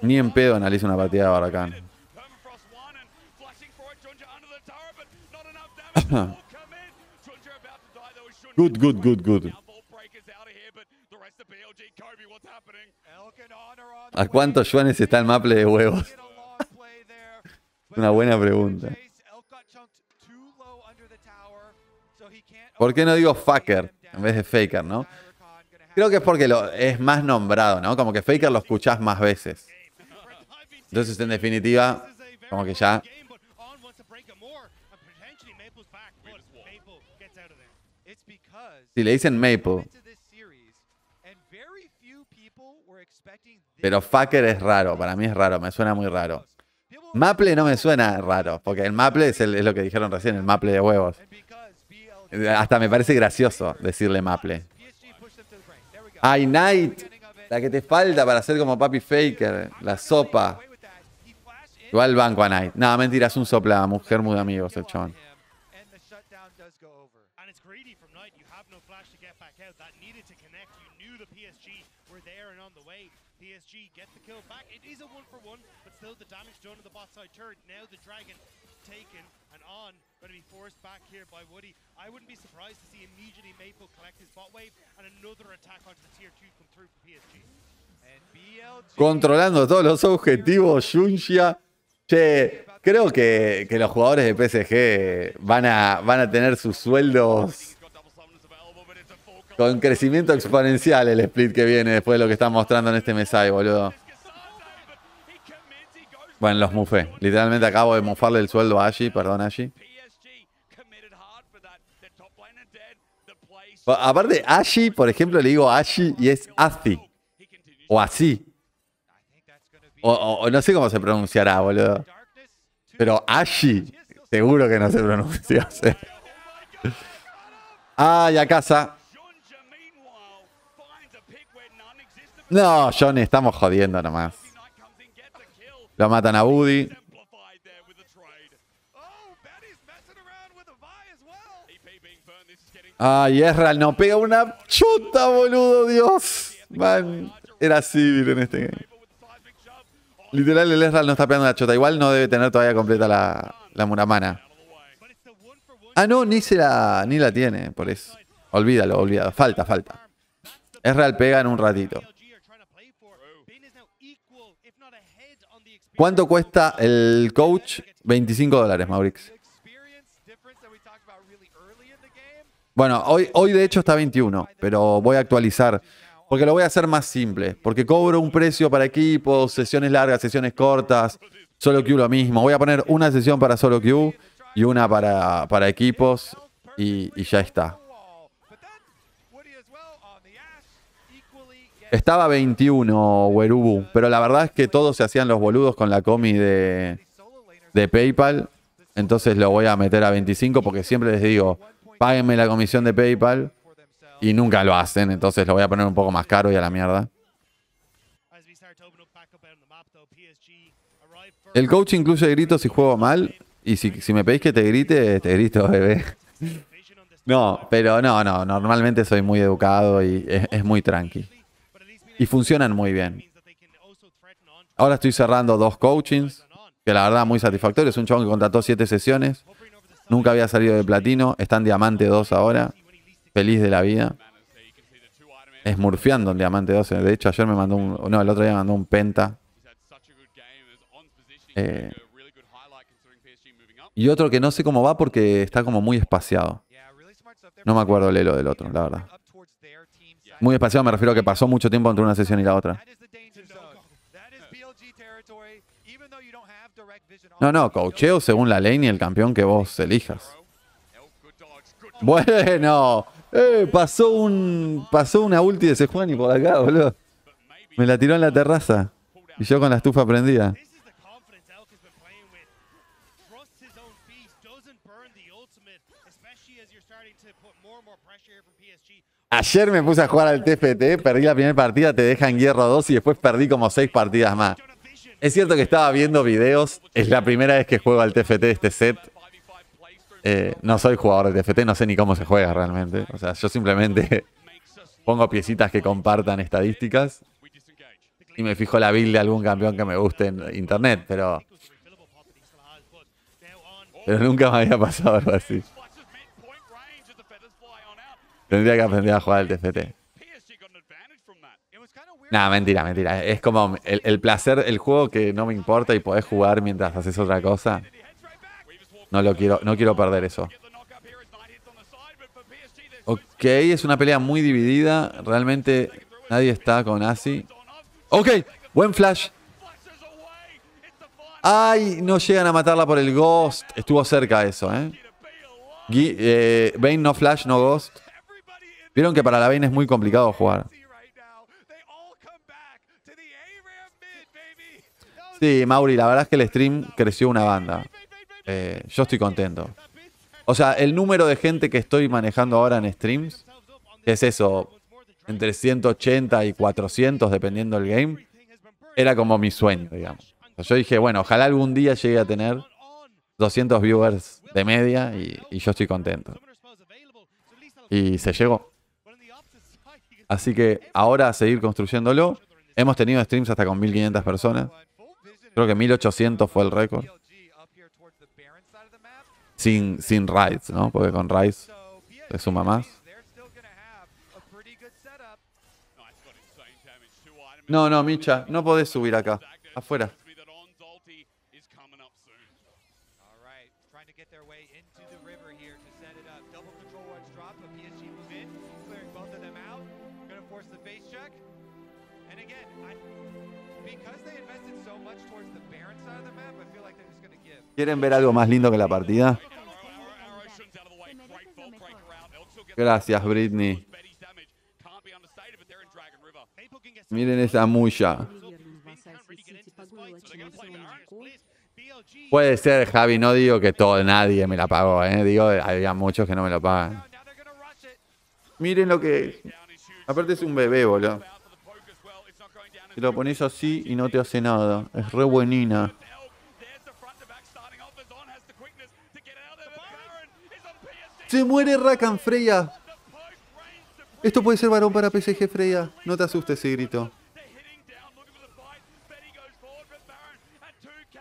Ni en pedo analiza una partida de Baracán. Good, good, good, good. ¿A cuántos yuanes está el maple de huevos? So he can't ¿Por qué no digo Faker en vez de. Faker, no? Creo que es porque es más nombrado, ¿no? Como que Faker lo escuchás más veces. Entonces, en definitiva, como que ya Si le dicen Maple, pero Faker es raro, para mí es raro, me suena muy raro. Maple no me suena raro, porque el Maple es, lo que dijeron recién, el Maple de huevos. Hasta me parece gracioso decirle Maple. Ay, Knight, la que te falta para hacer como Papi Faker, la sopa. Igual banco a Knight. No, mentira, es un sopla, mujer muy de amigos el chabón. PSG get the kill back. It is a one for one, but still the damage done to the bot side turret. Now the dragon taken and on. Going to be forced back here by Woody. I wouldn't be surprised to see immediately Maple collect his bot wave and another attack onto the tier 2 come through from PSG. Controlando todos los objetivos, Jungia. Che, creo que, que los jugadores de PSG van a, van a tener sus sueldos He's got double summons available, but it's a full con crecimiento exponencial el split que viene después de lo que están mostrando en este Mesai, boludo. Bueno, los mufé. Literalmente acabo de mufarle el sueldo a Ashi, perdón Ashi. Aparte, Ashi, por ejemplo, le digo Ashi y es Azi. O así. O, no sé cómo se pronunciará, boludo. Pero Ashi, seguro que no se pronuncia así. Ay, a casa. No, Johnny, estamos jodiendo nomás. Lo matan a Woody. Ay, Ezreal no pega una chuta, boludo, Dios. Man, era civil en este game. Literal, el Ezreal no está pegando la chota. Igual no debe tener todavía completa la, la Muramana. Ah, no, ni, se la, ni la tiene, por eso. Olvídalo, olvídalo. Falta, falta. Ezreal pega en un ratito. BLG are trying to play for. Bane is now equal, if not ahead on the experience. ¿Cuánto cuesta el coach? 25 dólares, Maurix. Bueno, hoy, hoy de hecho está 21, pero voy a actualizar. Porque lo voy a hacer más simple. Porque cobro un precio para equipos, sesiones largas, sesiones cortas. Solo Q lo mismo. Voy a poner una sesión para solo Q y una para, para equipos. Y, y ya está. Wall. But then Woody as well on the Ash equally gets Estaba 21 Werubu, pero la verdad es que todos se hacían los boludos con la comi de, de PayPal. Entonces lo voy a meter a 25 porque siempre les digo, páguenme la comisión de PayPal y nunca lo hacen. Entonces lo voy a poner un poco más caro y a la mierda. El coach incluye gritos si juego mal. Y si, me pedís que te grite, te grito, bebé. No, pero no, no. Normalmente soy muy educado y es muy tranqui. but at least we Y funcionan muy bien. Ahora estoy cerrando dos coachings. Que la verdad muy satisfactorio. Es un chabón que contrató siete sesiones. Nunca había salido de platino. Está en diamante 2 ahora. Feliz de la vida. item Esmurfiando en diamante 12. De hecho, ayer me mandó un. No, el otro día me mandó un penta. Eh. Y otro que no sé cómo va porque está como muy espaciado. No me acuerdo el elo del otro, la verdad. Up towards their team side. Muy espaciado me refiero a que pasó mucho tiempo entre una sesión y la otra. No, no, it, coacheo según la lane y el campeón que vos elijas. Bueno, eh, pasó un pasó una ulti de Sejuani por acá, boludo. Me la tiró en la terraza. Y yo con la estufa prendida. Ayer me puse a jugar al TFT, perdí la primera partida, te dejan hierro 2 y después perdí como 6 partidas más. Es cierto que estaba viendo videos, es la primera vez que juego al TFT este set. 5v5 plays through Eh, no soy jugador de TFT, no sé ni cómo se juega realmente. O sea, yo simplemente pongo piecitas que compartan estadísticas y me fijo la build de algún campeón que me guste en internet, pero, pero nunca me había pasado algo así. Tendría que aprender a jugar al weird. Nah, mentira, mentira. Es como el, placer, el juego que no me importa y podés jugar mientras haces otra cosa. No lo quiero, no quiero perder eso. Ok, es una pelea muy dividida. Realmente nadie está con Asi. Ok, buen flash. Ay, no llegan a matarla por el Ghost. Estuvo cerca eso, ¿eh? eh, no flash, no Ghost. Vieron que para la Vayne es muy complicado jugar. Sí, Mauri, la verdad es que el stream creció una banda. Eh, yo estoy contento. O sea, el número de gente que estoy manejando ahora en streams, es eso, entre 180 y 400 dependiendo del game, era como mi sueño, digamos. Yo dije, bueno, ojalá algún día llegue a tener 200 viewers de media y yo estoy contento. Y se llegó. Así que ahora a seguir construyéndolo. Hemos tenido streams hasta con 1500 personas. Creo que 1800 fue el récord. Sin, sin raids, ¿no? Porque con raids So se suma más. No, no, Micha, no podés subir acá. Afuera. ¿Quieren ver algo más lindo que la partida? Gracias, Britney. Miren esa mulla. Puede ser, Javi, no digo que todo, nadie me la pagó, ¿eh? digo, había muchos que no me la pagan. Miren lo que es. Aparte es un bebé, boludo. Te lo pones así y no te hace nada. Es re buenina. Se muere Rakan Freya. Esto puede ser varón para PSG Freya. No te asustes ese grito. They're hitting down, looking for the fight. Betty goes forward, but Baron at 2K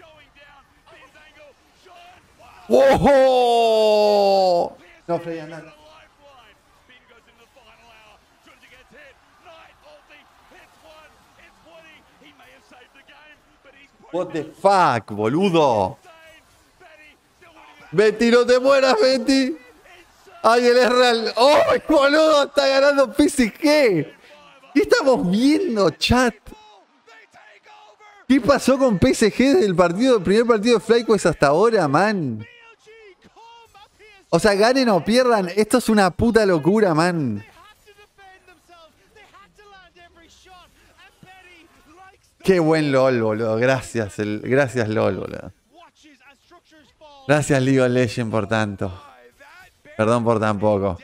going down. Finn's angle, shot. Wow. ¡Ojo! No, Freya, nada. What the fuck, boludo. Betty, no te mueras, Betty. Ay, el real. ¡Oh, boludo! Está ganando PSG. ¿Qué estamos viendo, chat? ¿Qué pasó con PSG desde el partido, el primer partido de FlyQuest hasta ahora, man? O sea, ganen o pierdan, esto es una puta locura, man. Qué buen LOL, boludo. Gracias, el, gracias LOL, boludo. Gracias League of Legends por tanto. Perdón por tan poco.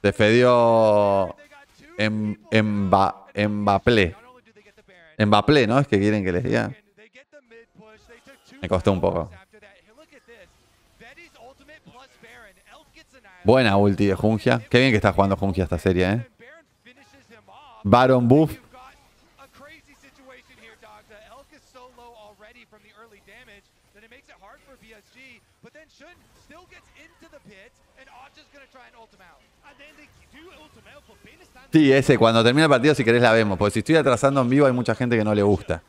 Te fedió en, do they get the Baron, Mbaplé, ¿no? Es que quieren que les diga. Me costó un poco. Buena ulti de Jungia. Qué bien que está jugando Jungia esta serie, ¿eh? Baron Buff. Sí, ese, cuando termine el partido, si querés la vemos. Porque si estoy atrasando en vivo, hay mucha gente que no le gusta.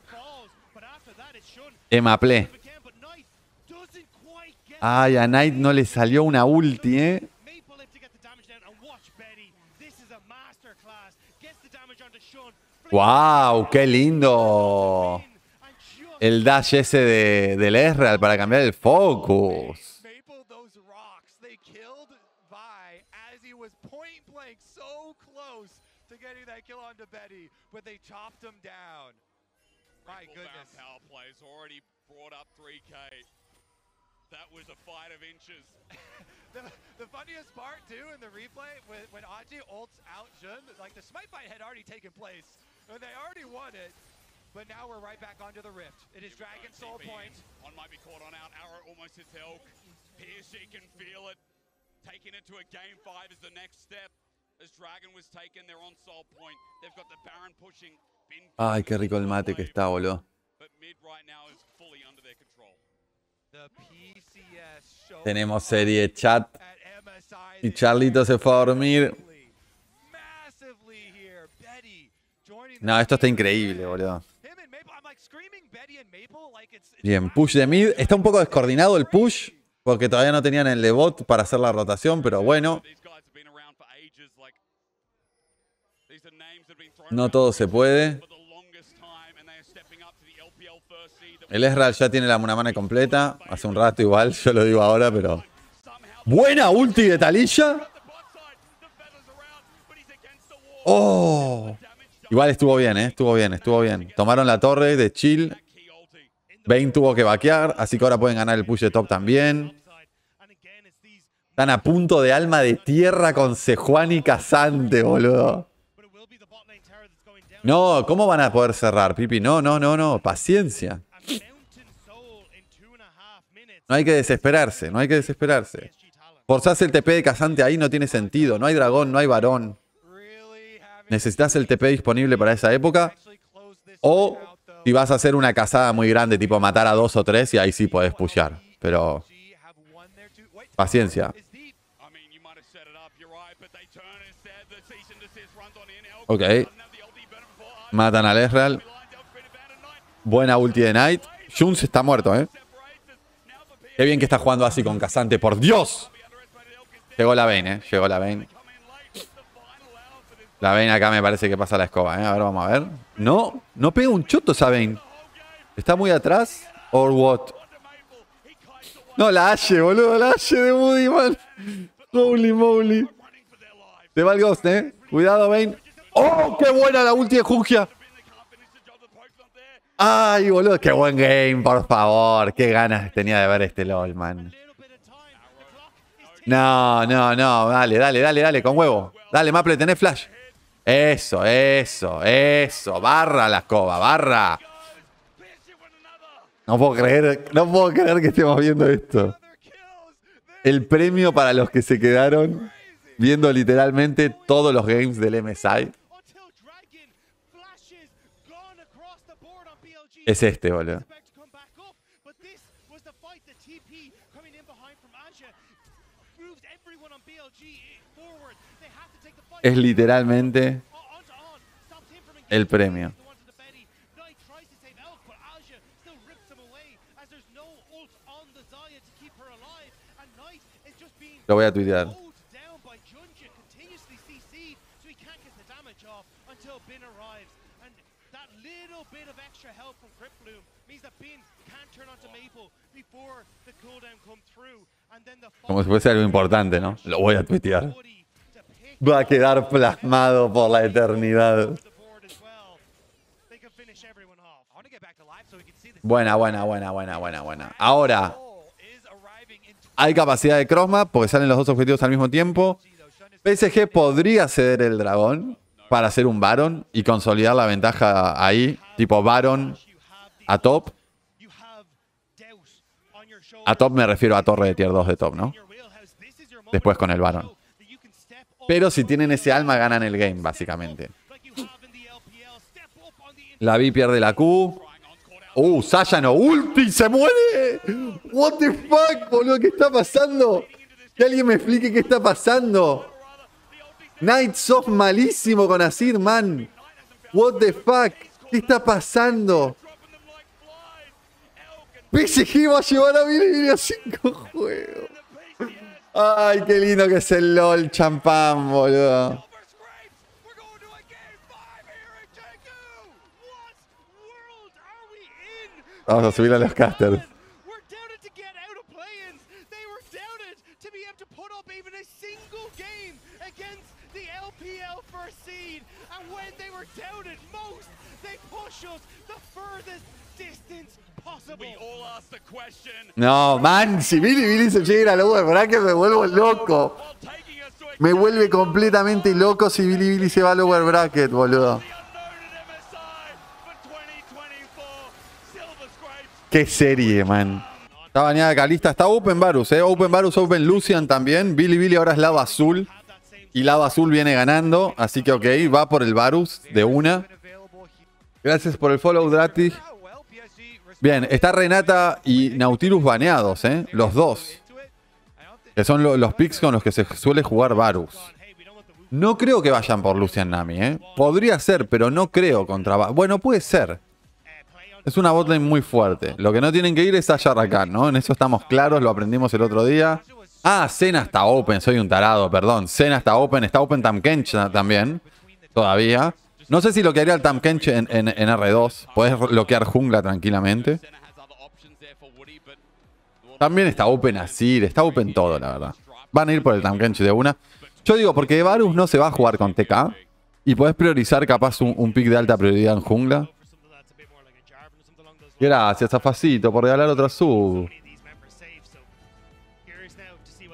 Emaple. Ay, a Knight no le salió una ulti, eh. ¡Wow! ¡Qué lindo! El dash ese de, del Ezreal para cambiar el focus. Him down. My goodness. power plays already brought up 3K. That was a fight of inches. The, the funniest part too in the replay when, when Aji ults out Jun, like the smite fight had already taken place and they already won it. But now we're right back onto the rift. It is Dragon Soul. Point. One might be caught on out. Arrow almost hits Elk. Here she can feel it. Taking it to a game five is the next step. As Dragon was taken, they're on Soul Point. They've got the Baron pushing. Ay, qué rico el mate que está, boludo. Tenemos serie chat. Y Charlito se fue a dormir. No, esto está increíble, boludo. Bien, push de mid. Está un poco descoordinado el push. Porque todavía no tenían el Lebot para hacer la rotación, pero bueno. LPL first seed. that El Ezreal ya tiene la Munamane completa. Hace un rato igual, yo lo digo ahora, pero... Buena ulti de Talilla. Oh. Igual estuvo bien, ¿eh? Estuvo bien, estuvo bien. Tomaron la torre de chill. Bane tuvo que vaquear, así que ahora pueden ganar el push de top también. Están a punto de alma de tierra con Sejuani y Casante, boludo. But it will be the bot lane tower that's going down. No, ¿cómo van a poder cerrar, Pipi? No, no, no, no. Paciencia. No hay que desesperarse, no hay que desesperarse. Forzás el TP de Casante ahí no tiene sentido. No hay dragón, no hay varón. Necesitas el TP disponible para esa época. O si vas a hacer una cazada muy grande, tipo matar a dos o tres, y ahí sí podés pushear. Pero paciencia. Ok. doesn't have the ulti burn before. Archer Matan al Ezreal. Buena ulti de Knight. Junes está muerto, ¿eh? Qué bien que está jugando así con Casante, por Dios. Llegó la Vayne, ¿eh? Llegó la Vayne. La Vayne acá me parece que pasa la escoba, ¿eh? A ver, vamos a ver. No, no pega un choto esa Vayne. ¿Está muy atrás? ¿Or what? No, la Ashe, boludo, la Ashe de Moody, man. Holy moly. Te va el Ghost, ¿eh? Cuidado, Vayne. ¡Oh, qué buena la ulti de Jungia! ¡Ay, boludo! ¡Qué buen game, por favor! ¡Qué ganas tenía de ver este LOL, man! No, no, no. Dale, dale, dale, dale, con huevo. Dale, Maple, tenés flash. Eso, eso, eso. Barra la escoba, barra. No puedo creer, no puedo creer que estemos viendo esto. El premio para los que se quedaron viendo literalmente todos los games del MSI take the fight. Es literalmente el premio. the one to the Como si fuese algo importante, ¿no? Lo voy a tuitear. Va a quedar plasmado por la eternidad. Buena, buena, buena, buena, buena, buena. Ahora, hay capacidad de crossmap porque salen los dos objetivos al mismo tiempo. 2G, though. Shun is PSG podría ceder el dragón para hacer un Baron y consolidar la ventaja ahí, tipo Baron a top. you have doubt on your shoulder. A top me refiero a torre de tier 2 de top, ¿no? Después con el up Pero si tienen ese alma, ganan el game, básicamente. La vi pierde la Q. Uh, Sasha no ulti, se muere. What the fuck, ¿qué está pasando? Que alguien me explique qué está pasando. Night sos malísimo con Asir, man. What the fuck? ¿Qué está pasando? Dropping them like flies. Elk PSG va a llevar a Bilibili a 5 juegos. Ay, qué lindo que es el LOL champán, boludo. Vamos a subir a los casters. No, man, si Bilibili se llega a la Uber Bracket me vuelvo loco. Me vuelve completamente loco si Bilibili se va al Lower Bracket, boludo. the unknown at MSI for 2024. Silver scrapes. Qué serie, man. Está bañada Calista, está Open Varus, eh. Open Varus, Open Lucian también. Billy Billy ahora es lava azul. Y lava azul viene ganando. Así que ok, va por el Varus de una. Gracias por el follow, Drati. Bien, está Renata y Nautilus baneados, eh. Los dos. Que son lo- los picks con los que se suele jugar Varus. No creo que vayan por Lucian Nami, eh. Podría ser, pero no creo contra Va- Bueno, puede ser. Es una botlane muy fuerte. Lo que no tienen que ir es a Rakan, ¿no? En eso estamos claros, lo aprendimos el otro día. Ah, Cena está open, soy un tarado, perdón. Cena está open, está open Tam Kench también. Todavía. No sé si lo que haría el Tam Kench en, en- en R2. Puedes bloquear jungla tranquilamente. También está open Asir, está open todo, la verdad. Van a ir por el Tam Kench de una. Yo digo, porque Varus no se va a jugar con TK. Y puedes priorizar capaz un, un pick de alta prioridad en jungla. Gracias, Zafacito, por regalar otra sub.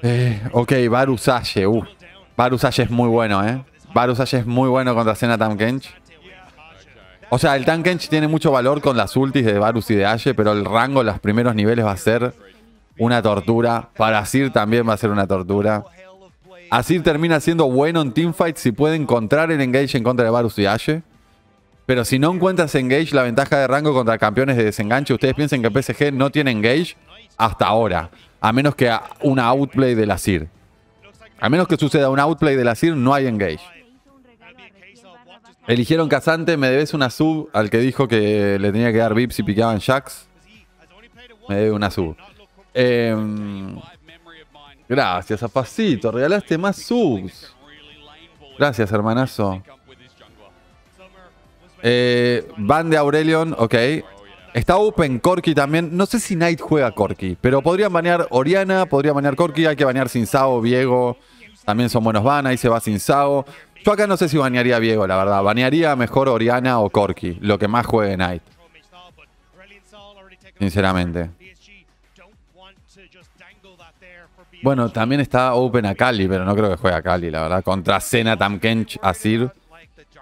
Eh, ok, Varus Ashe. Uh. Varus es muy bueno, ¿eh? Varus Ashe es muy bueno contra Cena Tam Kench. O sea, el Tam tiene mucho valor con las ultis de Varus y de Ashe, pero el rango, los primeros niveles va a ser una tortura. Para Asir también va a ser una tortura. Asir termina siendo bueno en teamfights si puede encontrar el engage en contra de Varus y Ashe. Pero si no encuentras engage, la ventaja de rango contra campeones de desenganche, ustedes piensen que PSG no tiene engage hasta ahora. A menos que una outplay del Asir. A menos que suceda un outplay del Asir, no hay engage. Eligieron Casante, me debes una sub al que dijo que le tenía que dar VIPs si picaban Jax. Me debe una sub. Mine. gracias, Apacito. Regalaste más subs. Gracias, hermanazo. Eh, van de Aurelion, ok. Está Open Corki también. No sé si Knight juega Corki, pero podrían banear Oriana, podría banear Corki. Hay que banear Sin Sao, Viego. También son buenos ban, ahí se va Sin Sao. Yo acá no sé si banearía a Viego, la verdad. Banearía mejor Oriana o Corki, lo que más juegue Knight, sinceramente. Bueno, también está Open a Kali, pero no creo que juegue a Kali, la verdad. Contra Sena, Tamkench, Asir.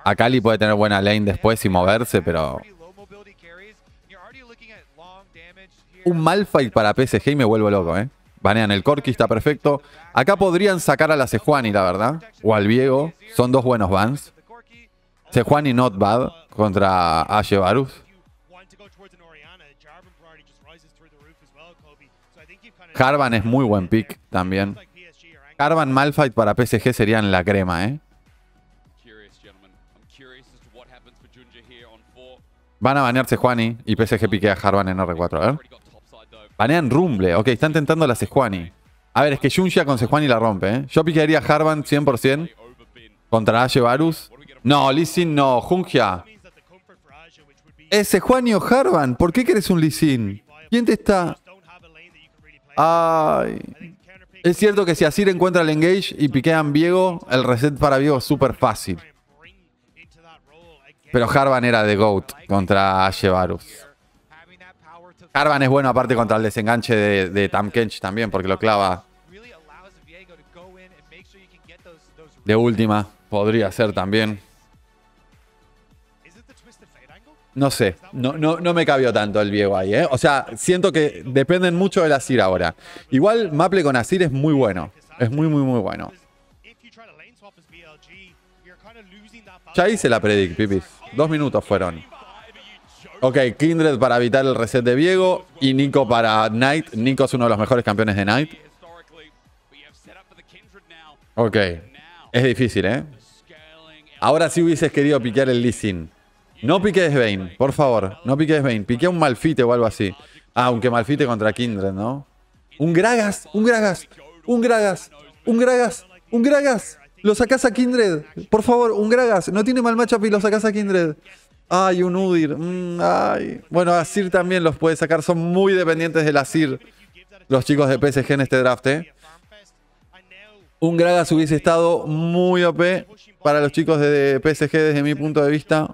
A Kali puede tener buena lane después y moverse, pero un mal fight para PSG y me vuelvo loco, ¿eh? Banean el Corki, está perfecto. Acá podrían sacar a la Sejuani, la verdad. O al Viego. Son dos buenos bans. Sejuani not bad contra Ashe Varus. Harvan es muy buen pick también. Harvan Malfight para PSG serían la crema, ¿eh? Van a banear Sejuani y PSG piquea a Harvan en R4, a ver. Already got topside though. Banean Rumble. Ok, están tentando la Sejuani. A ver, es que Junja con Sejuani la rompe, ¿eh? Yo piquearía Harvan 100% Overbin. contra Ashe Varus. No, Lee no. Junja. ¿Es Sejuani o Harvan? ¿Por qué querés un Lee? ¿Quién te está...? Ay... Es cierto que si Asir encuentra el engage y piquean Viego, el reset para Viego es súper fácil. Pero Harvan era de GOAT contra Ashe. Harvan es bueno aparte contra el desenganche de, de Tam Kench también, porque lo clava de última. Podría ser también. No sé, no, no, no me cabió tanto el Viego ahí, ¿eh? O sea, siento que dependen mucho del Asir ahora. Igual Maple con Asir es muy bueno. Es muy, muy, muy bueno. Ya hice la predict, pipis. Dos minutos fueron. Ok, Kindred para evitar el reset de Viego y Nico para Knight. Nico es uno de los mejores campeones de Knight. Ok. Es difícil, ¿eh? Ahora sí hubieses querido piquear el Lee. No piques Bane, por favor. No piques Bane. Piqué un Malfite o algo así. Ah, aunque Malfite contra Kindred, ¿no? Un Gragas, un Gragas, un Gragas, un Gragas, un Gragas. Lo sacás a Kindred. Por favor, un Gragas. No tiene mal matchup y lo sacás a Kindred. Ay, un Udir. Mm. Bueno, Asir también los puede sacar. Son muy dependientes del Asir. Los chicos de PSG en este draft, ¿eh? Un Gragas hubiese estado muy OP para los chicos de PSG desde mi punto de vista.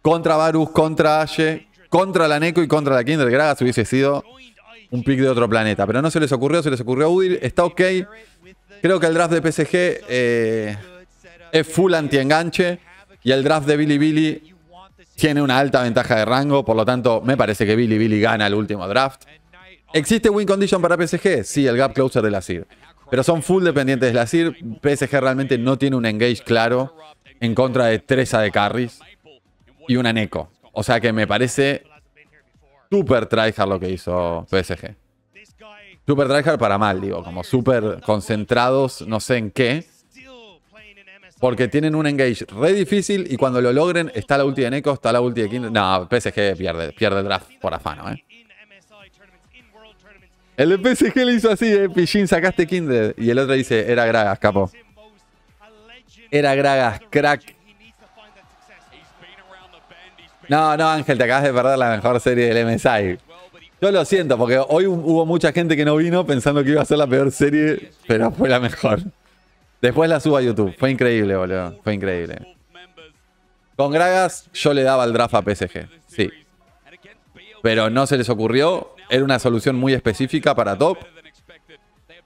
Contra Varus, contra Ashe, contra la Neko y contra la Kindred. Gragas hubiese sido un pick de otro planeta. Pero no se les ocurrió, se les ocurrió Udir. Está ok. Creo que el draft de PSG eh, es full anti-enganche. Y el draft de Billy Billy tiene una alta ventaja de rango. Por lo tanto, me parece que Billy Billy gana el último draft. ¿Existe win condition para PSG? Sí, el gap closer de la CIR. Pero son full dependientes de la CIR. PSG realmente no tiene un engage claro en contra de tres de carries y una Neko. O sea que me parece super tryhard lo que hizo PSG. Super tryhard para mal, digo, como super concentrados, no sé en qué. Porque tienen un engage re difícil y cuando lo logren está la ulti de Neko, está la ulti de Kindred. No, PSG pierde, pierde draft por afano, ¿eh? El de PSG le hizo así, eh, Pijín, sacaste Kindred. Y el otro dice, era Gragas, capo. Era Gragas, crack. No, no, Ángel, te acabas de perder la mejor serie del MSI. Yo lo siento, porque hoy hubo mucha gente que no vino pensando que iba a ser la peor serie, pero fue la mejor. Después la subo a YouTube. Fue increíble, boludo. Fue increíble. Con Gragas yo le daba el draft a PSG. Sí. Pero no se les ocurrió. Era una solución muy específica para top.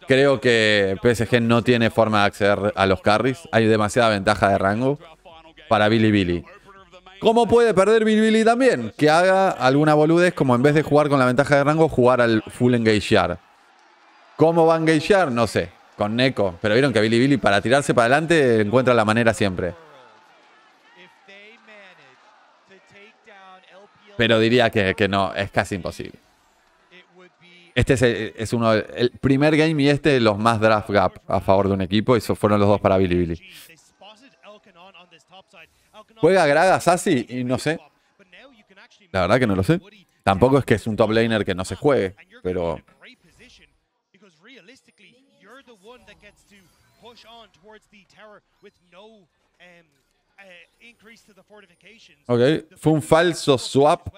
Creo que PSG no tiene forma de acceder a los carries. Hay demasiada ventaja de rango para Billy Billy. ¿Cómo puede perder Billy Billy también? Que haga alguna boludez como en vez de jugar con la ventaja de rango, jugar al full engagear. ¿Cómo va a engagear? No sé. Con Neko. Pero vieron que Billy Billy para tirarse para adelante encuentra la manera siempre. Pero diría que, que no, es casi imposible. Este es, el, es uno el primer game y este los más draft gap a favor de un equipo. Y fueron los dos para Billy Billy. Juega Gragas así y no sé. La verdad que no lo sé. Tampoco es que es un top laner que no se juegue, pero Ok, fue un falso swap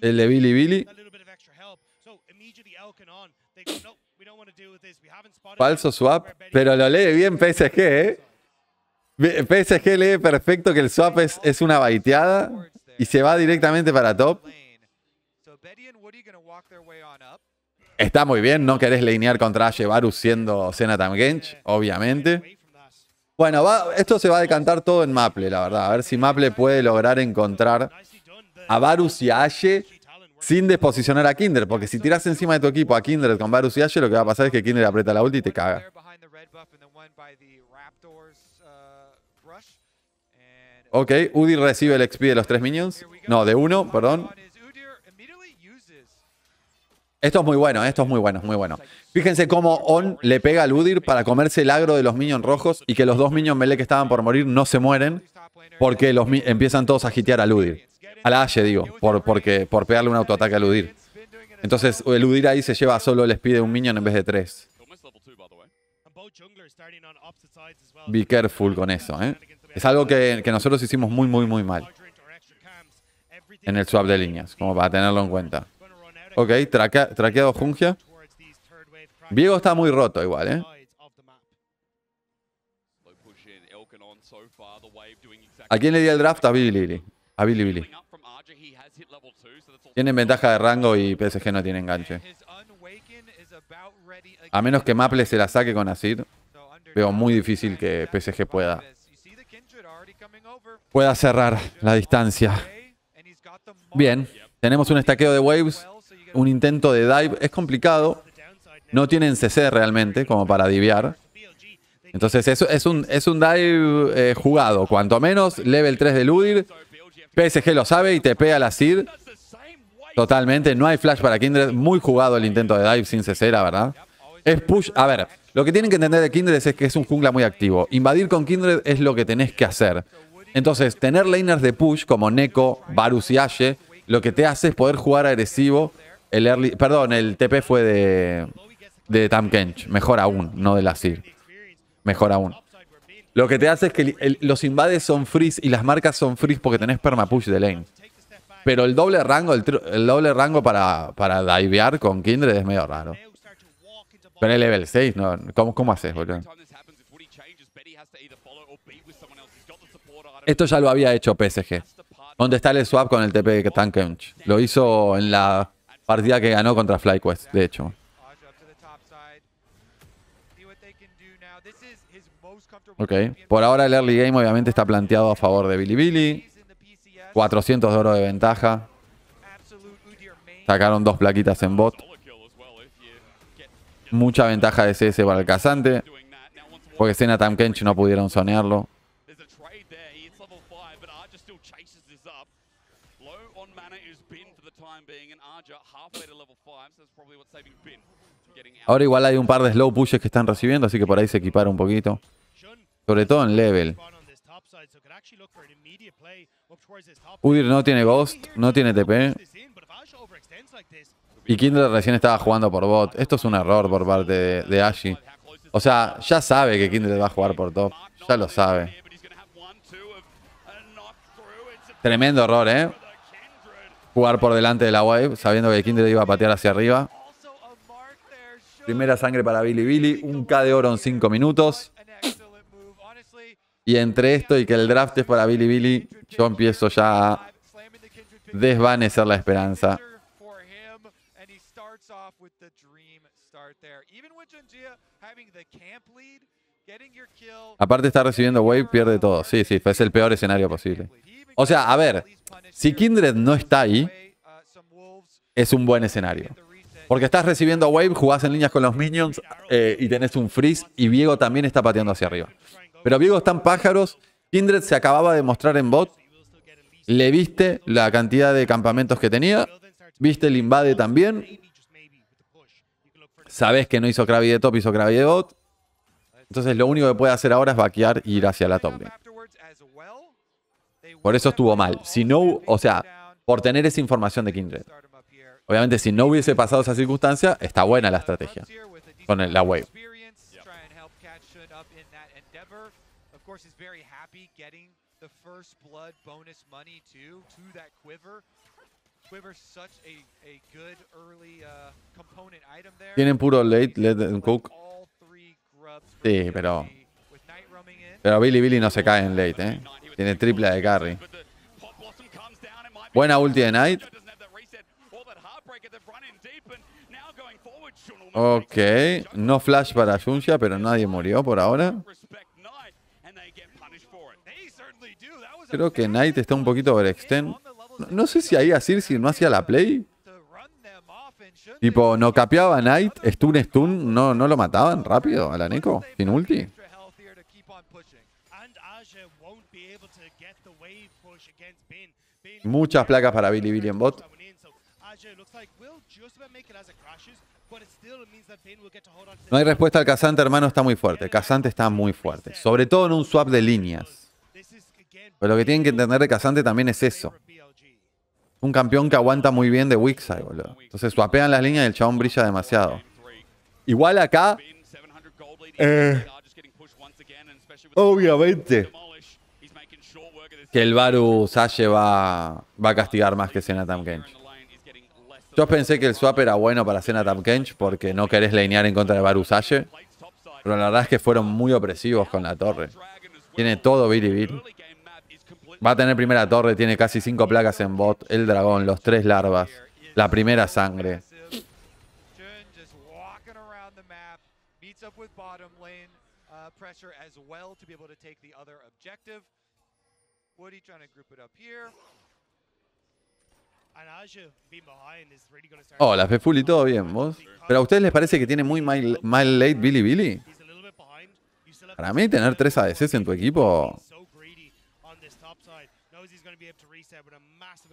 el de Billy Billy. Falso swap, pero lo lee bien PSG, ¿eh? PSG lee perfecto que el swap es, es una baiteada y se va directamente para top. Está muy bien, no querés linear contra Ashe Varus siendo Senatam Gench, obviamente. Bueno, esto se va a decantar todo en Maple, la verdad. A ver si Maple puede lograr encontrar a Varus y a Ashe sin desposicionar a Kindred. Porque si tiras encima de tu equipo a Kindred con Varus y Ashe, lo que va a pasar es que Kindred aprieta la ulti y te caga. Ok, Udi recibe el XP de los tres minions. No, de uno, perdón. Esto es muy bueno, esto es muy bueno, muy bueno. Fíjense cómo On le pega al Udir para comerse el agro de los minions rojos y que los dos minions melee que estaban por morir no se mueren porque los empiezan todos a hitear al Udir. A la Ashe, digo, por, porque, por pegarle un autoataque al Udir. Entonces el Udir ahí se lleva solo el speed de un minion en vez de tres. Be careful con eso, ¿eh? Es algo que, que nosotros hicimos muy, muy, muy mal. En el swap de líneas, como para tenerlo en cuenta. Ok, traqueado Jungia. Viego está muy roto igual, ¿eh? ¿A quién le di el draft? A Billy Billy. A Billy Billy. Tienen ventaja de rango y PSG no tiene enganche. A menos que Maple se la saque con Asir, veo muy difícil que PSG pueda, pueda cerrar la distancia. Bien, tenemos un estaqueo de waves un intento de dive. Es complicado. No tienen CC realmente como para divear. Entonces eso es un, es un dive eh, jugado. Cuanto menos, level 3 de Ludir. PSG lo sabe y te pega la SID. Totalmente. No hay flash para Kindred. Muy jugado el intento de dive sin CC, la verdad. Es push. A ver, lo que tienen que entender de Kindred es que es un jungla muy activo. Invadir con Kindred es lo que tenés que hacer. Entonces, tener laners de push como Neko, Varus y Ashe, lo que te hace es poder jugar agresivo. El early, perdón, el TP fue de, de Tam Kench. Mejor aún, no de la Sir. Mejor aún. Lo que te hace es que los invades son freeze y las marcas son freeze porque tenés permapush de lane. Pero el doble rango, el, doble rango para, para divear con Kindred es medio raro. Pero el level 6, ¿no? ¿Cómo, cómo haces, boludo? Esto ya lo había hecho PSG. ¿Dónde está el swap con el TP de Tankench? Lo hizo en la partida que ganó contra FlyQuest, de hecho. Ok. Por ahora el early game obviamente está planteado a favor de Bilibili. He's in the PCS. 400 de oro de ventaja. Sacaron dos plaquitas en bot. Mucha ventaja de CS para el once Porque Sena Tamkench no pudieron zonearlo. Ahora igual hay un par de slow pushes que están recibiendo, así que por ahí se equipara un poquito. Sobre todo en level. Udyr no tiene Ghost, no tiene TP. Y Kindred recién estaba jugando por bot. Esto es un error por parte de, Ashi. O sea, ya sabe que Kindred va a jugar por top. Ya lo sabe. Tremendo error, ¿eh? Jugar por delante de la wave, sabiendo que Kindred iba a patear hacia arriba. Primera sangre para Billy Billy. Un K de oro en 5 minutos. Y entre esto y que el draft es para Billy Billy, yo empiezo ya a desvanecer la esperanza. Aparte está recibiendo wave, pierde todo. Sí, sí, es el peor escenario posible. O sea, a ver, si Kindred no está ahí, es un buen escenario. Porque estás recibiendo wave, jugás en líneas con los minions eh, y tenés un freeze y Viego también está pateando hacia arriba. Pero Viego están pájaros, Kindred se acababa de mostrar en bot, le viste la cantidad de campamentos que tenía, viste el invade también, sabes que no hizo Krabi de top, hizo Krabi de bot. Entonces lo único que puede hacer ahora es vaquear y ir hacia la top lane. Por eso estuvo mal. Si no, o sea, por tener esa información de Kindred. Obviamente, si no hubiese pasado esa circunstancia, está buena la estrategia. Con el- la wave. Tienen puro late, let them cook. Sí, pero- Pero Billy Billy no se cae en late, ¿eh? Tiene triple de carry. Buena ulti de Knight. Ok, no flash para Junxia, pero nadie murió por ahora. Creo que Knight está un poquito overextend. No, no sé si ahí a Circe no hacía la play. Tipo, no capeaba Knight, stun, stun, no, no lo mataban rápido a la sin ulti. extra health here to keep on pushing. And Aja won't be able to get the wave push against Bin. Bin Muchas placas para Billy Billy en bot. No hay respuesta al Casante, hermano, está muy fuerte. Casante está muy fuerte. Sobre todo en un swap de líneas. Pero lo que tienen que entender de Casante también es eso. Un campeón que aguanta muy bien de Wixside, boludo. Entonces swapean las líneas y el chabón brilla demasiado. Igual acá, Bin 700 gold lead. Eh, They que el Varus Ashe va, a castigar más que Senatam Kench. Yo pensé que el swap era bueno para Senatam Kench porque no querés lanear en contra de plates topside. Pero la verdad es que fueron muy opresivos con la torre. Tiene todo Billy Bill. Va a tener primera torre, tiene casi cinco placas en bot, el dragón, los tres larvas, la primera sangre. Woody trying to group it up here. To start. Hola, Fefuli, ¿todo bien vos? ¿Pero a ustedes les parece que tiene muy mal, mal late Billy Billy? Para mí tener tres ADCs en tu equipo...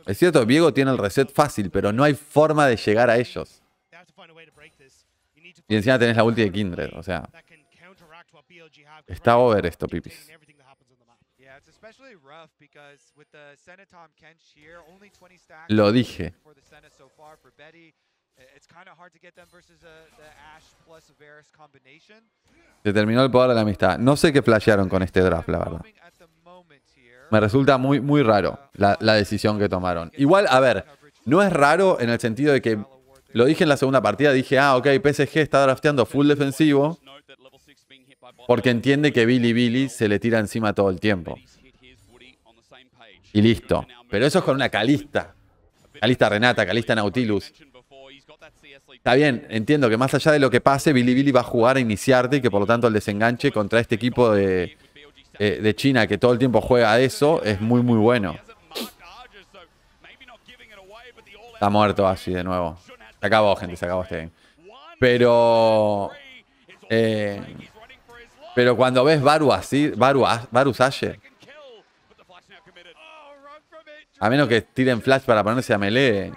Es cierto, Diego tiene el reset fácil, pero no hay forma de llegar a ellos. Y encima tenés la ulti de Kindred, o sea... Está over esto, pipis. Lo dije. uh. Se terminó el poder de la amistad. No sé qué flashearon con este draft, la verdad. Me resulta muy, muy raro la, la decisión que tomaron. Igual, a ver, no es raro en el sentido de que, lo dije en la segunda partida, dije, ah, ok, PSG está drafteando full defensivo porque entiende que Billy Billy se le tira encima todo el tiempo. Y listo. Pero eso es con una Calista. Calista Renata, Calista Nautilus. Está bien, entiendo que más allá de lo que pase, Billy Billy va a jugar a iniciarte y que por lo tanto el desenganche contra este equipo de, eh, de China que todo el tiempo juega a eso es muy muy bueno. Está muerto así de nuevo. Se acabó, gente, se acabó este game. Pero. eh, pero cuando ves Baru así, Baru, Baru a menos que tiren flash para ponerse a melee,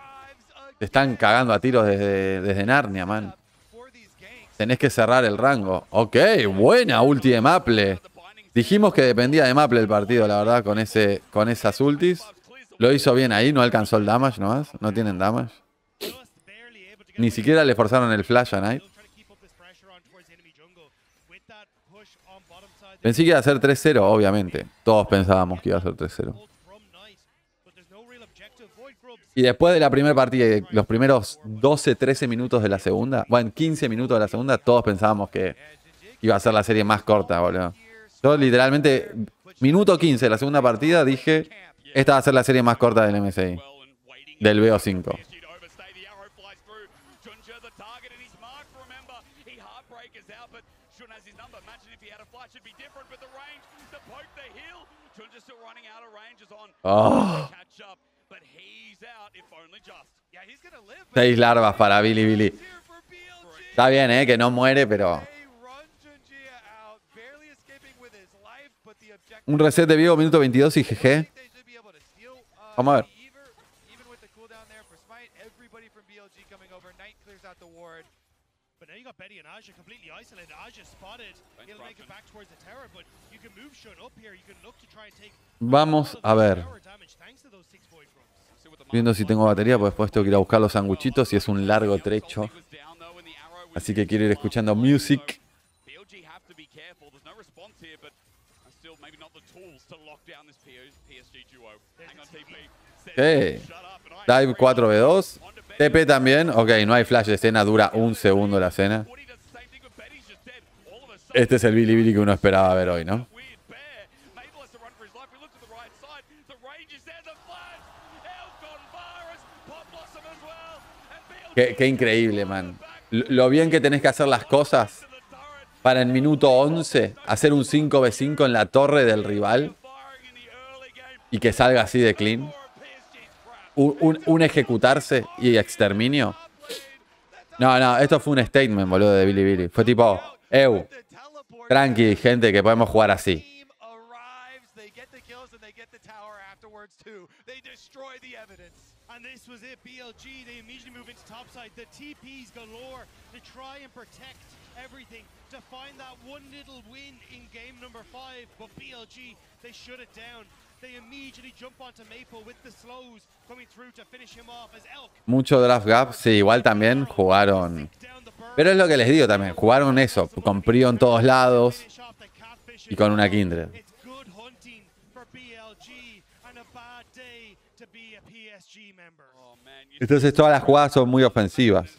te están cagando a tiros desde, desde Narnia, man. Tenés que cerrar el rango. Ok, buena ulti de Maple. Dijimos que dependía de Maple el partido, la verdad, con, ese, con esas ultis. Lo hizo bien ahí, no alcanzó el damage nomás. No tienen damage. Ni siquiera le forzaron el flash a Knight. Pensé que iba a ser 3-0, obviamente. Todos pensábamos que iba a ser 3-0. Y después de la primera partida los primeros 12-13 minutos de la segunda, bueno, 15 minutos de la segunda, todos pensábamos que iba a ser la serie más corta, boludo. Yo literalmente, minuto 15 de la segunda partida, dije, esta va a ser la serie más corta del MSI. Del BO5. Oh. Seis larvas para Billy Billy. Está bien, eh, que no muere, pero. Un reset de vivo, minuto 22 y GG. Vamos a ver. Vamos a ver. tower damage thanks to those six void rooms. Viendo si tengo batería, pues después tengo que ir a buscar los sanguchitos y es un largo trecho. Así que quiero ir escuchando music. Hey. Dive 4v2. TP también. Ok, no hay flash de escena, dura un segundo la escena. Este es el Billy Billy que uno esperaba ver hoy, ¿no? Qué, increíble, man. Lo bien que tenés que hacer las cosas para en minuto 11 hacer un 5v5 en la torre del rival y que salga así de clean. Un, ejecutarse y exterminio. No, no, esto fue un statement, boludo, de Billy Billy. Fue tipo, eu, tranqui, gente, que podemos jugar así. They destroy the evidence. And this was it. BLG, they immediately move into topside. The TPs galore to try and protect everything, to find that one little win in game number five. But BLG, they shut it down. They immediately jump onto Maple with the slows coming through to finish him off as Elk. Mucho draft gap, sí, igual también jugaron. Pero es lo que les digo también, jugaron eso, con Prio en todos lados y con una Kindred. Entonces todas las jugadas son muy ofensivas.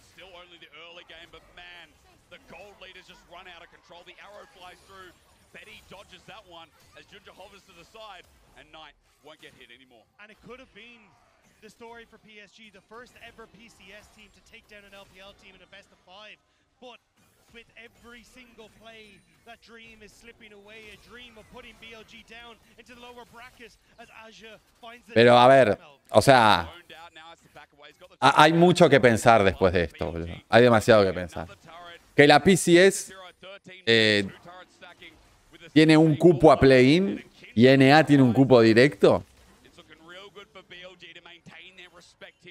With every single play, that dream is slipping away. A dream of putting BLG down into the lower bracket as Aja finds the Pero a ver, o sea, hay mucho que pensar después de esto, boludo. Hay demasiado que pensar. Que la PCS eh, tiene un cupo a play-in y NA tiene un cupo directo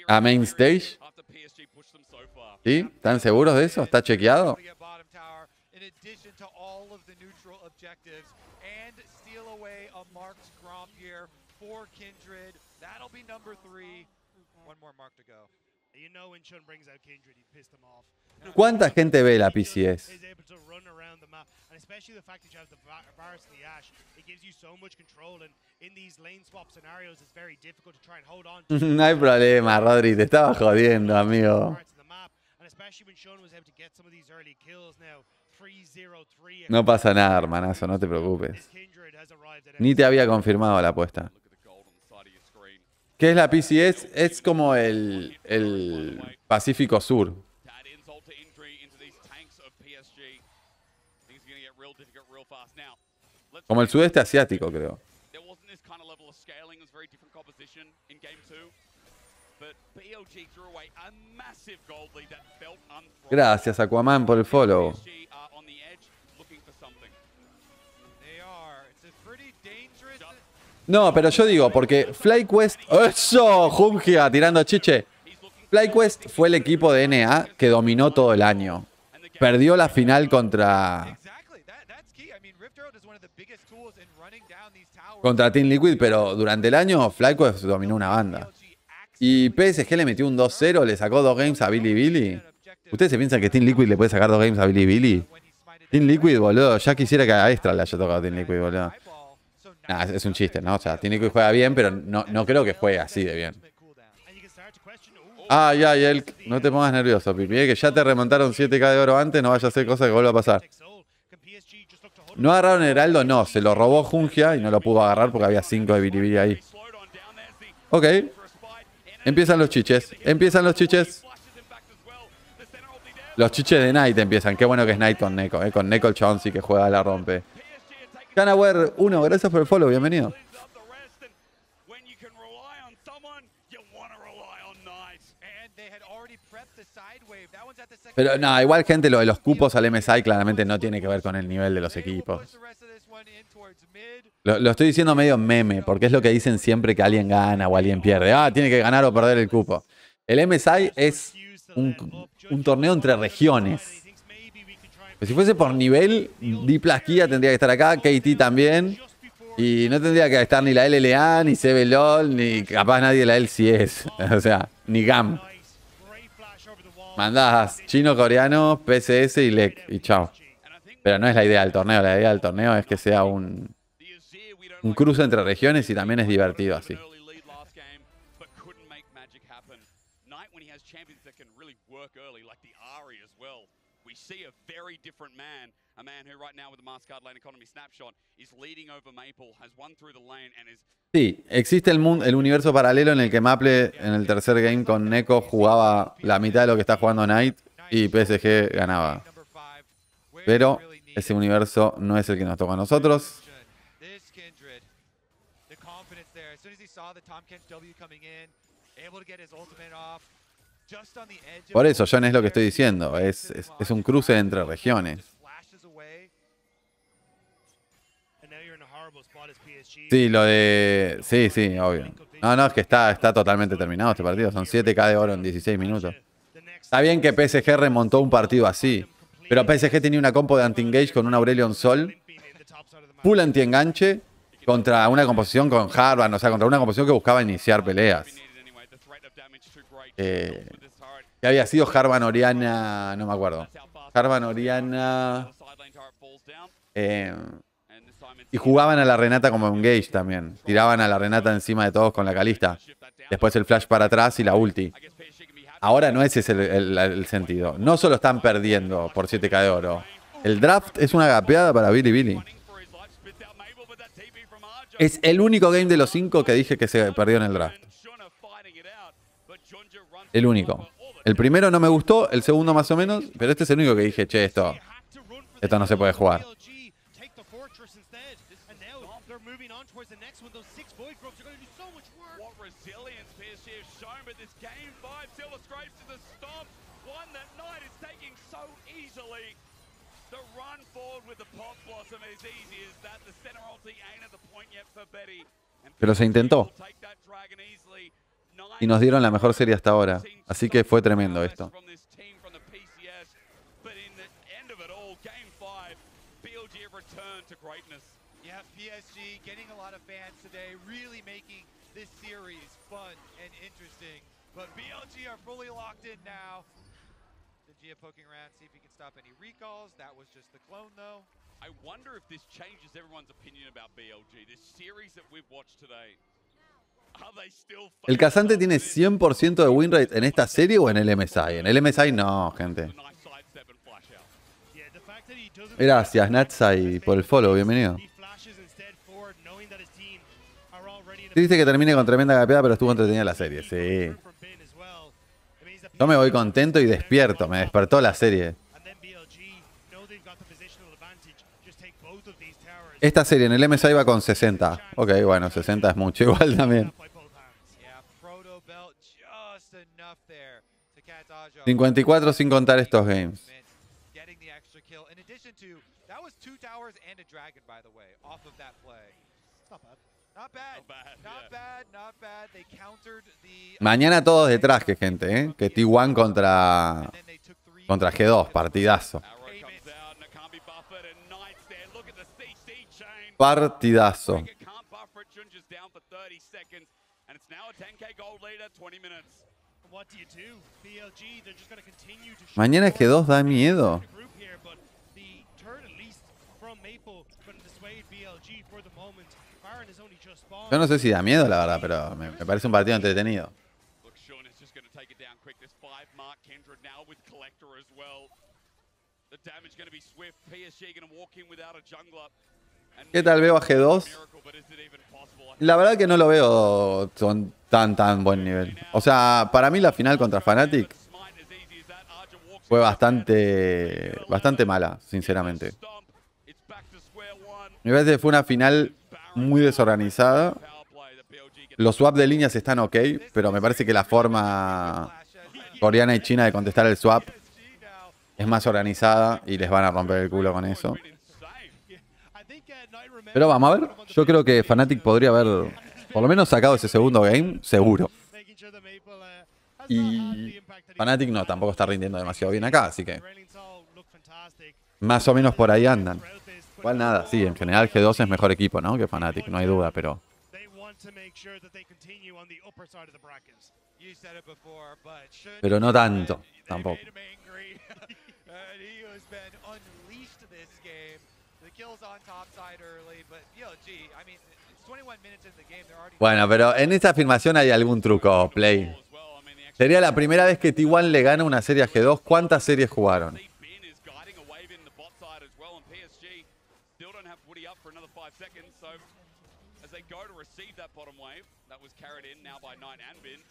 a main stage. ¿Sí? ¿Están seguros de eso? ¿Está chequeado? To get bottom tower. In addition to all of the neutral objectives, and steal away a marked Gromp here for Kindred. That'll be number three. One more mark to go. You know when Chun brings out Kindred, he pissed them off. ¿Cuánta gente ve la PCS? Is able to run around the map, and especially the fact that you have the Var- Varus and the Ash, it gives you so much control. And in these lane swap scenarios, it's very difficult to try and hold on to No hay problema, Rodri, te estaba jodiendo, amigo. parts of the map. And especially when Shun was able to get some of these early kills now. 3-0-3. No pasa nada, hermanazo, no te preocupes. Ni te había confirmado la apuesta. ¿Qué es la PCS? Es como el, el Pacífico Sur. Como el sudeste asiático, creo. Gracias, Aquaman, por el follow. No, pero yo digo, porque FlyQuest. ¡Eso! Jungia tirando chiche. FlyQuest fue el equipo de NA que dominó todo el año. Perdió la final contra, contra Team Liquid, pero durante el año FlyQuest dominó una banda. Y PSG le metió un 2-0, le sacó dos games a Billy Billy. ¿Ustedes se piensan que Team Liquid le puede sacar dos games a Billy Billy? Team Liquid, boludo. Ya quisiera que a Extra le haya tocado Team Liquid, boludo. Nah, es- un chiste, ¿no? O sea, Team Liquid juega bien, pero no, no creo que juegue así de bien. Ay, ay, Elk, no te pongas nervioso, Pipi. eh, Que ya te remontaron 7k de oro antes, no vaya a ser cosa que vuelva a pasar. No agarraron Heraldo, no. Se lo robó Jungia y no lo pudo agarrar porque había 5 de Bilibili ahí. Ok, for a spite. And empiezan los chiches. Empiezan los chiches. Los chiches de Knight empiezan. Qué bueno que es Knight con Neko. Eh. Con Neko el chabón sí que juega la rompe. Canaware 1, gracias por el follow, bienvenido. Pero no, igual gente, lo de los cupos al MSI claramente no tiene que ver con el nivel de los equipos. Lo, estoy diciendo medio meme, porque es lo que dicen siempre que alguien gana o alguien pierde. Ah, tiene que ganar o perder el cupo. El MSI es un, torneo entre regiones. Si fuese por nivel, D plus Kia tendría que estar acá, KT también. Y no tendría que estar ni la LLA, ni CBLOL, ni capaz nadie la LCS. O sea, ni GAM. Mandás chino, coreano, PCS y LEC. Y chao. Pero no es la idea del torneo. La idea del torneo es que sea un, the Azir, we don't un cruce entre regiones y también es divertido así. see a very different man. A man who right now with the Mastercard Lane Economy snapshot is leading over Maple, has won through the lane and is Sí, existe el, mundo, el universo paralelo en el que Maple en el tercer game con Neko jugaba la mitad de lo que está jugando Knight y PSG ganaba. Pero ese universo no es el que nos toca a nosotros. Por eso, John, es lo que estoy diciendo. Es, es, es un cruce entre regiones. Sí, lo de... Sí, sí, obvio. No, no, es que está, está totalmente terminado este partido. Son 7K de oro en 16 minutos. Está bien que PSG remontó un partido así. Pero PSG tenía una compo de anti-engage con un Aurelion Sol. Full anti-enganche. Contra una composición con Harvan. O sea, contra una composición que buscaba iniciar peleas. Eh, que había sido Harvan Oriana... No me acuerdo. Harvan Oriana... eh, y jugaban a la Renata como engage también. Tiraban a la Renata encima de todos con la calista. Después el flash para atrás y la ulti. Ahora no ese es el, el- el sentido. No solo están perdiendo por 7k de oro. El draft es una gapeada para Billy Billy. Es el único game de los 5 que dije que se perdió en el draft. El único. El primero no me gustó, el segundo más o menos, pero este es el único que dije, che, esto, esto no se puede jugar. Pero se intentó. Y nos dieron la mejor serie hasta ahora. Así que fue tremendo esto. Poking around, see if he can stop any recalls. That was just the clone, though. I wonder if this changes everyone's opinion about BLG. This series that we've watched today. Are they still ¿El Casante tiene 100% de win rate en esta serie o en el MSI? En el MSI no, gente. Gracias, Natsai, por el follow, bienvenido. Triste que termine con tremenda capeada, pero estuvo entretenida la serie, sí. Yo me voy contento y despierto, me despertó la serie. Esta serie en el MSI va con 60. Ok, bueno, 60 es mucho igual también. by both hands. Yeah, Proto Belt just enough there to catch Aja. 54 sin contar estos games. Mañana todos detrás, que gente, ¿eh? Que T1 contra, contra G2, partidazo. Partidazo. Cricket can't buffer it. Junja's down for 30 seconds. And it's now a 10k gold leader, 20 minutes. What do you do? BLG, they're just going to continue to shoot Mañana forward. G2 da miedo. Yo no sé si da miedo, la verdad, pero me, me parece un partido entretenido. ¿Qué tal veo a G2? Miracle, but is it even possible? La verdad que no lo veo con tan tan buen nivel. O sea, para mí la final contra Fnatic fue bastante bastante mala, sinceramente. Me parece que fue una final muy desorganizada. Los swaps de líneas están ok, pero me parece que la forma coreana y china de contestar el swap es más organizada y les van a romper el culo con eso. Pero vamos a ver, yo creo que Fnatic podría haber por lo menos sacado ese segundo game, seguro. Y Fnatic no, tampoco está rindiendo demasiado bien acá, así que más o menos por ahí andan. Igual nada, sí, en general G2 es mejor equipo, ¿no? Que Fnatic, no hay duda, pero pero no tanto, tampoco. Made him angry. and he has been unleashed this game. The kills on top side early, but BLG, I mean, it's 21 minutes in the game. They're already Bueno, pero en esta afirmación hay algún truco, Play. Sería la primera vez que T1 le gana una serie a G2. ¿Cuántas series jugaron?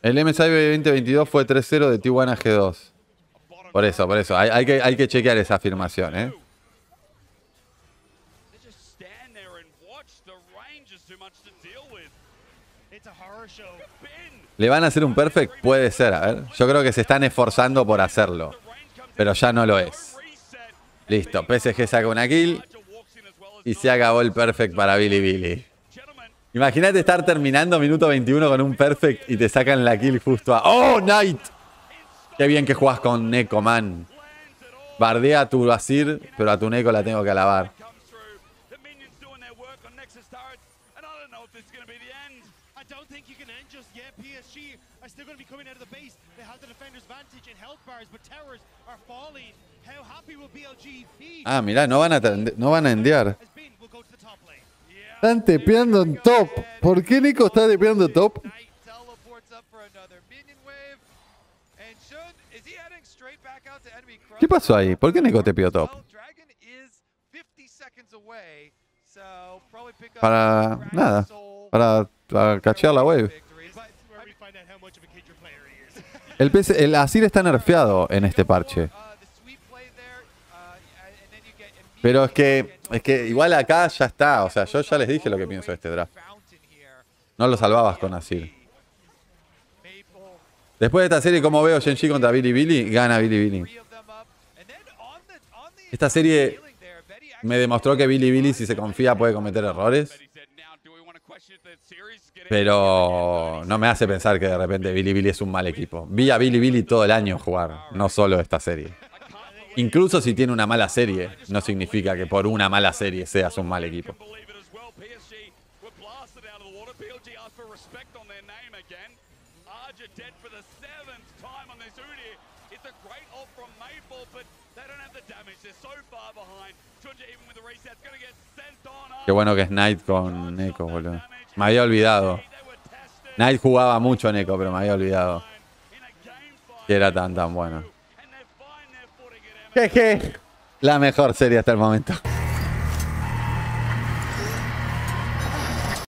El MSI 2022 fue 3-0 de T1 a G2. Por eso, por eso. Hay, hay que, hay que chequear esa afirmación, ¿eh? ¿Le van a hacer un perfect? Puede ser, a ver. Yo creo que se están esforzando por hacerlo. Pero ya no lo es. Listo, PSG saca una kill y se acabó el perfect para Billy Billy. Imagínate estar terminando minuto 21 con un perfect y te sacan la kill justo a... ¡Oh, Knight! Qué bien que jugás con Neko, man. Bardea a tu Basir, pero a tu Neko la tengo que alabar. Ah, mirá, no van a, no van a endear. Están tepeando en top. ¿Por qué Nico está tepeando top? ¿Qué pasó ahí? ¿Por qué Nico tepeó top? Well, Dragon is 50 seconds away, so probably pick up Para nada. Para, para cachear la wave. El, PC el Asir está nerfeado en este parche. uh, uh, Pero es que, es que igual acá ya está. O sea, yo ya les dije lo que pienso de este draft. No lo salvabas con Asir. Después de esta serie, como veo Genji contra Billy Billy, gana Billy Billy. three of them up. And then on the, on the Esta serie me demostró que Billy Billy, si se confía, puede cometer errores. Pero no me hace pensar que de repente Billy Billy es un mal equipo. Vi a Billy Billy todo el año jugar, no solo esta serie. Incluso si tiene una mala serie, no significa que por una mala serie seas un mal equipo. Qué bueno que es Knight con Neko, boludo. Me había olvidado. Knight jugaba mucho en Echo, pero me había olvidado que era tan tan bueno. Jeje, la mejor serie hasta el momento.